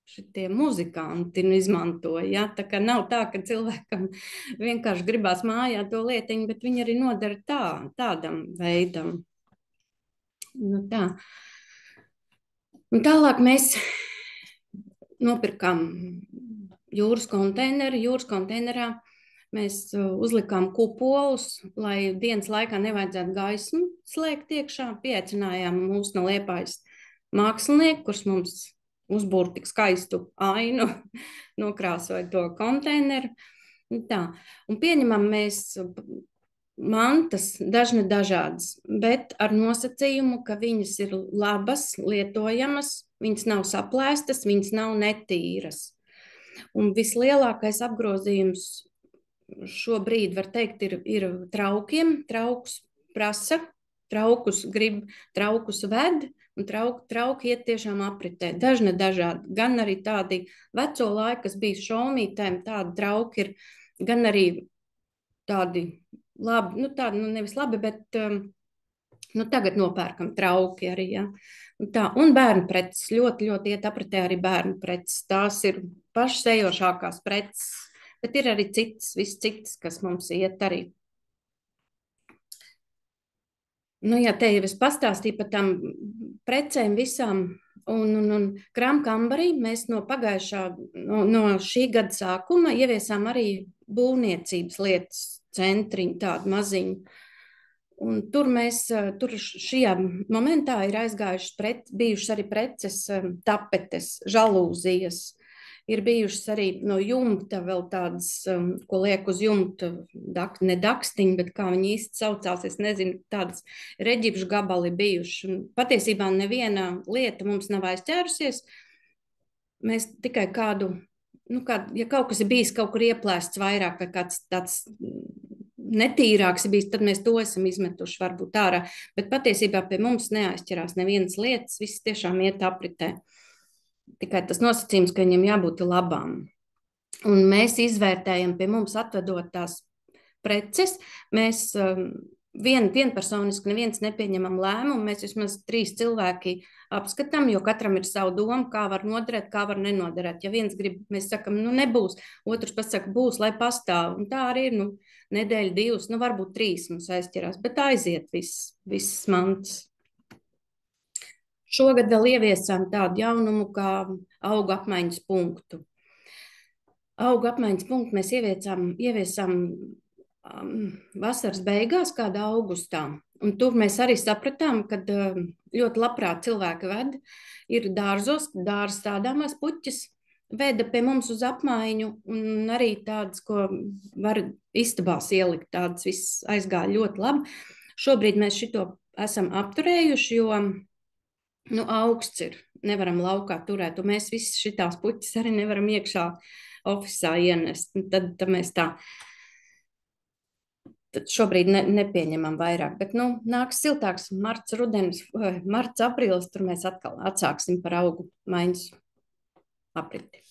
šitie muzikanti nu, izmantoja. Ja? Tā kā nav tā, ka cilvēkam vienkārši gribās mājā to lietiņu, bet viņi arī nodara tā, tādam veidam. Nu, tā. Un tālāk mēs nopirkām jūras konteineru. Jūras konteinerā mēs uh, uzlikām kupolus, lai dienas laikā nevajadzētu gaismu slēgt iekšā. Pieaicinājām mūsu no liepājas mākslinieku, kurš mums uzbūr tik skaistu ainu, nokrāsoja to konteineru. Tā. Un pieņemam mēs mantas, dažne dažādas, bet ar nosacījumu, ka viņas ir labas, lietojamas, viņas nav saplēstas, viņas nav netīras. Un vislielākais apgrozījums šobrīd, var teikt, ir, ir traukiem. Trauks prasa, traukus grib, traukus ved, un trauki, trauki iet tiešām apritē. Dažne dažādi, gan arī tādi veco laiku, kas bija šomītēm, tādi trauki ir, gan arī tādi labi, nu tādi, nu nevis labi, bet um, nu tagad nopērkam trauki arī, ja. Un tā, un bērnu preces, ļoti, ļoti iet apritē arī bērnu preces. Tās ir pašsējošākās preces, bet ir arī citas, viss citas, kas mums iet arī. Nu, ja te jau es pastāstīju par tām precēm visām, un, un, un krāmkambarī mēs no pagājušā, no, no šī gada sākuma ieviesām arī būvniecības lietas centriņu, tādu maziņu. Un tur mēs, tur šajā momentā ir aizgājušas, pret, bijušas arī preces, tapetes, žalūzijas, ir bijušas arī no jumta vēl tādas, ko liek uz jumta, dak, ne dakstiņi, bet kā viņi īsti saucās, es nezinu, tādas reģipšu gabali bijuši. Patiesībā neviena lieta mums nav aizķērusies. Mēs tikai kādu, nu, kā, ja kaut kas ir bijis kaut kur ieplēsts vairāk vai kāds tāds netīrāks bijis, tad mēs to esam izmetuši varbūt ārā. Bet patiesībā pie mums neaizķerās nevienas lietas, viss tiešām iet apritē. Tikai tas nosacījums, ka viņam jābūt labām. Un mēs izvērtējam pie mums atvedot tās preces, mēs um, vien, vienpersoniski neviens nepieņemam lēmumu. Mēs vismaz trīs cilvēki apskatām, jo katram ir sava doma, kā var noderēt, kā var nenoderēt. Ja viens grib, mēs sakam, nu nebūs, otrs pasaka, būs, lai pastāv. Un tā arī ir nu, nedēļa, divas, nu varbūt trīs mums aizķerās, bet aiziet viss, viss mants. Šogad vēl ieviesām tādu jaunumu kā auga apmaiņas punktu. Auga apmaiņas punktu mēs ieviesām, ieviesām um, vasaras beigās, kādā augustā. Un tur mēs arī sapratām, ka uh, ļoti labprāt cilvēki ved. Ir dārzos, dārza stādāmās puķis, veda pie mums uz apmaiņu, un arī tādas, ko var istabās ielikt, tādas viss aizgāja ļoti labi. Šobrīd mēs šito esam apturējuši, jo nu, augsts ir. Nevaram laukā turēt, un mēs visas šīs puķis arī nevaram iekšā oficiālā ienest. Tad, tad mēs tā tad šobrīd ne, nepieņemam vairāk. Bet nu, nāks siltāks marts, rudenis, marts, aprīlis. Tur mēs atkal atsāksim par augu maiņas apriti.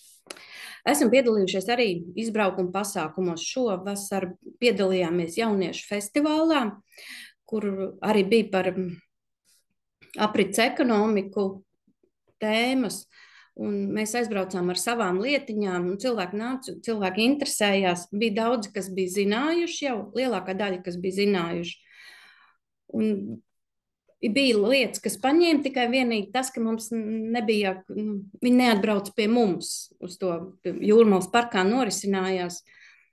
Esam piedalījušies arī izbraukuma pasākumos. Šovasar piedalījāmies jauniešu festivālā, kur arī bija par aprits ekonomiku tēmas. Un mēs aizbraucām ar savām lietiņām, un cilvēki nāca, cilvēki interesējās. Bija daudzi, kas bija zinājuši, jau lielākā daļa, kas bija zinājuši. Un bija lietas, kas paņēma tikai vienīgi tas, ka mums nebija, nu, viņi neatbrauca pie mums uz to jūrmālas parkā norisinājās.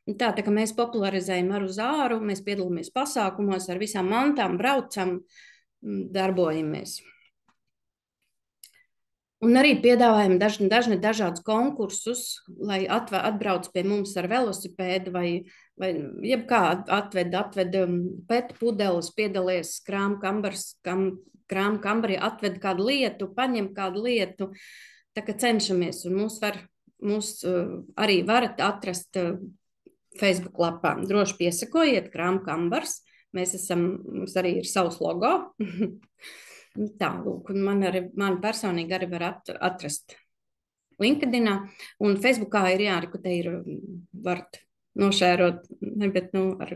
Un tā, tā kā mēs popularizējam ar uz āru, mēs piedalāmies pasākumos ar visām mantām, braucam, darbojamies. Un arī piedāvājam dažni, dažni dažādus konkursus, lai atve, atbrauc pie mums ar velosipēdu vai, vai jebkā atved, atved um, pēta pudeles, piedalies krāma kambars, kam, krāma kambarī, atved kādu lietu, paņem kādu lietu. Tā kā cenšamies, un mūs var, mūs uh, arī varat atrast uh, Facebook lapā. Droši piesakojiet krāma kambars. Mēs esam, mums arī ir savs logo. Nu tā, lūk, un man, arī, man personīgi arī var at, atrast LinkedIn, un Facebookā ir jā, ka te ir, varat nošērot, ne, bet, nu, ar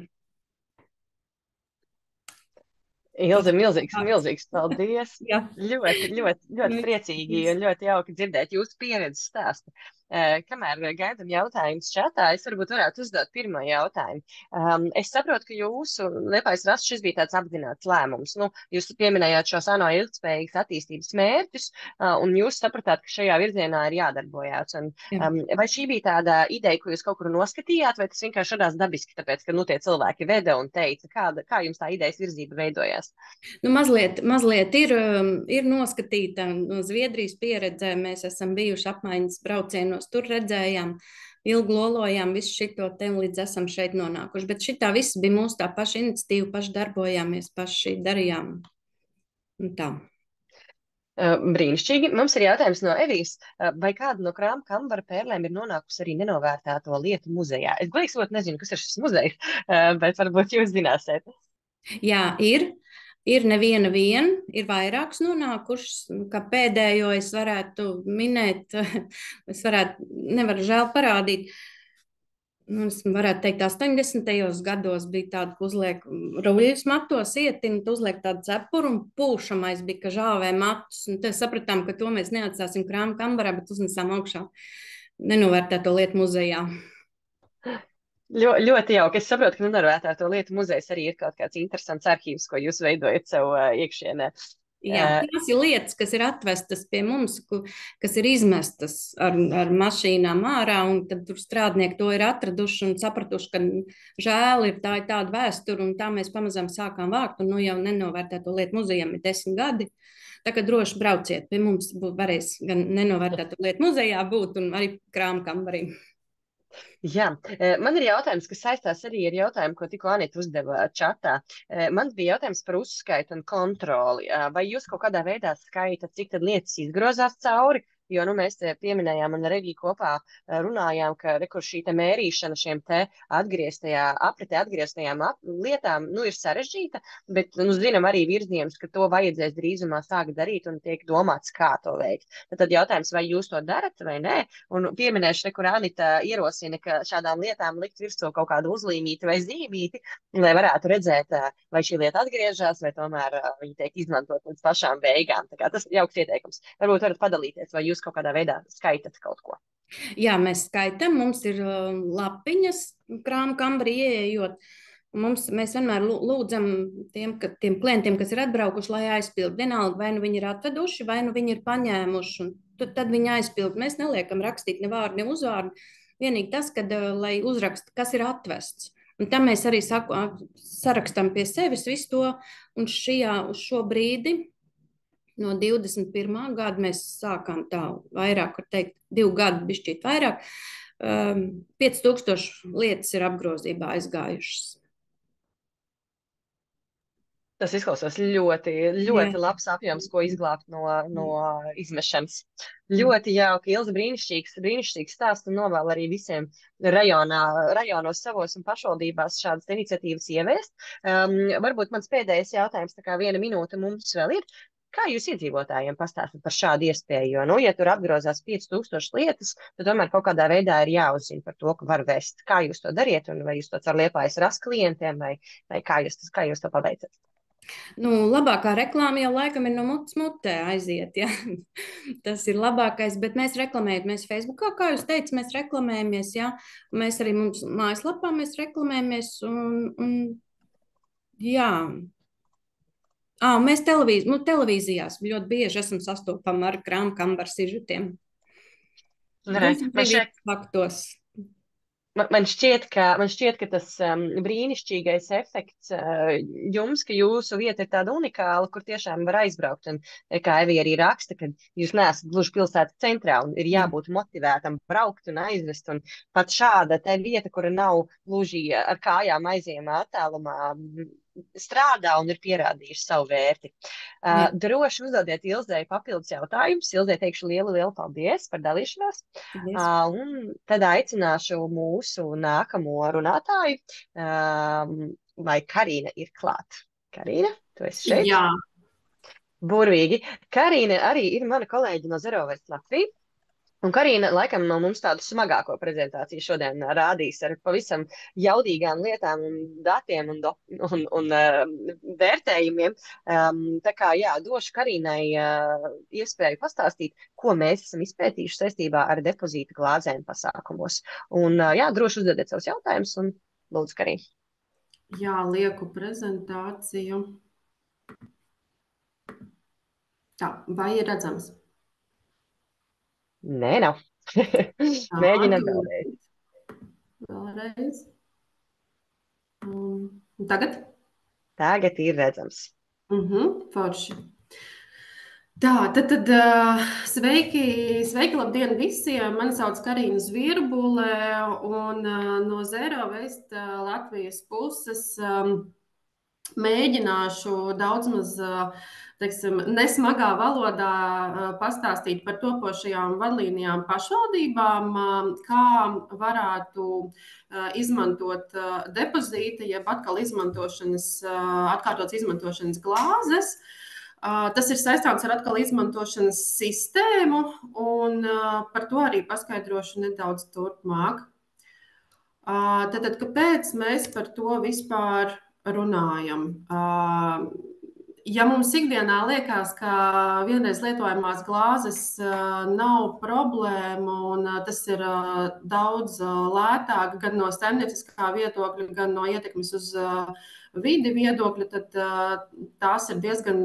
Ilze, milzīgs, milzīgs paldies. Ļoti, ļoti, ļoti priecīgi un ļoti jauki dzirdēt jūsu pieredzes stāstu. Kamēr gaidām jautājumus čatā, es varbūt varētu uzdot pirmo jautājumu. Um, es saprotu, ka jūsu Liepājas rasts šis bija tāds apzināts lēmums. Nu, jūs pieminējāt šos ANO ilgspējīgas attīstības mērķus, uh, un jūs sapratāt, ka šajā virzienā ir jādarbojās. Un, um, vai šī bija tāda ideja, ko jūs kaut kur noskatījāt, vai tas vienkārši radās dabiski, tāpēc, ka nu, tie cilvēki veda un teica, kāda, kā jums tā idejas virzība veidojās? Nu, mazliet, mazliet ir, ir noskatīta no Zviedrijas pieredzē. Mēs esam bijuši apmaiņas braucienos filmos tur redzējām, ilgi lolojām visu šo te līdz esam šeit nonākuši. Bet šī tā viss bija mūsu tā paša iniciatīva, paši darbojāmies, paši darījām. Un tā. Brīnišķīgi. Mums ir jautājums no Evijas. Vai kāda no krāma kambara pērlēm ir nonākusi arī nenovērtēto lietu muzejā? Es gluži sakot, nezinu, kas ir šis muzejs, bet varbūt jūs zināsiet. Jā, ir. Ir neviena viena, ir vairākas nonākušas, kā pēdējo es varētu minēt, es varētu, nevaru žēl parādīt. Nu, es varētu teikt, 80. gados bija tāda, ka uzliek rūjas matos, ietin, uzliek tādu cepuru un pūšamais bija, ka žāvē matus. Un tad sapratām, ka to mēs neatstāsim krāma kambarā, bet uznesām augšā nenovērtēto lietu muzejā. Ļo, ļoti jauki. Es saprotu, ka nenovērtēto lietu muzejs arī ir kaut kāds interesants arhīvs, ko jūs veidojat sev uh, iekšienē. Jā, tās ir lietas, kas ir atvestas pie mums, kas ir izmestas ar, ar mašīnām ārā, un tad tur strādnieki to ir atraduši un sapratuši, ka žēl ir tā ir tāda vēsture, un tā mēs pamazām sākām vākt, un nu jau nenovērtēt to lietu muzejam ir desmit gadi. Tā kā droši brauciet pie mums, varēs gan nenovērtēt lietu muzejā būt, un arī krāmkambarī. Jā, e, man ir jautājums, kas saistās arī ar jautājumu, ko tikko Anita uzdeva čatā. E, man bija jautājums par uzskaitu un kontroli. E, vai jūs kaut kādā veidā skaitat, cik tad lietas izgrozās cauri? Jo nu, mēs pieminējām un ar Reviju kopā eh, runājām, ka rekur šī mērīšana šiem te atgrieztajā, apritē atgrieztajām ap, lietām nu, ir sarežģīta, bet nu, zinām arī virzienus, ka to vajadzēs drīzumā sākt darīt un tiek domāts, kā to veikt. Tad, tad jautājums, vai jūs to darat vai nē? Un pieminēšu, rekur Anita ierosina, ka šādām lietām likt virsū kaut kādu uzlīmīti vai zīmīti, lai varētu redzēt, eh, vai šī lieta atgriežas, vai tomēr eh, viņa tiek izmantot līdz pašām beigām. Tas ir jauks ieteikums. Varbūt varat padalīties, vai jūs jūs kaut kādā veidā skaitat kaut ko? Jā, mēs skaitām, mums ir uh, lapiņas krāma kambarī ieejot. Mums, mēs vienmēr lūdzam tiem, ka, tiem klientiem, kas ir atbraukuši, lai aizpildītu. Vienalga, vai nu viņi ir atveduši, vai nu viņi ir paņēmuši. Tad, tad viņi aizpild. Mēs neliekam rakstīt ne vārdu, ne uzvārdu. Vienīgi tas, kad, uh, lai uzraksta, kas ir atvests. Un tam mēs arī saku, sarakstām pie sevis visu to. Un šajā, uz šo brīdi no 21. gada mēs sākām tā vairāk, var teikt, divu gadu bišķīt vairāk. Um, 5000 lietas ir apgrozībā aizgājušas. Tas izklausās ļoti, ļoti Jā. labs apjoms, ko izglābt no, no izmešanas. Ļoti jauki, Ilza, brīnišķīgs, brīnišķīgs stāsts un novēl arī visiem rajonā, rajonos savos un pašvaldībās šādas iniciatīvas ieviest. Um, varbūt mans pēdējais jautājums, tā kā viena minūte mums vēl ir. Kā jūs iedzīvotājiem pastāstāt par šādu iespēju? Jo, nu, ja tur apgrozās 5000 lietas, tad tomēr kaut kādā veidā ir jāuzzina par to, ka var vest. Kā jūs to dariet, un vai jūs to caur liepājas rast klientiem, vai, vai kā, jūs, kā jūs to paveicat? Nu, labākā reklāma jau laikam ir no mutes mutē aiziet. Ja? Tas ir labākais, bet mēs reklamējam, mēs Facebookā, kā jūs teicat, mēs reklamējamies, ja? mēs arī mums mājaslapā mēs reklamējamies. Un, un, jā, À, mēs televīz, nu, televīzijās ļoti bieži esam sastopami ar krāmu kambaru sižetiem. Man, man, šķiet, ka, man šķiet, ka tas um, brīnišķīgais efekts uh, jums, ka jūsu vieta ir tāda unikāla, kur tiešām var aizbraukt. Un, kā Evija arī raksta, ka jūs neesat gluži pilsētas centrā un ir jābūt motivētam braukt un aizvest. Un pat šāda vieta, kura nav gluži ar kājām aizjama attālumā, strādā un ir pierādījuši savu vērti. Uh, droši uzdodiet Ilzai papildus jautājumus. Ilzai teikšu lielu, lielu paldies par dalīšanos. Paldies. Uh, un tad aicināšu mūsu nākamo runātāju, uh, vai Karina ir klāt. Karina, tu esi šeit? Jā. Burvīgi. Karina arī ir mana kolēģi no Zero West Latvijas. Un Karina laikam no mums tādu smagāko prezentāciju šodien rādīs ar pavisam jaudīgām lietām un datiem un, do, un, un uh, vērtējumiem. Um, tā kā jā, došu Karinai uh, iespēju pastāstīt, ko mēs esam izpētījuši saistībā ar depozīta glāzēm pasākumos. Un uh, jā, droši uzdodiet savus jautājumus un lūdzu, Karina. Jā, lieku prezentāciju. Tā, vai ir redzams? Nē, nav. Mēģinām vēlreiz. Vēlreiz. Um, tagad? Tagad ir redzams. Uh mhm, -huh, forši. Tā, tad, tad sveiki, sveiki, labdien visiem! Mani sauc Karina Zvirbule, un no Zero Vest Latvijas puses um, mēģināšu daudz maz teiksim, nesmagā valodā pastāstīt par topošajām vadlīnijām pašvaldībām, kā varētu izmantot depozīta, jeb atkal izmantošanas, atkārtotas izmantošanas glāzes. Tas ir saistāms ar atkal izmantošanas sistēmu, un par to arī paskaidrošu nedaudz turpmāk. Tātad, kāpēc mēs par to vispār runājam? Ja mums ikdienā liekas, ka vienreiz lietojamās glāzes nav problēma un tas ir daudz lētāk gan no saimnieciskā viedokļa, gan no ietekmes uz vidi viedokļa, tad tās ir diezgan,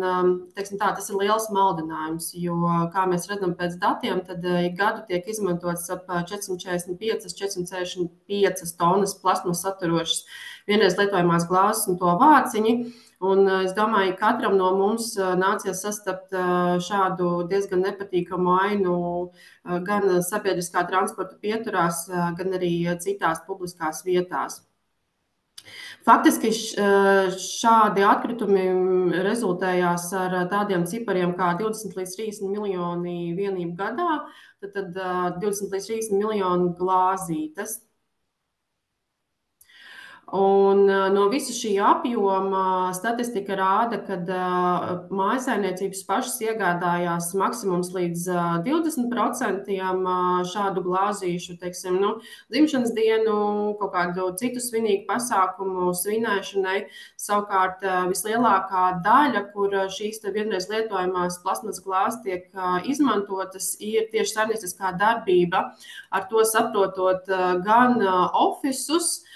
teiksim tā, tas ir liels maldinājums, jo, kā mēs redzam pēc datiem, tad ik gadu tiek izmantots ap 445, 465 tonnas plasmas saturošas vienreiz lietojamās glāzes un to vāciņi. Un es domāju, ka katram no mums nācies sastapt šādu diezgan nepatīkamu ainu gan sabiedriskā transporta pieturās, gan arī citās publiskās vietās. Faktiski šādi atkritumi rezultējās ar tādiem cipariem kā 20 līdz 30 miljoni vienību gadā, tad, tad 20 līdz 30 miljoni glāzītes. Un no visa šī apjoma statistika rāda, ka mājsaimniecības pašas iegādājās maksimums līdz uh, 20% šādu glāzīšu, teiksim, nu, dzimšanas dienu, kaut kādu citu svinīgu pasākumu svinēšanai. Savukārt vislielākā daļa, kur šīs vienreiz lietojamās plasmas glāzes tiek izmantotas, ir tieši saimnieciskā darbība, ar to saprotot gan ofisus, gan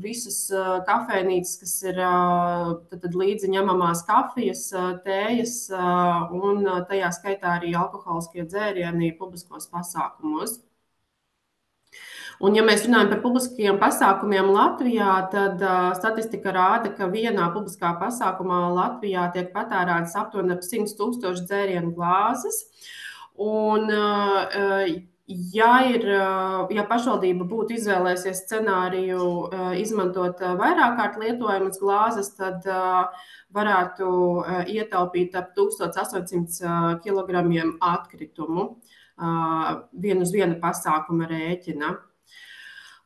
visas kafejnīcas, kas ir līdzi ņemamās kafijas, tējas un tajā skaitā arī alkoholiskie dzērieni publiskos pasākumos. Un, ja mēs runājam par publiskiem pasākumiem Latvijā, tad uh, statistika rāda, ka vienā publiskā pasākumā Latvijā tiek patērētas aptuveni 100 tūkstoši dzērienu glāzes. Un, uh, Ja, ir, ja pašvaldība būtu izvēlējusies scenāriju izmantot vairāk kārt lietojamas glāzes, tad varētu ietaupīt ap 1800 kg atkritumu vienu uz viena pasākuma rēķina.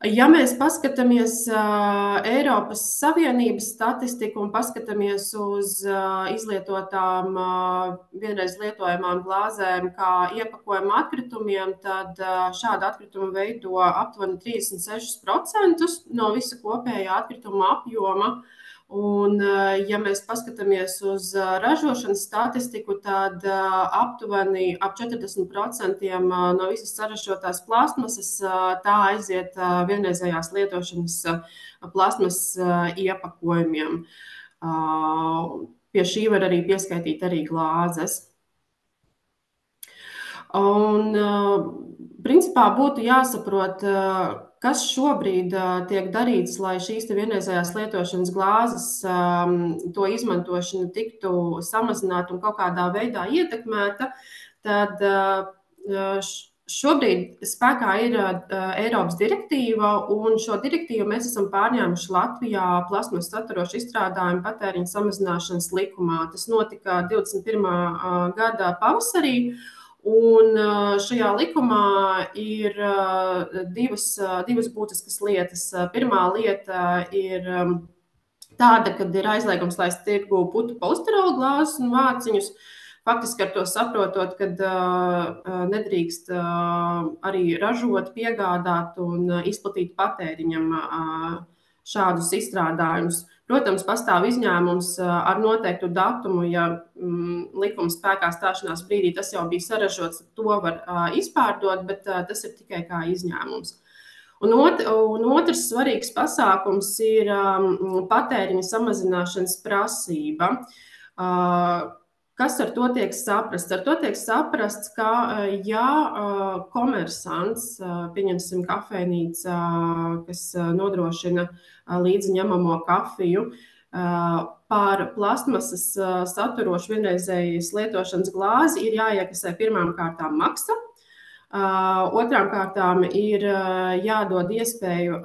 Ja mēs paskatāmies uh, Eiropas Savienības statistiku un paskatāmies uz uh, izlietotām, uh, vienreiz lietojamām glāzēm, kā iepakojuma atkritumiem, tad uh, šāda atkrituma veido aptuveni 36% no visa kopējā atkrituma apjoma. Uh, Un, eh, ja mēs paskatāmies uz eh, ražošanas statistiku, tad eh, aptuveni ap 40% no visas saražotās plasmasas tā aiziet vienreizējās lietošanas plasmas iepakojumiem. Pie šī var arī pieskaitīt arī glāzes. Un, principā būtu jāsaprot, Kas šobrīd tiek darīts, lai šīs vienreizējās lietošanas glāzes, to izmantošana tiktu samazināta un kaut kādā veidā ietekmēta, tad šobrīd spēkā ir Eiropas direktīva, un šo direktīvu mēs esam pārņēmuši Latvijā plasmas saturošu izstrādājumu patēriņa samazināšanas likumā. Tas notika 21. gada pavasarī. Un šajā likumā ir divas, divas būtiskas lietas. Pirmā lieta ir tāda, ka ir aizliegums laist tirgu putu polistirola glāzes un vāciņus. Faktiski ar to saprotot, ka nedrīkst arī ražot, piegādāt un izplatīt patēriņam šādus izstrādājumus. Protams, pastāv izņēmums ar noteiktu datumu, ja mm, likuma spēkā stāšanās brīdī tas jau bija saražots, to var uh, izpārdot, bet uh, tas ir tikai kā izņēmums. Un, ot, un otrs svarīgs pasākums ir um, patēriņa samazināšanas prasība. Uh, Kas ar to tiek saprasts? Ar to tiek saprasts, ka, ja komersants, pieņemsim, kafejnīca, kas nodrošina līdzi ņemamo kafiju, par plasmasas saturošu vienreizējas lietošanas glāzi ir jāiekasē pirmām kārtām maksa. Otrām kārtām ir jādod iespēju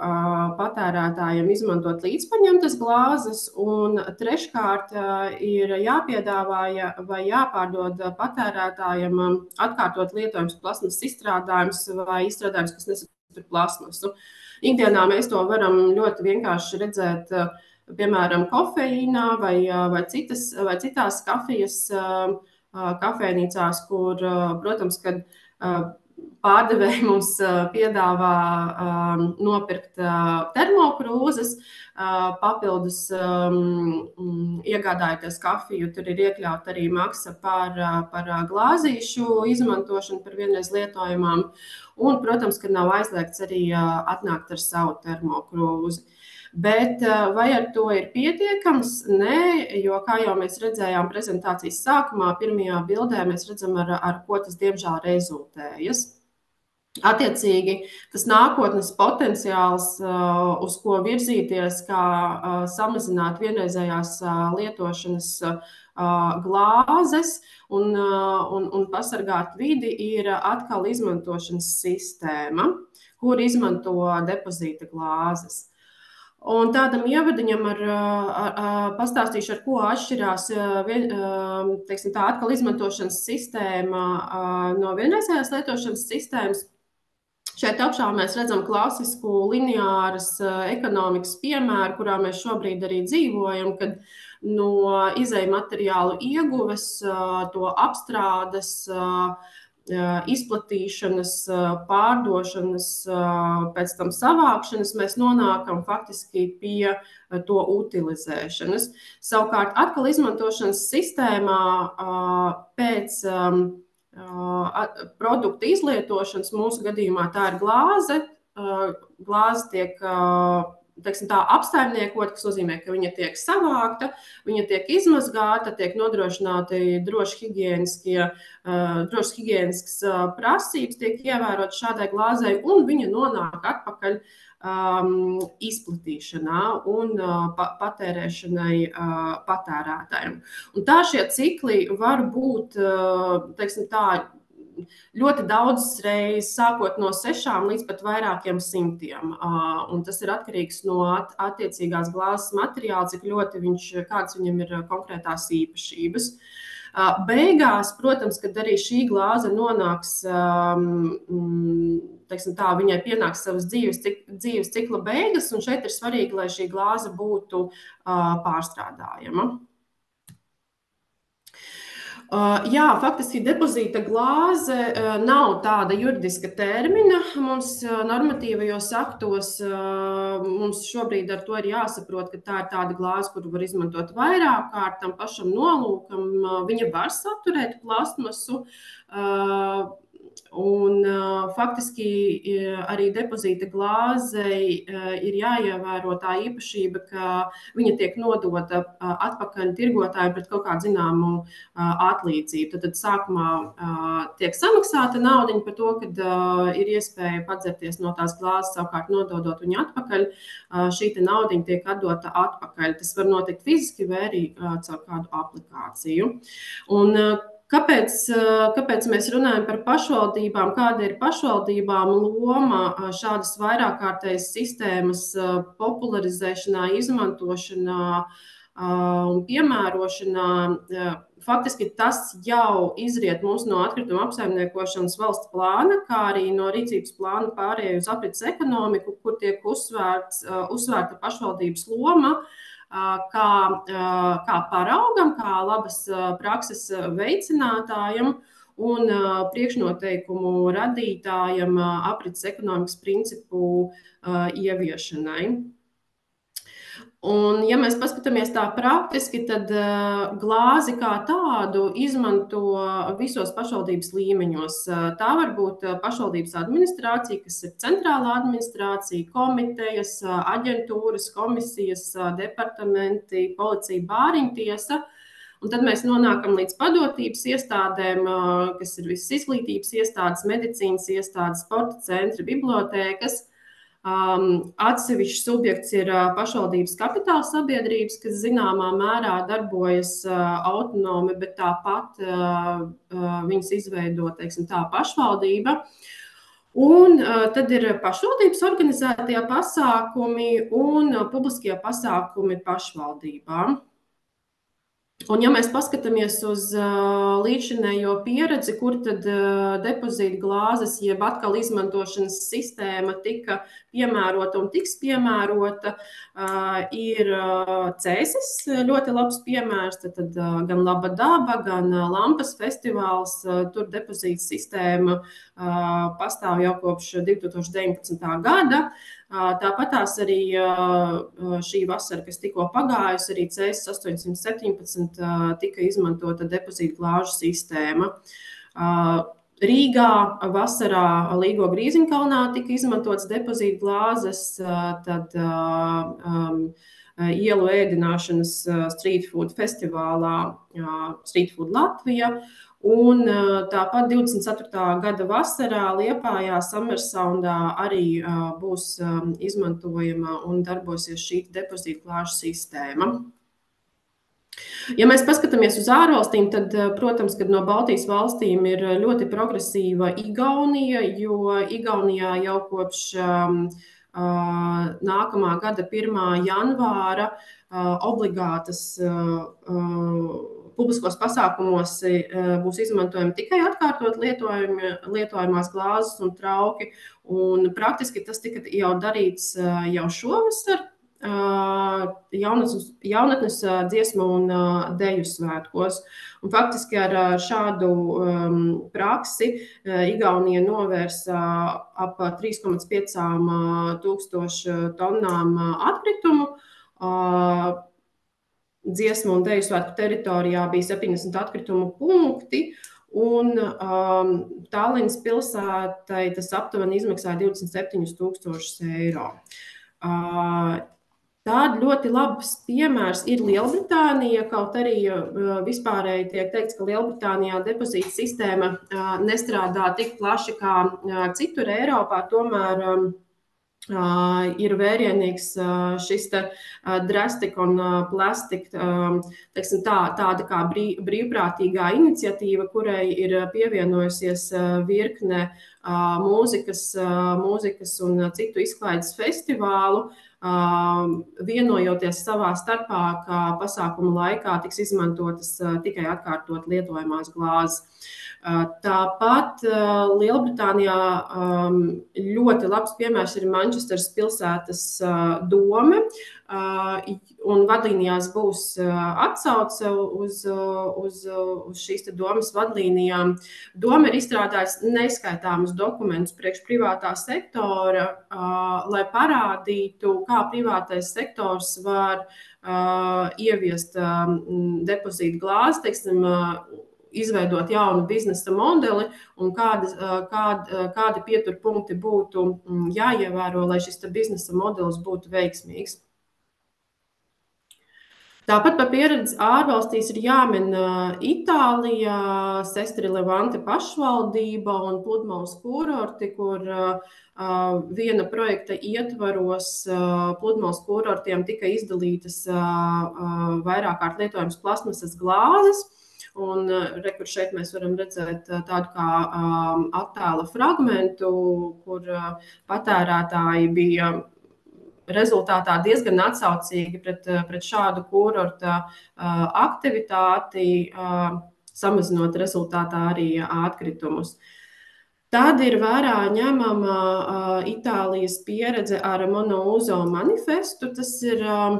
patērētājiem izmantot līdzpaņemtas glāzes, un treškārt ir jāpiedāvā vai jāpārdod patērētājiem atkārtot lietojams plasmas izstrādājums vai izstrādājums, kas nesatur plasmasu. Ikdienā mēs to varam ļoti vienkārši redzēt, piemēram, kofeīnā vai, vai, citas, vai citās kafijas kafejnīcās, kur, protams, kad pārdevēji mums piedāvā um, nopirkt uh, termokrūzes, uh, papildus um, iegādājoties kafiju. Tur ir iekļauta arī maksa par, uh, par glāzīšu izmantošanu, par vienreiz lietojamām. Un, protams, ka nav aizliegts arī uh, atnākt ar savu termokrūzi. Bet vai ar to ir pietiekams? Nē, jo kā jau mēs redzējām prezentācijas sākumā, pirmajā bildē mēs redzam, ar, ar ko tas diemžēl rezultējas. Attiecīgi, tas nākotnes potenciāls, uz ko virzīties, kā samazināt vienreizējās lietošanas glāzes un, un, un pasargāt vidi, ir atkal izmantošanas sistēma, kur izmanto depozīta glāzes. Un tādam ievadiņam ar, ar, ar, pastāstīšu, ar ko atšķirās teiksim, tā atkal izmantošanas sistēma no vienreizējās lietošanas sistēmas. Šeit apšā mēs redzam klasisku lineāras ekonomikas piemēru, kurā mēs šobrīd arī dzīvojam, kad no izēju materiālu ieguves, to apstrādes, izplatīšanas, pārdošanas, pēc tam savākšanas, mēs nonākam faktiski pie to utilizēšanas. Savukārt, atkal izmantošanas sistēmā pēc produktu izlietošanas, mūsu gadījumā tā ir glāze. Glāze tiek teiksim, tā, apsaimniekot, kas nozīmē, ka viņa tiek savākta, viņa tiek izmazgāta, tiek nodrošināti droši higieniskie, droši higieniskas prasības, tiek ievērotas šādai glāzei, un viņa nonāk atpakaļ um, izplatīšanā un uh, pa, patērēšanai uh, patērētājiem. Un tā šie cikli var būt uh, teiksim, tā, ļoti daudzas reizes, sākot no sešām līdz pat vairākiem simtiem. Un tas ir atkarīgs no attiecīgās glāzes materiāla, cik ļoti viņš, kādas viņam ir konkrētās īpašības. Beigās, protams, kad arī šī glāze nonāks, teiksim, tā, viņai pienāks savas dzīves, cik, dzīves cikla beigas, un šeit ir svarīgi, lai šī glāze būtu pārstrādājama. Uh, jā, faktiski depozīta glāze uh, nav tāda juridiska termina. Mums uh, normatīvajos aktos mums šobrīd ar to ir jāsaprot, ka tā ir tāda glāze, kuru var izmantot vairāk kārt tam pašam nolūkam. Viņa var saturēt plastmasu Un, faktiski arī depozīta glāzei ir jāievēro tā īpašība, ka viņa tiek nodota atpakaļ tirgotājiem pret kaut kādu zināmu atlīdzību. Tad, tad sākumā tiek samaksāta nauda par to, ka ir iespēja padzerties no tās glāzes, savukārt nododot viņu atpakaļ. Šī nauda tiek atdota atpakaļ. Tas var notikt fiziski vai arī caur kādu aplikāciju. Un, Kāpēc, kāpēc mēs runājam par pašvaldībām? Kāda ir pašvaldībām loma šādas vairākārtējas sistēmas popularizēšanā, izmantošanā un piemērošanā? Faktiski tas jau izriet mums no atkrituma apsaimniekošanas valsts plāna, kā arī no rīcības plāna pārējai uz aprits ekonomiku, kur tiek uzsvērts, uzsvērta pašvaldības loma. Uh, kā, kā paraugam, kā labas prakses veicinātājam un priekšnoteikumu radītājam aprits ekonomikas principu ieviešanai. Un, ja mēs paskatāmies tā praktiski, tad uh, glāzi kā tādu izmanto visos pašvaldības līmeņos. Uh, tā var būt uh, pašvaldības administrācija, kas ir centrālā administrācija, komitejas, aģentūras, komisijas, departamenti, policija, bāriņtiesa. Un tad mēs nonākam līdz padotības iestādēm, uh, kas ir visas izglītības iestādes, medicīnas iestādes, sporta centri, bibliotēkas. Um, atsevišķs subjekts ir uh, pašvaldības kapitāla sabiedrības, kas zināmā mērā darbojas uh, autonomi, bet tāpat uh, uh, viņas izveido teiksim, tā, pašvaldība. Un uh, tad ir pašvaldības organizētie pasākumi un uh, publiskie pasākumi pašvaldībām. Un, ja mēs paskatāmies uz uh, līdzinējo pieredzi, kur tad uh, depozīta glāzes, jeb atkal izmantošanas sistēma tika piemērota un tiks piemērota, uh, ir uh, Cēsis ļoti labs piemērs. Tad, tad uh, gan Laba daba, gan uh, Lampas festivāls, uh, tur depozīta sistēma uh, pastāv jau kopš 2019. gada. Uh, Tāpat tās arī šī vasara, kas tikko pagājusi, arī CS 817 tika izmantota depozīta glāžu sistēma. Rīgā vasarā Līgo Grīziņkalnā tika izmantots depozīta glāzes, tad um, ielu ēdināšanas street food festivālā Street Food Latvija. Un tāpat 24. gada vasarā Liepājā Summersoundā arī būs izmantojama un darbosies šī depozīta klāšu sistēma. Ja mēs paskatāmies uz ārvalstīm, tad, protams, kad no Baltijas valstīm ir ļoti progresīva Igaunija, jo Igaunijā jau kopš um, uh, nākamā gada 1. janvāra uh, obligātas uh, publiskos pasākumos būs izmantojami tikai atkārtot lietojamās glāzes un trauki. Un praktiski tas tika jau darīts jau šovasar, jaunatnes, jaunatnes dziesmu un deju svētkos. Un faktiski ar šādu um, praksi Igaunija novērsa ap 3,5 tūkstošu tonnām atkritumu. Uh, dziesmu un dēļu svētku teritorijā bija 70 atkritumu punkti. Un um, Tallinas pilsētai tas aptuveni izmaksāja 27,000 eiro. Uh, Tāda ļoti labs piemērs ir Lielbritānija. Kaut arī uh, vispārēji tiek teikts, ka Lielbritānijā depozīta sistēma uh, nestrādā tik plaši kā uh, citur Eiropā. Tomēr um, Uh, ir vērienīgs uh, šis te, uh, drastic un plastic, teiksim, tā, tāda kā brīv, brīvprātīgā iniciatīva, kurai ir pievienojusies virkne mūzikas, mūzikas un citu izklaides festivālu, vienojoties savā starpā, ka pasākumu laikā tiks izmantotas tikai atkārtot lietojamās glāzes. Tāpat Lielbritānijā ļoti labs piemērs ir Manchesteras pilsētas dome, un vadlīnijās būs atsauce uz, uz, uz šīs domas vadlīnijām. Doma ir izstrādājusi neskaitāmus dokumentus priekš privātā sektora, lai parādītu, kā privātais sektors var ieviest depozītu glāzi, teiksim, izveidot jaunu biznesa modeli un kādi, kādi, kādi pieturpunkti būtu jāievēro, lai šis biznesa modelis būtu veiksmīgs. Tāpat par pieredzi ārvalstīs ir jāmin Itālijā, Sestri Levante pašvaldība un pludmales kurorti, kur viena projekta ietvaros pludmales kurortiem tika izdalītas vairāk kārt lietojamas plasmasas glāzes. Un rekur šeit mēs varam redzēt tādu kā um, attēla fragmentu, kur uh, patērētāji bija rezultātā diezgan atsaucīgi pret, pret šādu kurorta uh, aktivitāti, uh, samazinot rezultātā arī atkritumus. Tad ir vērā ņemama uh, Itālijas pieredze ar monouzo manifestu. Tas ir uh,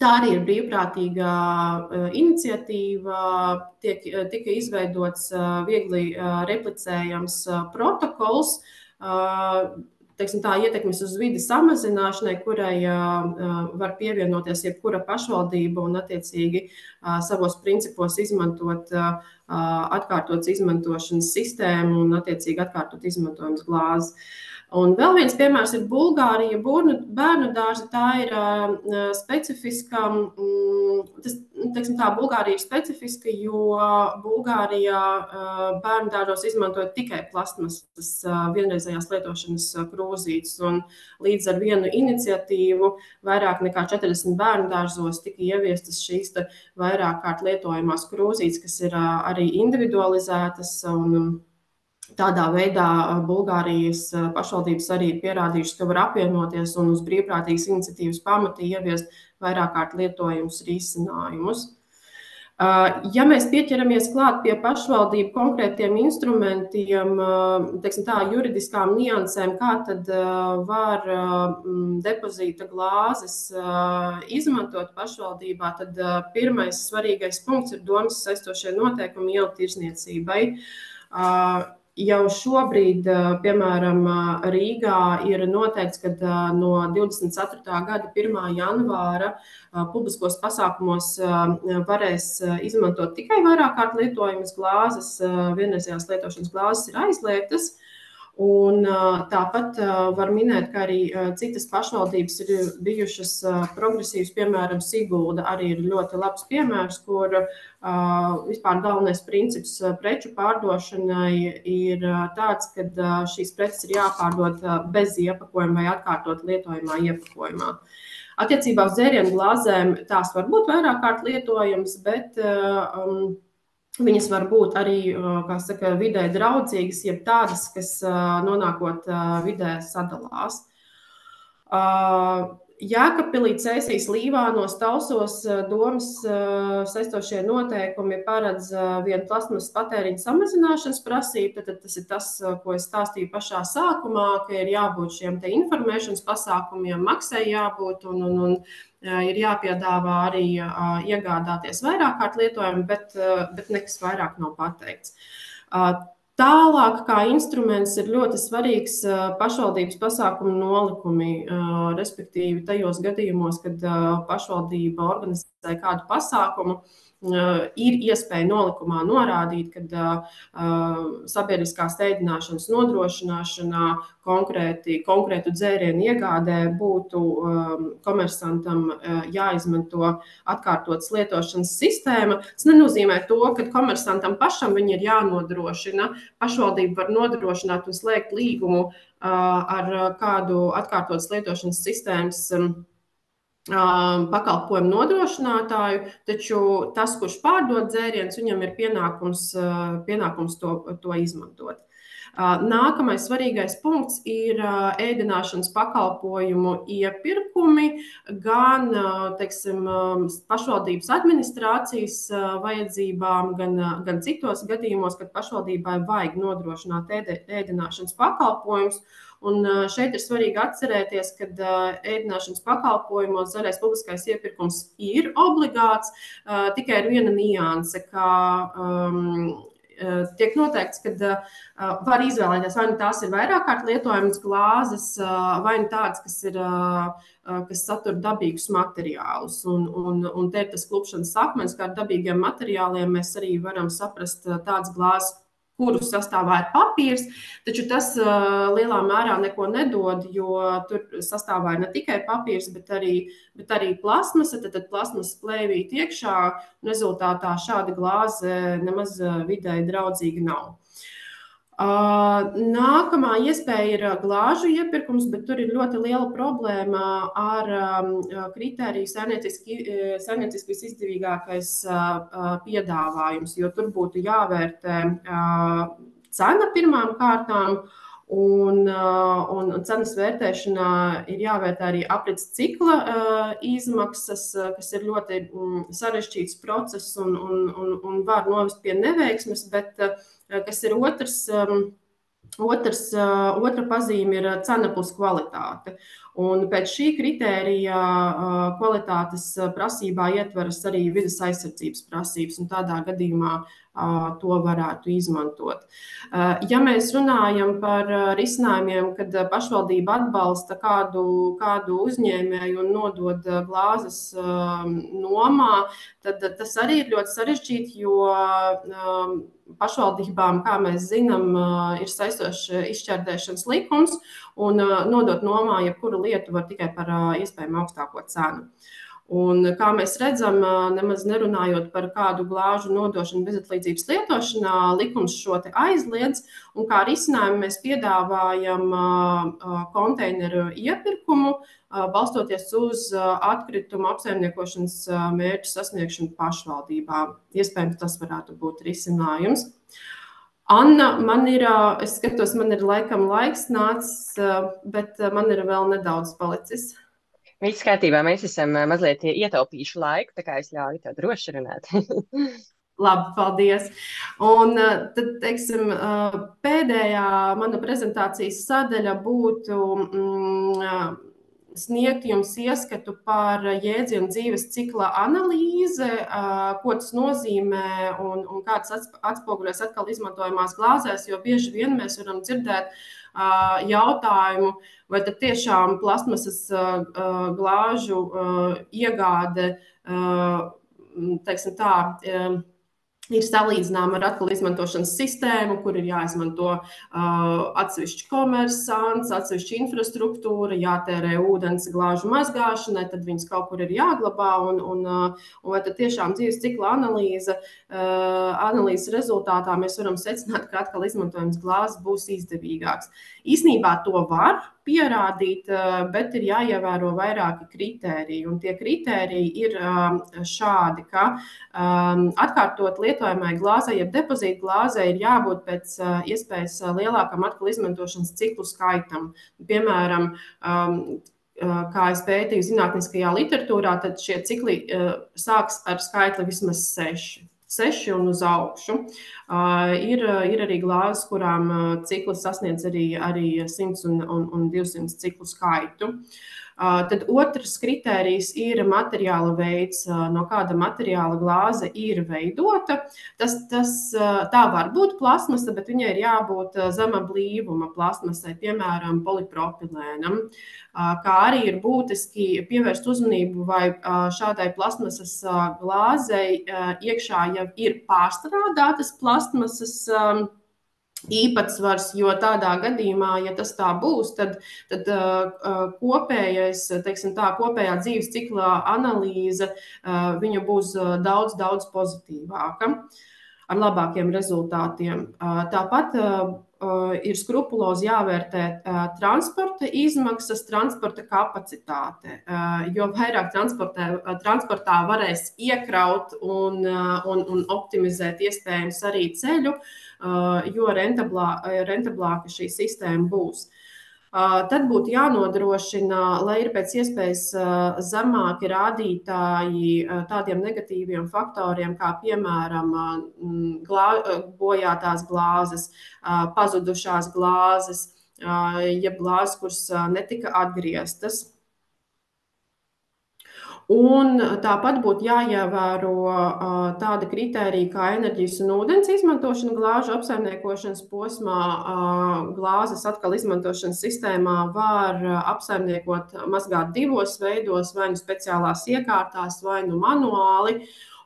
Tā arī ir brīvprātīga uh, iniciatīva. Tiek, tika izveidots uh, viegli uh, replicējams protokols, teiksim, tā ietekmes uz vidi samazināšanai, kurai var pievienoties jebkura pašvaldība un, attiecīgi, savos principos izmantot atkārtotas izmantošanas sistēmu un, attiecīgi, atkārtot izmantojamas glāzes. Un vēl viens piemērs ir Bulgārija. Burnu, bērnu dārza tā ir uh, specifiska. Um, tas, teiksim, tā Bulgārija ir specifiska, jo Bulgārijā uh, bērnu dārzos izmantoja tikai plastmasas uh, vienreizējās lietošanas krūzītes. Līdz ar vienu iniciatīvu vairāk nekā 40 bērnu dārzos tika ieviestas šīs vairāk kārt lietojamās krūzītes, kas ir uh, arī individualizētas. Un, Tādā veidā Bulgārijas pašvaldības arī ir pierādījušas, ka var apvienoties un uz brīvprātīgas iniciatīvas pamata ieviest vairāk kārt lietojumus risinājumus. Ja mēs pieķeramies klāt pie pašvaldību konkrētiem instrumentiem, teiksim, tā, juridiskām niansēm, kā tad var depozīta glāzes izmantot pašvaldībā, tad pirmais svarīgais punkts ir domas saistošie noteikumi ielu tirsniecībai jau šobrīd, piemēram, Rīgā ir noteikts, ka no 24. gada 1. janvāra publiskos pasākumos varēs izmantot tikai vairāk kārt lietojamas glāzes, vienreizējās lietošanas glāzes ir aizliegtas. Un, tāpat var minēt, ka arī citas pašvaldības ir bijušas progresīvas. Piemēram, Sigulda arī ir ļoti labs piemērs, kur vispār galvenais princips preču pārdošanai ir tāds, ka šīs preces ir jāpārdod bez iepakojuma vai atkārtot lietojamā iepakojumā. Attiecībā uz dzērienu glāzēm tās var būt vairāk kārt lietojamas, bet um, Viņas var būt arī saka, vidē draudzīgas, jeb tādas, kas nonākot vidē sadalās. Jēkabpilī, Cēsīs, Līvānos, Tausos domas saistošie noteikumi paredz vienu plasmas patēriņa samazināšanas prasību. Tad tas ir tas, ko es stāstīju pašā sākumā, ka ir jābūt šiem te informēšanas pasākumiem, maksai jābūt un, un, un ir jāpiedāvā arī iegādāties vairāk kārt lietojumu, bet, bet nekas vairāk nav pateikts. Tālāk, kā instruments, ir ļoti svarīgs pašvaldības pasākumu nolikumi, respektīvi tajos gadījumos, kad pašvaldība organizē kādu pasākumu, ir iespēja nolikumā norādīt, ka sabiedriskās ēdināšanas nodrošināšanā konkrēti, konkrētu dzērienu iegādē būtu komersantam jāizmanto atkārtotas lietošanas sistēma. Tas nenozīmē to, ka komersantam pašam viņi ir jānodrošina. Pašvaldība var nodrošināt un slēgt līgumu ar kādu atkārtotas lietošanas sistēmas pakalpojumu nodrošinātāju, taču tas, kurš pārdod dzērienus, viņam ir pienākums, pienākums to, to izmantot. Nākamais svarīgais punkts ir ēdināšanas pakalpojumu iepirkumi gan teiksim, pašvaldības administrācijas vajadzībām, gan, gan citos gadījumos, kad pašvaldībai vajag nodrošināt ēdināšanas pakalpojumus. Un šeit ir svarīgi atcerēties, ka ēdināšanas pakalpojumos zaļais publiskais iepirkums ir obligāts, tikai ir viena nianse, ka um, tiek noteikts, ka var izvēlēties, vai nu tās ir vairāk kārt lietojamas glāzes, vai nu tādas, kas, ir, kas satur dabīgus materiālus. Un, un, un te ir tas klupšanas akmens, kā ar dabīgiem materiāliem mēs arī varam saprast tādas glāzes kuru sastāvā ir papīrs, taču tas uh, lielā mērā neko nedod, jo tur sastāvā ir ne tikai papīrs, bet arī, bet arī plasmasa. Tad, tad plasmas plēvīt iekšā, rezultātā šāda glāze nemaz vidēji draudzīga nav. Nākamā iespēja ir glāžu iepirkums, bet tur ir ļoti liela problēma ar kritēriju saimnieciski visizdevīgākais piedāvājums, jo tur būtu jāvērtē cena pirmām kārtām. Un, un, un cenas vērtēšanā ir jāvērtē arī aprits cikla uh, izmaksas, kas ir ļoti mm, sarežģīts process un, un, un, un var novest pie neveiksmes, bet uh, kas ir otrs. Um, Otrs, otra pazīme ir cena plus kvalitāte. Un pēc šī kritērija kvalitātes prasībā ietveras arī vidas aizsardzības prasības, un tādā gadījumā to varētu izmantot. Ja mēs runājam par risinājumiem, kad pašvaldība atbalsta kādu, kādu uzņēmēju un nodod glāzes nomā, tad tas arī ir ļoti sarežģīti, jo pašvaldībām, kā mēs zinām, ir saistošs izšķērdēšanas likums, un nodot nomā jebkuru lietu var tikai par iespējami augstāko cenu. Un, kā mēs redzam, nemaz nerunājot par kādu glāžu nodošanu bezatlīdzības lietošanā, likums šo aizliedz. Un kā risinājumu mēs piedāvājam konteineru iepirkumu, balstoties uz atkritumu apsaimniekošanas mērķu sasniegšanu pašvaldībām. Iespējams, tas varētu būt risinājums. Anna, man ir, es skatos, man ir laikam laiks nācis, bet man ir vēl nedaudz palicis. Viss kārtībā, mēs esam eh, mazliet ietaupījuši laiku, tā kā es ļauju tev droši runāt. Labi, paldies. Un eh, tad, teiksim, eh, pēdējā mana prezentācijas sadaļa būtu mm, sniegt jums ieskatu par jēdzienu dzīves cikla analīze, ko tas nozīmē un, un kā tas atspoguļojas atkal izmantojamās glāzēs, jo bieži vien mēs varam dzirdēt jautājumu, vai tad tiešām plasmasas glāžu iegāde, teiksim tā, ir salīdzināma ar atkal izmantošanas sistēmu, kur ir jāizmanto uh, atsevišķi komersants, atsevišķa infrastruktūra, jātērē ūdens glāžu mazgāšanai, tad viņas kaut kur ir jāglabā. Un, un, uh, un vai tad tiešām dzīves cikla analīze, uh, analīzes rezultātā mēs varam secināt, ka atkal izmantojams glāzes būs izdevīgāks. Īsnībā to var pierādīt, bet ir jāievēro vairāki kritēriji. Un tie kritēriji ir šādi, ka atkārtot lietojamai glāzei, jeb depozīta glāzei, ir jābūt pēc iespējas lielākam atkal izmantošanas ciklu skaitam. Piemēram, kā es pētīju zinātniskajā literatūrā, tad šie cikli sāks ar skaitli vismaz seši seši un uz augšu. Uh, ir, ir arī glāzes, kurām cikls sasniedz arī, arī 100 un, un, un 200 ciklu skaitu. Uh, tad otrs kritērijs ir materiāla veids, no kāda materiāla glāze ir veidota. Tas, tas, tā var būt plasmasa, bet viņai ir jābūt zema blīvuma plasmasai, piemēram, polipropilēnam. Kā arī ir būtiski pievērst uzmanību, vai šādai plasmasas glāzei iekšā jau ir pārstrādātas plasmasas īpatsvars, jo tādā gadījumā, ja tas tā būs, tad, tad uh, kopējais, teiksim tā, kopējā dzīves cikla analīze uh, būs daudz, daudz pozitīvāka, ar labākiem rezultātiem. Uh, tāpat Uh, ir skrupulozi jāvērtē uh, transporta izmaksas, transporta kapacitāte. Uh, jo vairāk transportā varēs iekraut un, un, un optimizēt iespējams arī ceļu, jo rentablā, rentablāka šī sistēma būs. Tad būtu jānodrošina, lai ir pēc iespējas zemāki rādītāji tādiem negatīviem faktoriem, kā piemēram glā, bojātās glāzes, pazudušās glāzes, jeb glāzes, kuras netika atgrieztas. Un tāpat būtu jāievēro tāda kritērija kā enerģijas un ūdens izmantošana glāžu apsaimniekošanas posmā. Glāzes atkal izmantošanas sistēmā var apsaimniekot, mazgāt divos veidos, vai nu speciālās iekārtās, vai nu manuāli.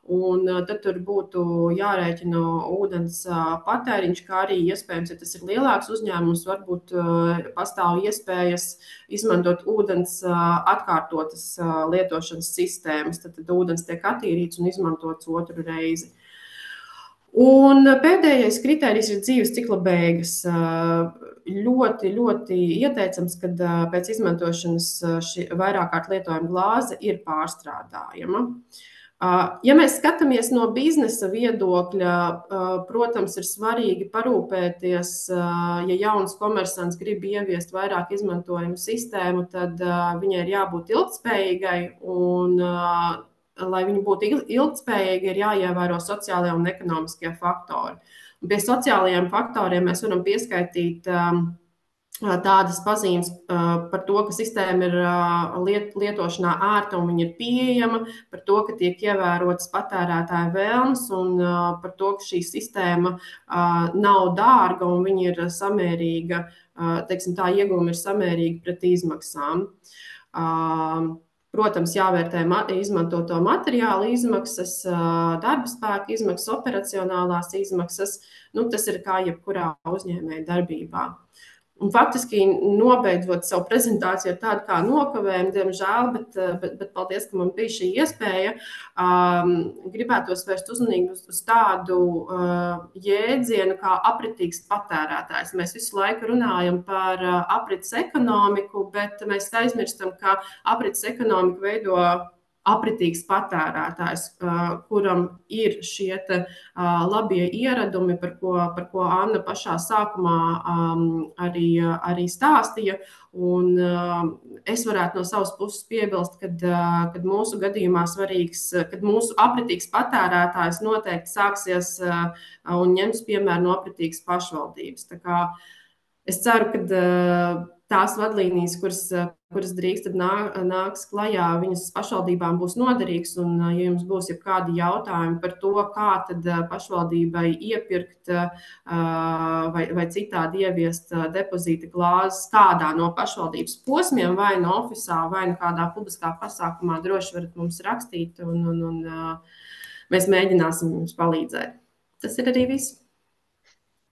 Un tad tur būtu jārēķina ūdens patēriņš, kā arī iespējams, ja tas ir lielāks uzņēmums, varbūt pastāv iespējas izmantot ūdens atkārtotas lietošanas sistēmas. Tad, tad ūdens tiek attīrīts un izmantots otru reizi. Un pēdējais kriterijs ir dzīves cikla beigas. Ļoti, ļoti ieteicams, ka pēc izmantošanas šī vairāk kārt lietojama glāze ir pārstrādājama. Uh, Ja mēs skatāmies no biznesa viedokļa, protams, ir svarīgi parūpēties, ja jauns komersants grib ieviest vairāk izmantojumu sistēmu, tad viņai ir jābūt ilgspējīgai. Un, lai viņa būtu ilgspējīga, ir jāievēro sociālajie un ekonomiskie faktori. Un pie sociālajiem faktoriem mēs varam pieskaitīt tādas pazīmes par to, ka sistēma ir liet, lietošanā ērta un viņa ir pieejama, par to, ka tiek ievērotas patērētāja vēlmes un par to, ka šī sistēma nav dārga un viņa ir samērīga, teiksim, tā iegūma ir samērīga pret izmaksām. Protams, jāvērtē izmantoto materiālu izmaksas, darba spēka izmaksas, operacionālās izmaksas. Nu, tas ir kā jebkurā uzņēmēja darbībā. Un faktiski nobeidzot savu prezentāciju ar tādu kā nokavējumu, diemžēl, bet, eh, bet, bet paldies, ka man bija šī iespēja. Um, gribētos vērst uzmanību uz, uz tādu uh, jēdzienu kā apritīgs patērētājs. Mēs visu laiku runājam par uh, aprits ekonomiku, bet mēs aizmirstam, ka aprits ekonomika veido apritīgs patērētājs, kuram ir šie te, labie ieradumi, par ko, par ko Anna pašā sākumā arī, arī stāstīja. Un es varētu no savas puses piebilst, ka mūsu gadījumā svarīgs, ka mūsu apritīgs patērētājs noteikti sāksies un ņems piemēru no apritīgas pašvaldības. Es ceru, ka tās vadlīnijas, kuras, kuras drīkst nā, nāks klajā, viņas pašvaldībām būs noderīgas. Un, ja jums būs kādi jautājumi par to, kā tad pašvaldībai iepirkt vai, vai citādi ieviest depozīta glāzes kādā no pašvaldības posmiem, vai no oficiālā, vai no kādā publiskā pasākumā, droši varat mums rakstīt, un, un, un mēs mēģināsim jums palīdzēt. Tas ir arī viss.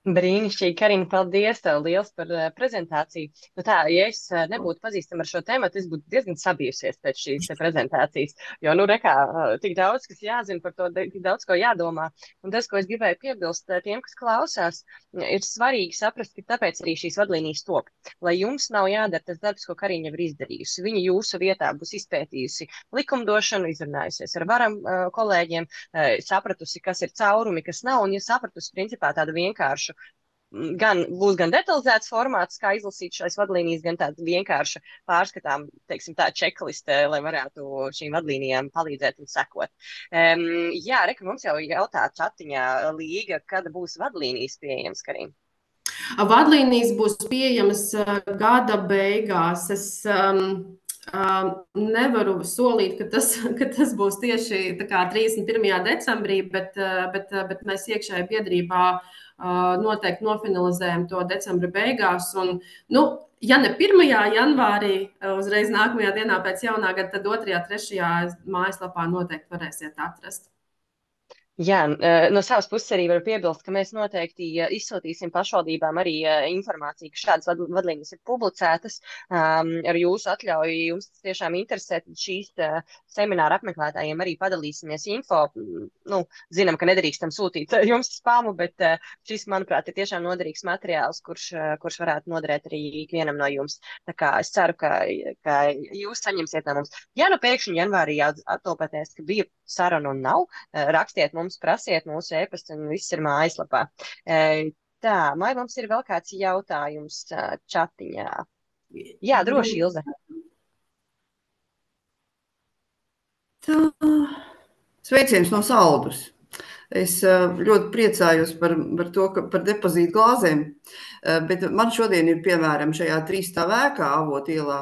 Brīnišķīgi, Karina, paldies tev liels par uh, prezentāciju. Nu tā, ja es uh, nebūtu pazīstama ar šo tēmu, es būtu diezgan sabijusies pēc šīs prezentācijas, jo, nu, rekā, uh, tik daudz, kas jāzina par to, tik daudz, ko jādomā. Un tas, ko es gribēju piebilst tiem, kas klausās, ir svarīgi saprast, ka tāpēc arī šīs vadlīnijas top, lai jums nav jādara tas darbs, ko Karina jau ir izdarījusi. Viņa jūsu vietā būs izpētījusi likumdošanu, izrunājusies ar varam kolēģiem, sapratusi, kas ir caurumi, kas nav, un ja sapratusi, principā, tādu vienkāršu gan būs gan detalizēts formāts, kā izlasīt šīs vadlīnijas, gan tāda vienkārša pārskatām, teiksim, tā čekliste, lai varētu šīm vadlīnijām palīdzēt un sekot. Um, jā, Reka, mums jau jautā čatiņā līga, kad būs vadlīnijas pieejams, Karim? Vadlīnijas būs pieejamas gada beigās. Es, um, Uh, nevaru solīt, ka tas, ka tas būs tieši 31. decembrī, bet, uh, bet, uh, bet mēs iekšējā biedrībā noteikti nofinalizējam to decembra beigās. Un, nu, ja ne 1. janvārī, uzreiz nākamajā dienā pēc jaunā gada, tad 2. un 3. mājaslapā noteikti varēsiet atrast. Jā, no savas puses arī varu piebilst, ka mēs noteikti izsūtīsim pašvaldībām arī informāciju, ka šādas vadlīnijas ir publicētas. Ar jūsu atļauju, jums tiešām interesē, tad šīs semināra apmeklētājiem arī padalīsimies info. Nu, zinām, ka nedrīkstam sūtīt jums spāmu, bet šis, manuprāt, ir tiešām noderīgs materiāls, kurš, kurš varētu noderēt arī ikvienam no jums. Tā kā es ceru, ka, ka jūs saņemsiet no mums. Ja nu pēkšņi janvārī attopaties, ka bija saruna un nav, rakstiet mums mums, prasiet mūsu e-pastu, un viss ir mājaslapā. Tā, vai mums ir vēl kāds jautājums čatiņā? Jā, droši, Ilze. Tā. Sveiciens no saldus. Es ļoti priecājos par, par to, ka par depozītu glāzēm, bet man šodien ir piemēram šajā trīs stāvēkā avotielā.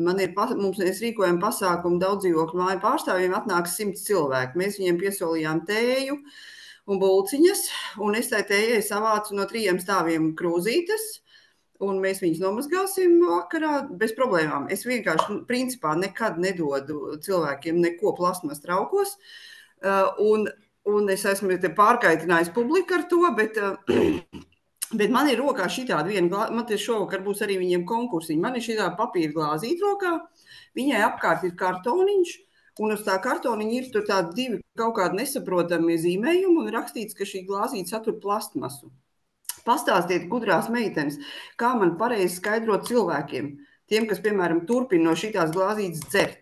Man ir, mums, mēs rīkojam pasākumu daudz dzīvokļu māju pārstāvjiem, atnāks simts cilvēku. Mēs viņiem piesolījām tēju un bulciņas, un es tai tējai savācu no trījiem stāviem krūzītes, un mēs viņus nomazgāsim vakarā bez problēmām. Es vienkārši, principā, nekad nedodu cilvēkiem neko plasmas traukos, un un es esmu pārkaitinājis publiku ar to, bet, bet man ir rokā šī tāda viena, man te šovakar būs arī viņiem konkursiņi. Man ir šī tāda papīra glāzīta rokā, viņai apkārt ir kartoniņš, un uz tā kartoniņa ir tur tādi divi kaut kādi nesaprotami zīmējumi, un rakstīts, ka šī glāzīta satur plastmasu. Pastāstiet, gudrās meitenes, kā man pareizi skaidrot cilvēkiem, tiem, kas, piemēram, turpina no šīs glāzītes dzert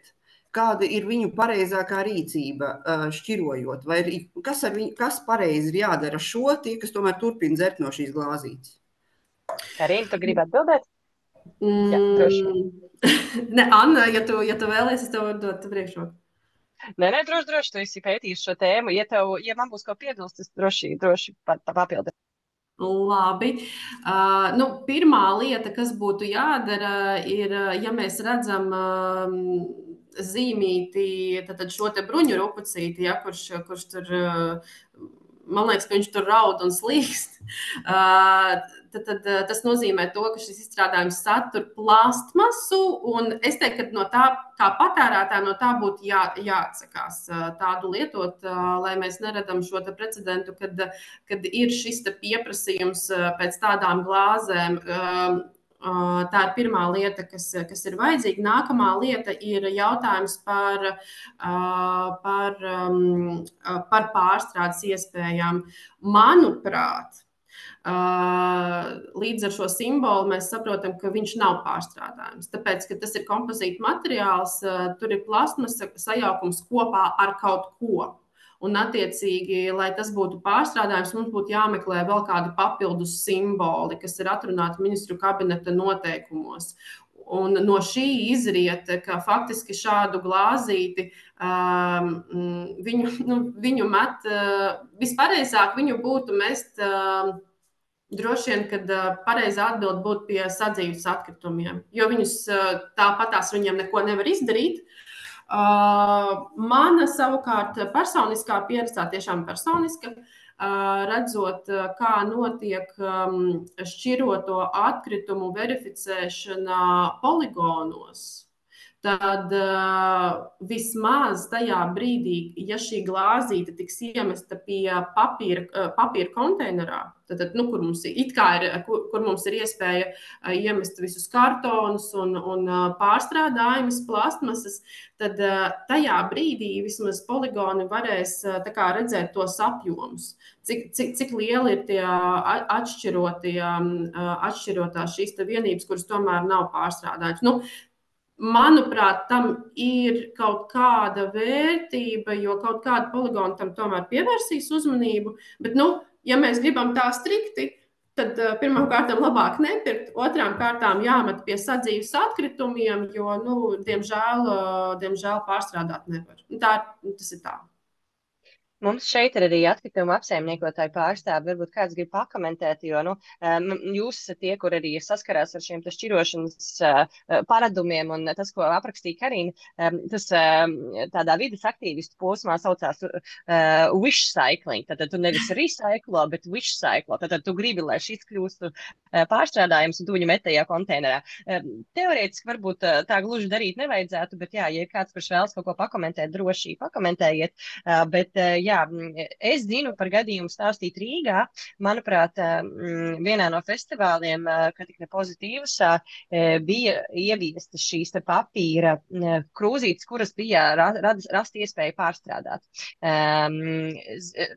kāda ir viņu pareizākā rīcība, šķirojot, vai ir, kas, viņu, kas pareizi ir jādara šo, tie, kas tomēr turpina dzert no šīs glāzītes. Karina, tu gribi atbildēt? Mm. Jā, droši. ne, Anna, ja tu, ja tu vēlēsies, es tev varu dot priekšroku. Nē, nē, droši, droši, tu esi pētījis šo tēmu. Ja, tev, ja man būs ko piebilst, es droši, droši papildinu. Labi. Uh, nu, pirmā lieta, kas būtu jādara, ir, ja mēs redzam uh, zīmīti tad šo bruņu rupucīti, ja, kurš, kurš tur, man liekas, ka viņš tur raud un slīkst. Tad, tad tas nozīmē, to, ka šis izstrādājums satur plastmasu. Es teiktu, ka no tā, kā patērētāja, no tā būtu jā, jāatsakās tādu lietot, lai mēs neredam šo precedentu, kad, kad ir šis pieprasījums pēc tādām glāzēm Tā ir pirmā lieta, kas, kas ir vajadzīga. Nākamā lieta ir jautājums par, par, par pārstrādes iespējām. Manuprāt, Līdz ar šo simbolu mēs saprotam, ka viņš nav pārstrādājams. Tāpēc, ka tas ir kompozīta materiāls, tur ir plasmas sajaukums kopā ar kaut ko. Un, attiecīgi, lai tas būtu pārstrādājums, mums būtu jāmeklē vēl kādi papildus simboli, kas ir atrunāti ministru kabineta noteikumos. Un no šī izriet, ka faktiski šādu glāzīti um, viņu, nu, viņu met, uh, vispareizāk viņu būtu mest. Uh, Droši vien, ka pareizā atbilde būtu pie sadzīves atkritumiem, jo viņus tāpatās viņiem neko nevar izdarīt. Mana savukārt personiskā pieredze, tiešām personiska, redzot, kā notiek šķiroto atkritumu verificēšana poligonos tad uh, vismaz tajā brīdī, ja šī glāzīte tiks iemesta pie papīra, uh, papīra konteinerā, tad, tad, nu, kur, mums ir, kur, kur mums ir iespēja uh, iemest visus kartonus un, un uh, pārstrādājumus, plastmasas, tad uh, tajā brīdī vismaz poligoni varēs uh, redzēt tos apjomus. Cik, cik, cik lieli ir tie atšķirotie, atšķirotās šīs vienības, kuras tomēr nav pārstrādātas. Nu, Manuprāt, tam ir kaut kāda vērtība, jo kaut kāda poligona tam tomēr pievērsīs uzmanību. Bet, nu, ja mēs gribam tā strikti, tad uh, pirmām kārtām labāk nepirkt, otrām kārtām jāmet pie sadzīves atkritumiem, jo, nu, diemžēl, uh, diemžēl pārstrādāt nevar. Tā, tas ir tā. Mums šeit ir arī atkrituma apsaimniekotāju pārstāvi. Varbūt kāds grib pakomentēt, jo nu, jūs esat tie, kur arī saskarās ar šiem šķirošanas paradumiem. Un tas, ko aprakstīja Karina, tas tādā vidas aktīvistu posmā saucās uh, wish cycling. Tad, tu nevis recyclo, bet wish cyclo. Tad, tu gribi, lai šis kļūstu pārstrādājums un tu viņu met tajā konteinerā. Teorētiski varbūt tā gluži darīt nevajadzētu, bet jā, ja kāds, kurš vēlas kaut ko pakomentēt, droši pakomentējiet. Bet, jā, jā, es zinu par gadījumu stāstīt Rīgā. Manuprāt, vienā no festivāliem, kad tik nepozitīvas, bija ieviestas šīs papīra krūzītes, kuras bija rast iespēju pārstrādāt. Um,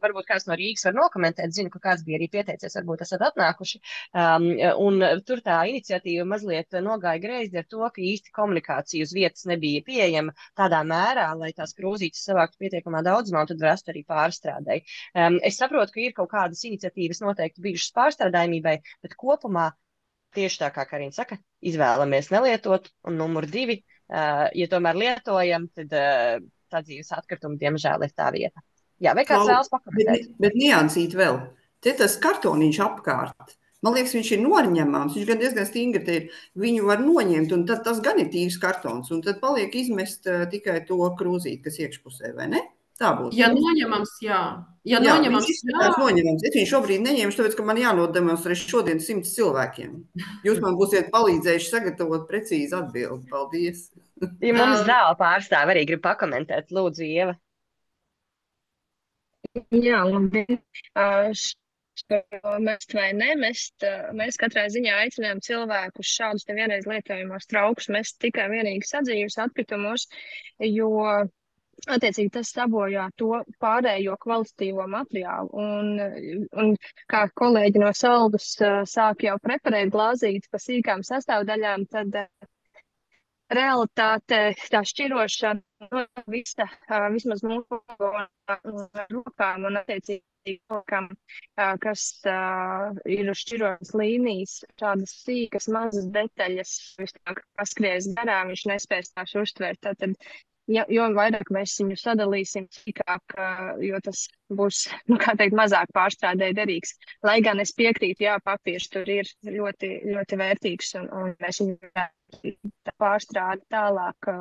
varbūt kāds no Rīgas var nokomentēt, zinu, ka kāds bija arī pieteicies, varbūt esat atnākuši. Um, un tur tā iniciatīva mazliet nogāja greizi ar to, ka īsti komunikācija uz vietas nebija pieejama tādā mērā, lai tās krūzītes savāktu pietiekamā daudzumā un tad rast arī pārstrādēji. Um, es saprotu, ka ir kaut kādas iniciatīvas noteikti bijušas pārstrādājumībai, bet kopumā tieši tā kā Karina saka, izvēlamies nelietot. Un numur divi, uh, ja tomēr lietojam, tad uh, sadzīves atkritumi, diemžēl, ir tā vieta. Jā, vai kāds vēlas pakomentēt? Bet, bet niansīt vēl. Te tas kartoniņš apkārt. Man liekas, viņš ir noņemams. Viņš gan diezgan stingri ir. Viņu var noņemt, un tas gan ir tīrs kartons. Un tad paliek izmest uh, tikai to krūzīti, kas iekšpusē, vai ne? Tā būs. Ja noņemams, jā. Ja jā, noņemams, jā. noņemams. Es viņu šobrīd neņemšu, tāpēc, ka man jānodemonstrē šodien simts cilvēkiem. Jūs man būsiet palīdzējuši sagatavot precīzi atbildi. Paldies! Ja mums zāle pārstāv arī grib pakomentēt, lūdzu, Ieva. Jā, labi. Mest vai nemest, mēs katrā ziņā aicinām cilvēkus šādus te vienreiz lietojamos traukus mest tikai vienīgi sadzīves atkritumus, jo Attiecīgi tas sabojā to pārējo kvalitatīvo materiālu. Un, un kā kolēģi no saldus sāk jau preparēt glāzīti pa sīkām sastāvdaļām, tad realitāte tā šķirošana no visa, vismaz mūsu rokām un attiecīgi rokām, kas ir uz šķirošanas līnijas, tādas sīkas, mazas detaļas, vispār paskries garām, viņš nespēs tās uztvert. Tad ja, jo vairāk mēs viņu sadalīsim sīkāk, jo tas būs, nu, teikt, mazāk pārstrādē derīgs. Lai gan es piekrītu, jā, papīrs tur ir ļoti, ļoti vērtīgs un, un mēs viņu pārstrādi tālāk.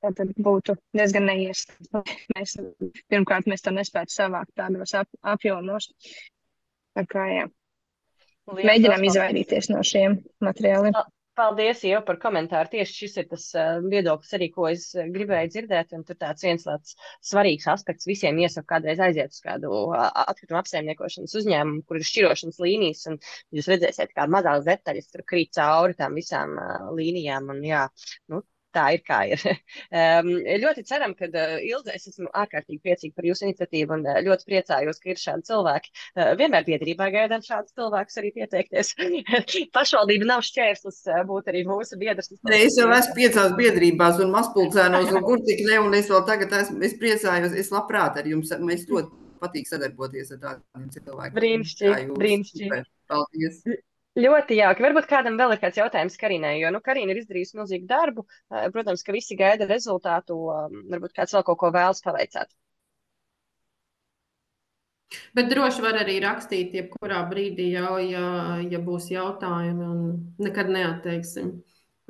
Tad būtu diezgan neiespējami. Mēs, pirmkārt, mēs to nespētu savākt tādos ap, apjomos. Tā kā, jā. Mēģinām izvairīties no šiem materiāliem. Paldies, jau par komentāru. Tieši šis ir tas uh, viedoklis arī, ko es gribēju dzirdēt. Un tur tāds viens tāds svarīgs aspekts visiem iesaka kādreiz aiziet uz kādu atkritumu apsaimniekošanas uzņēmumu, kur ir šķirošanas līnijas, un jūs redzēsiet, kā mazās detaļas tur krīt cauri tām visām uh, līnijām. Un, jā, nu, tā ir kā ir. um, ļoti ceram, ka uh, Ilze, es esmu ārkārtīgi priecīga par jūsu iniciatīvu un uh, ļoti priecājos, ka ir šādi cilvēki. Uh, vienmēr biedrībā gaidām šādus cilvēkus arī pieteikties. Pašvaldība nav šķērslis uh, būt arī mūsu biedrs. Ne, es jau esmu piecās biedrībās un mazpulcēnos un kur tik ne, un es vēl tagad esmu, es priecājos, es labprāt ar jums, mēs ļoti patīk sadarboties ar tādiem cilvēkiem. Brīnišķīgi, brīnišķīgi. Paldies! Ļoti jauki. Varbūt kādam vēl ir kāds jautājums Karinai, jo nu, Karina ir izdarījusi milzīgu darbu. Protams, ka visi gaida rezultātu. Varbūt kāds vēl kaut ko vēlas paveicāt. Bet droši var arī rakstīt, jebkurā brīdī, jau, ja, ja būs jautājumi, un nekad neatteiksim.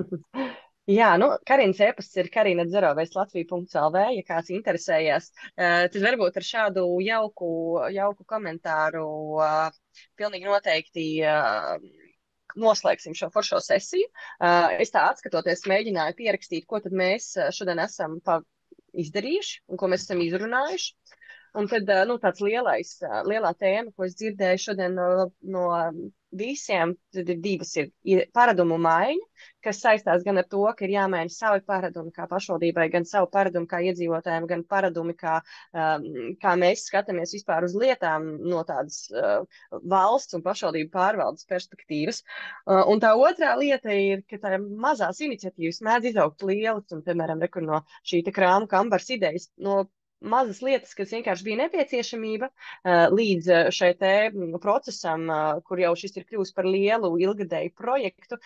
Jā, nu, Karina e-pasts ir Karina Dzerovēs Latvija.lv, ja kāds interesējas. Uh, tad varbūt ar šādu jauku, jauku komentāru uh, pilnīgi noteikti uh, noslēgsim šo foršo sesiju. Es tā atskatoties, mēģināju pierakstīt, ko tad mēs šodien esam izdarījuši un ko mēs esam izrunājuši. Un tad nu, tāds lielais, lielā tēma, ko es dzirdēju šodien no, no visiem, tad ir divas ir, ir paradumu maiņa, kas saistās gan ar to, ka ir jāmaina savi paradumi kā pašvaldībai, gan savu paradumu kā iedzīvotājiem, gan paradumi, kā, um, kā mēs skatāmies vispār uz lietām no tādas valsts un pašvaldību pārvaldes perspektīvas. Un tā otrā lieta ir, ka tā mazās iniciatīvas mēdz izaugt lielas, un, piemēram, no šī krāma kambars idejas, no mazas lietas, kas vienkārši bija nepieciešamība līdz šai te procesam, kur jau šis ir kļuvis par lielu ilgadēju projektu,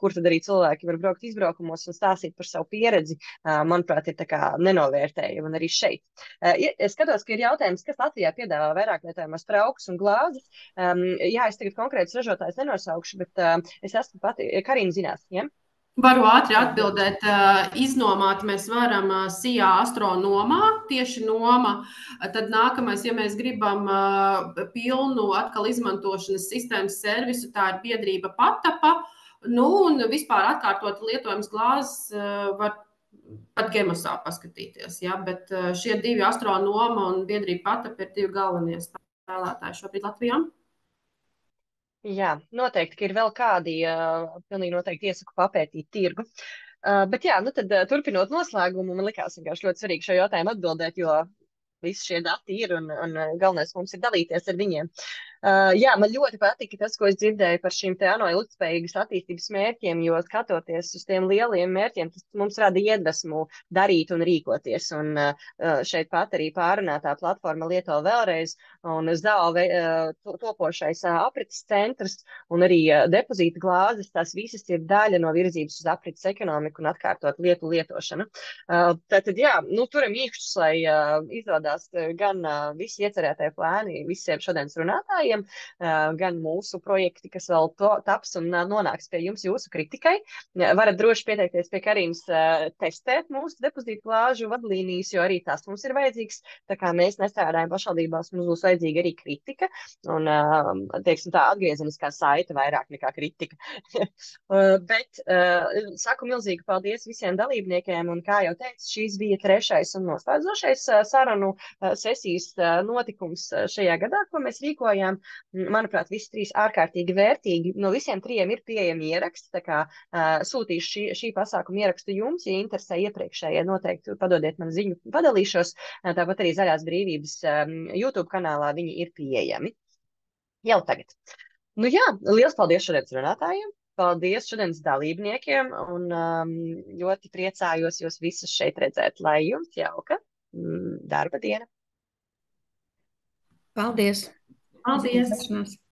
kur tad arī cilvēki var braukt izbraukumos un stāstīt par savu pieredzi, manuprāt, ir tā kā nenovērtējama arī šeit. Es skatos, ka ir jautājums, kas Latvijā piedāvā vairāk lietojamas traukus un glāzes. Jā, es tagad konkrētus ražotājus nenosaukšu, bet es esmu pati, Karina zinās, ja? Varu ātri atbildēt, iznomāt mēs varam SIA astronomā, tieši noma. Tad nākamais, ja mēs gribam pilnu atkal izmantošanas sistēmas servisu, tā ir biedrība patapa. Nu, un vispār atkārtot lietojums glāzes var pat gemasā paskatīties. Ja? Bet šie divi astronoma un biedrība patapa ir divi galvenie spēlētāji šobrīd Latvijā. Jā, noteikti, ir vēl kādi, uh, pilnīgi noteikti iesaku papētīt tirgu. Uh, bet jā, nu tad uh, turpinot noslēgumu, man likās vienkārši ļoti svarīgi šo jautājumu atbildēt, jo visi šie dati ir un, un galvenais mums ir dalīties ar viņiem. Uh, jā, man ļoti patika tas, ko es dzirdēju par šīm ANO ilgspējīgas attīstības mērķiem, jo skatoties uz tiem lieliem mērķiem, tas mums rada iedvesmu darīt un rīkoties. Un uh, šeit pat arī pārunātā platforma lieto vēlreiz, un ZAO uh, topošais uh, aprits centrs un arī uh, depozīta glāzes, tās visas ir daļa no virzības uz aprits ekonomiku un atkārtot lietu lietošanu. Uh, tātad, jā, nu, turam īkšķus, lai uh, izrādās gan uh, visi iecerētie plāni visiem šodienas runātājiem, runātājiem, gan mūsu projekti, kas vēl to, taps un nonāks pie jums jūsu kritikai. Varat droši pieteikties pie Karīnas testēt mūsu depozītu klāžu vadlīnijas, jo arī tās mums ir vajadzīgs. Tā kā mēs nestrādājam pašvaldībās, mums būs vajadzīga arī kritika un, teiksim, tā atgriezeniskā saita vairāk nekā kritika. Bet saku milzīgi paldies visiem dalībniekiem un, kā jau teicu, šīs bija trešais un noslēdzošais sarunu sesijas notikums šajā gadā, ko mēs rīkojām tiešām, manuprāt, visi trīs ārkārtīgi vērtīgi. No visiem trijiem ir pieejami ieraksti, tā kā uh, sūtīšu šī, šī pasākuma ierakstu jums, ja interesē iepriekšējie, noteikti padodiet man ziņu, padalīšos. Tāpat arī Zaļās brīvības um, YouTube kanālā viņi ir pieejami. Jau tagad. Nu jā, liels paldies šodienas runātājiem! Paldies šodienas dalībniekiem un um, ļoti priecājos jūs visus šeit redzēt. Lai jums jauka mm, darba diena! Paldies! Paldies!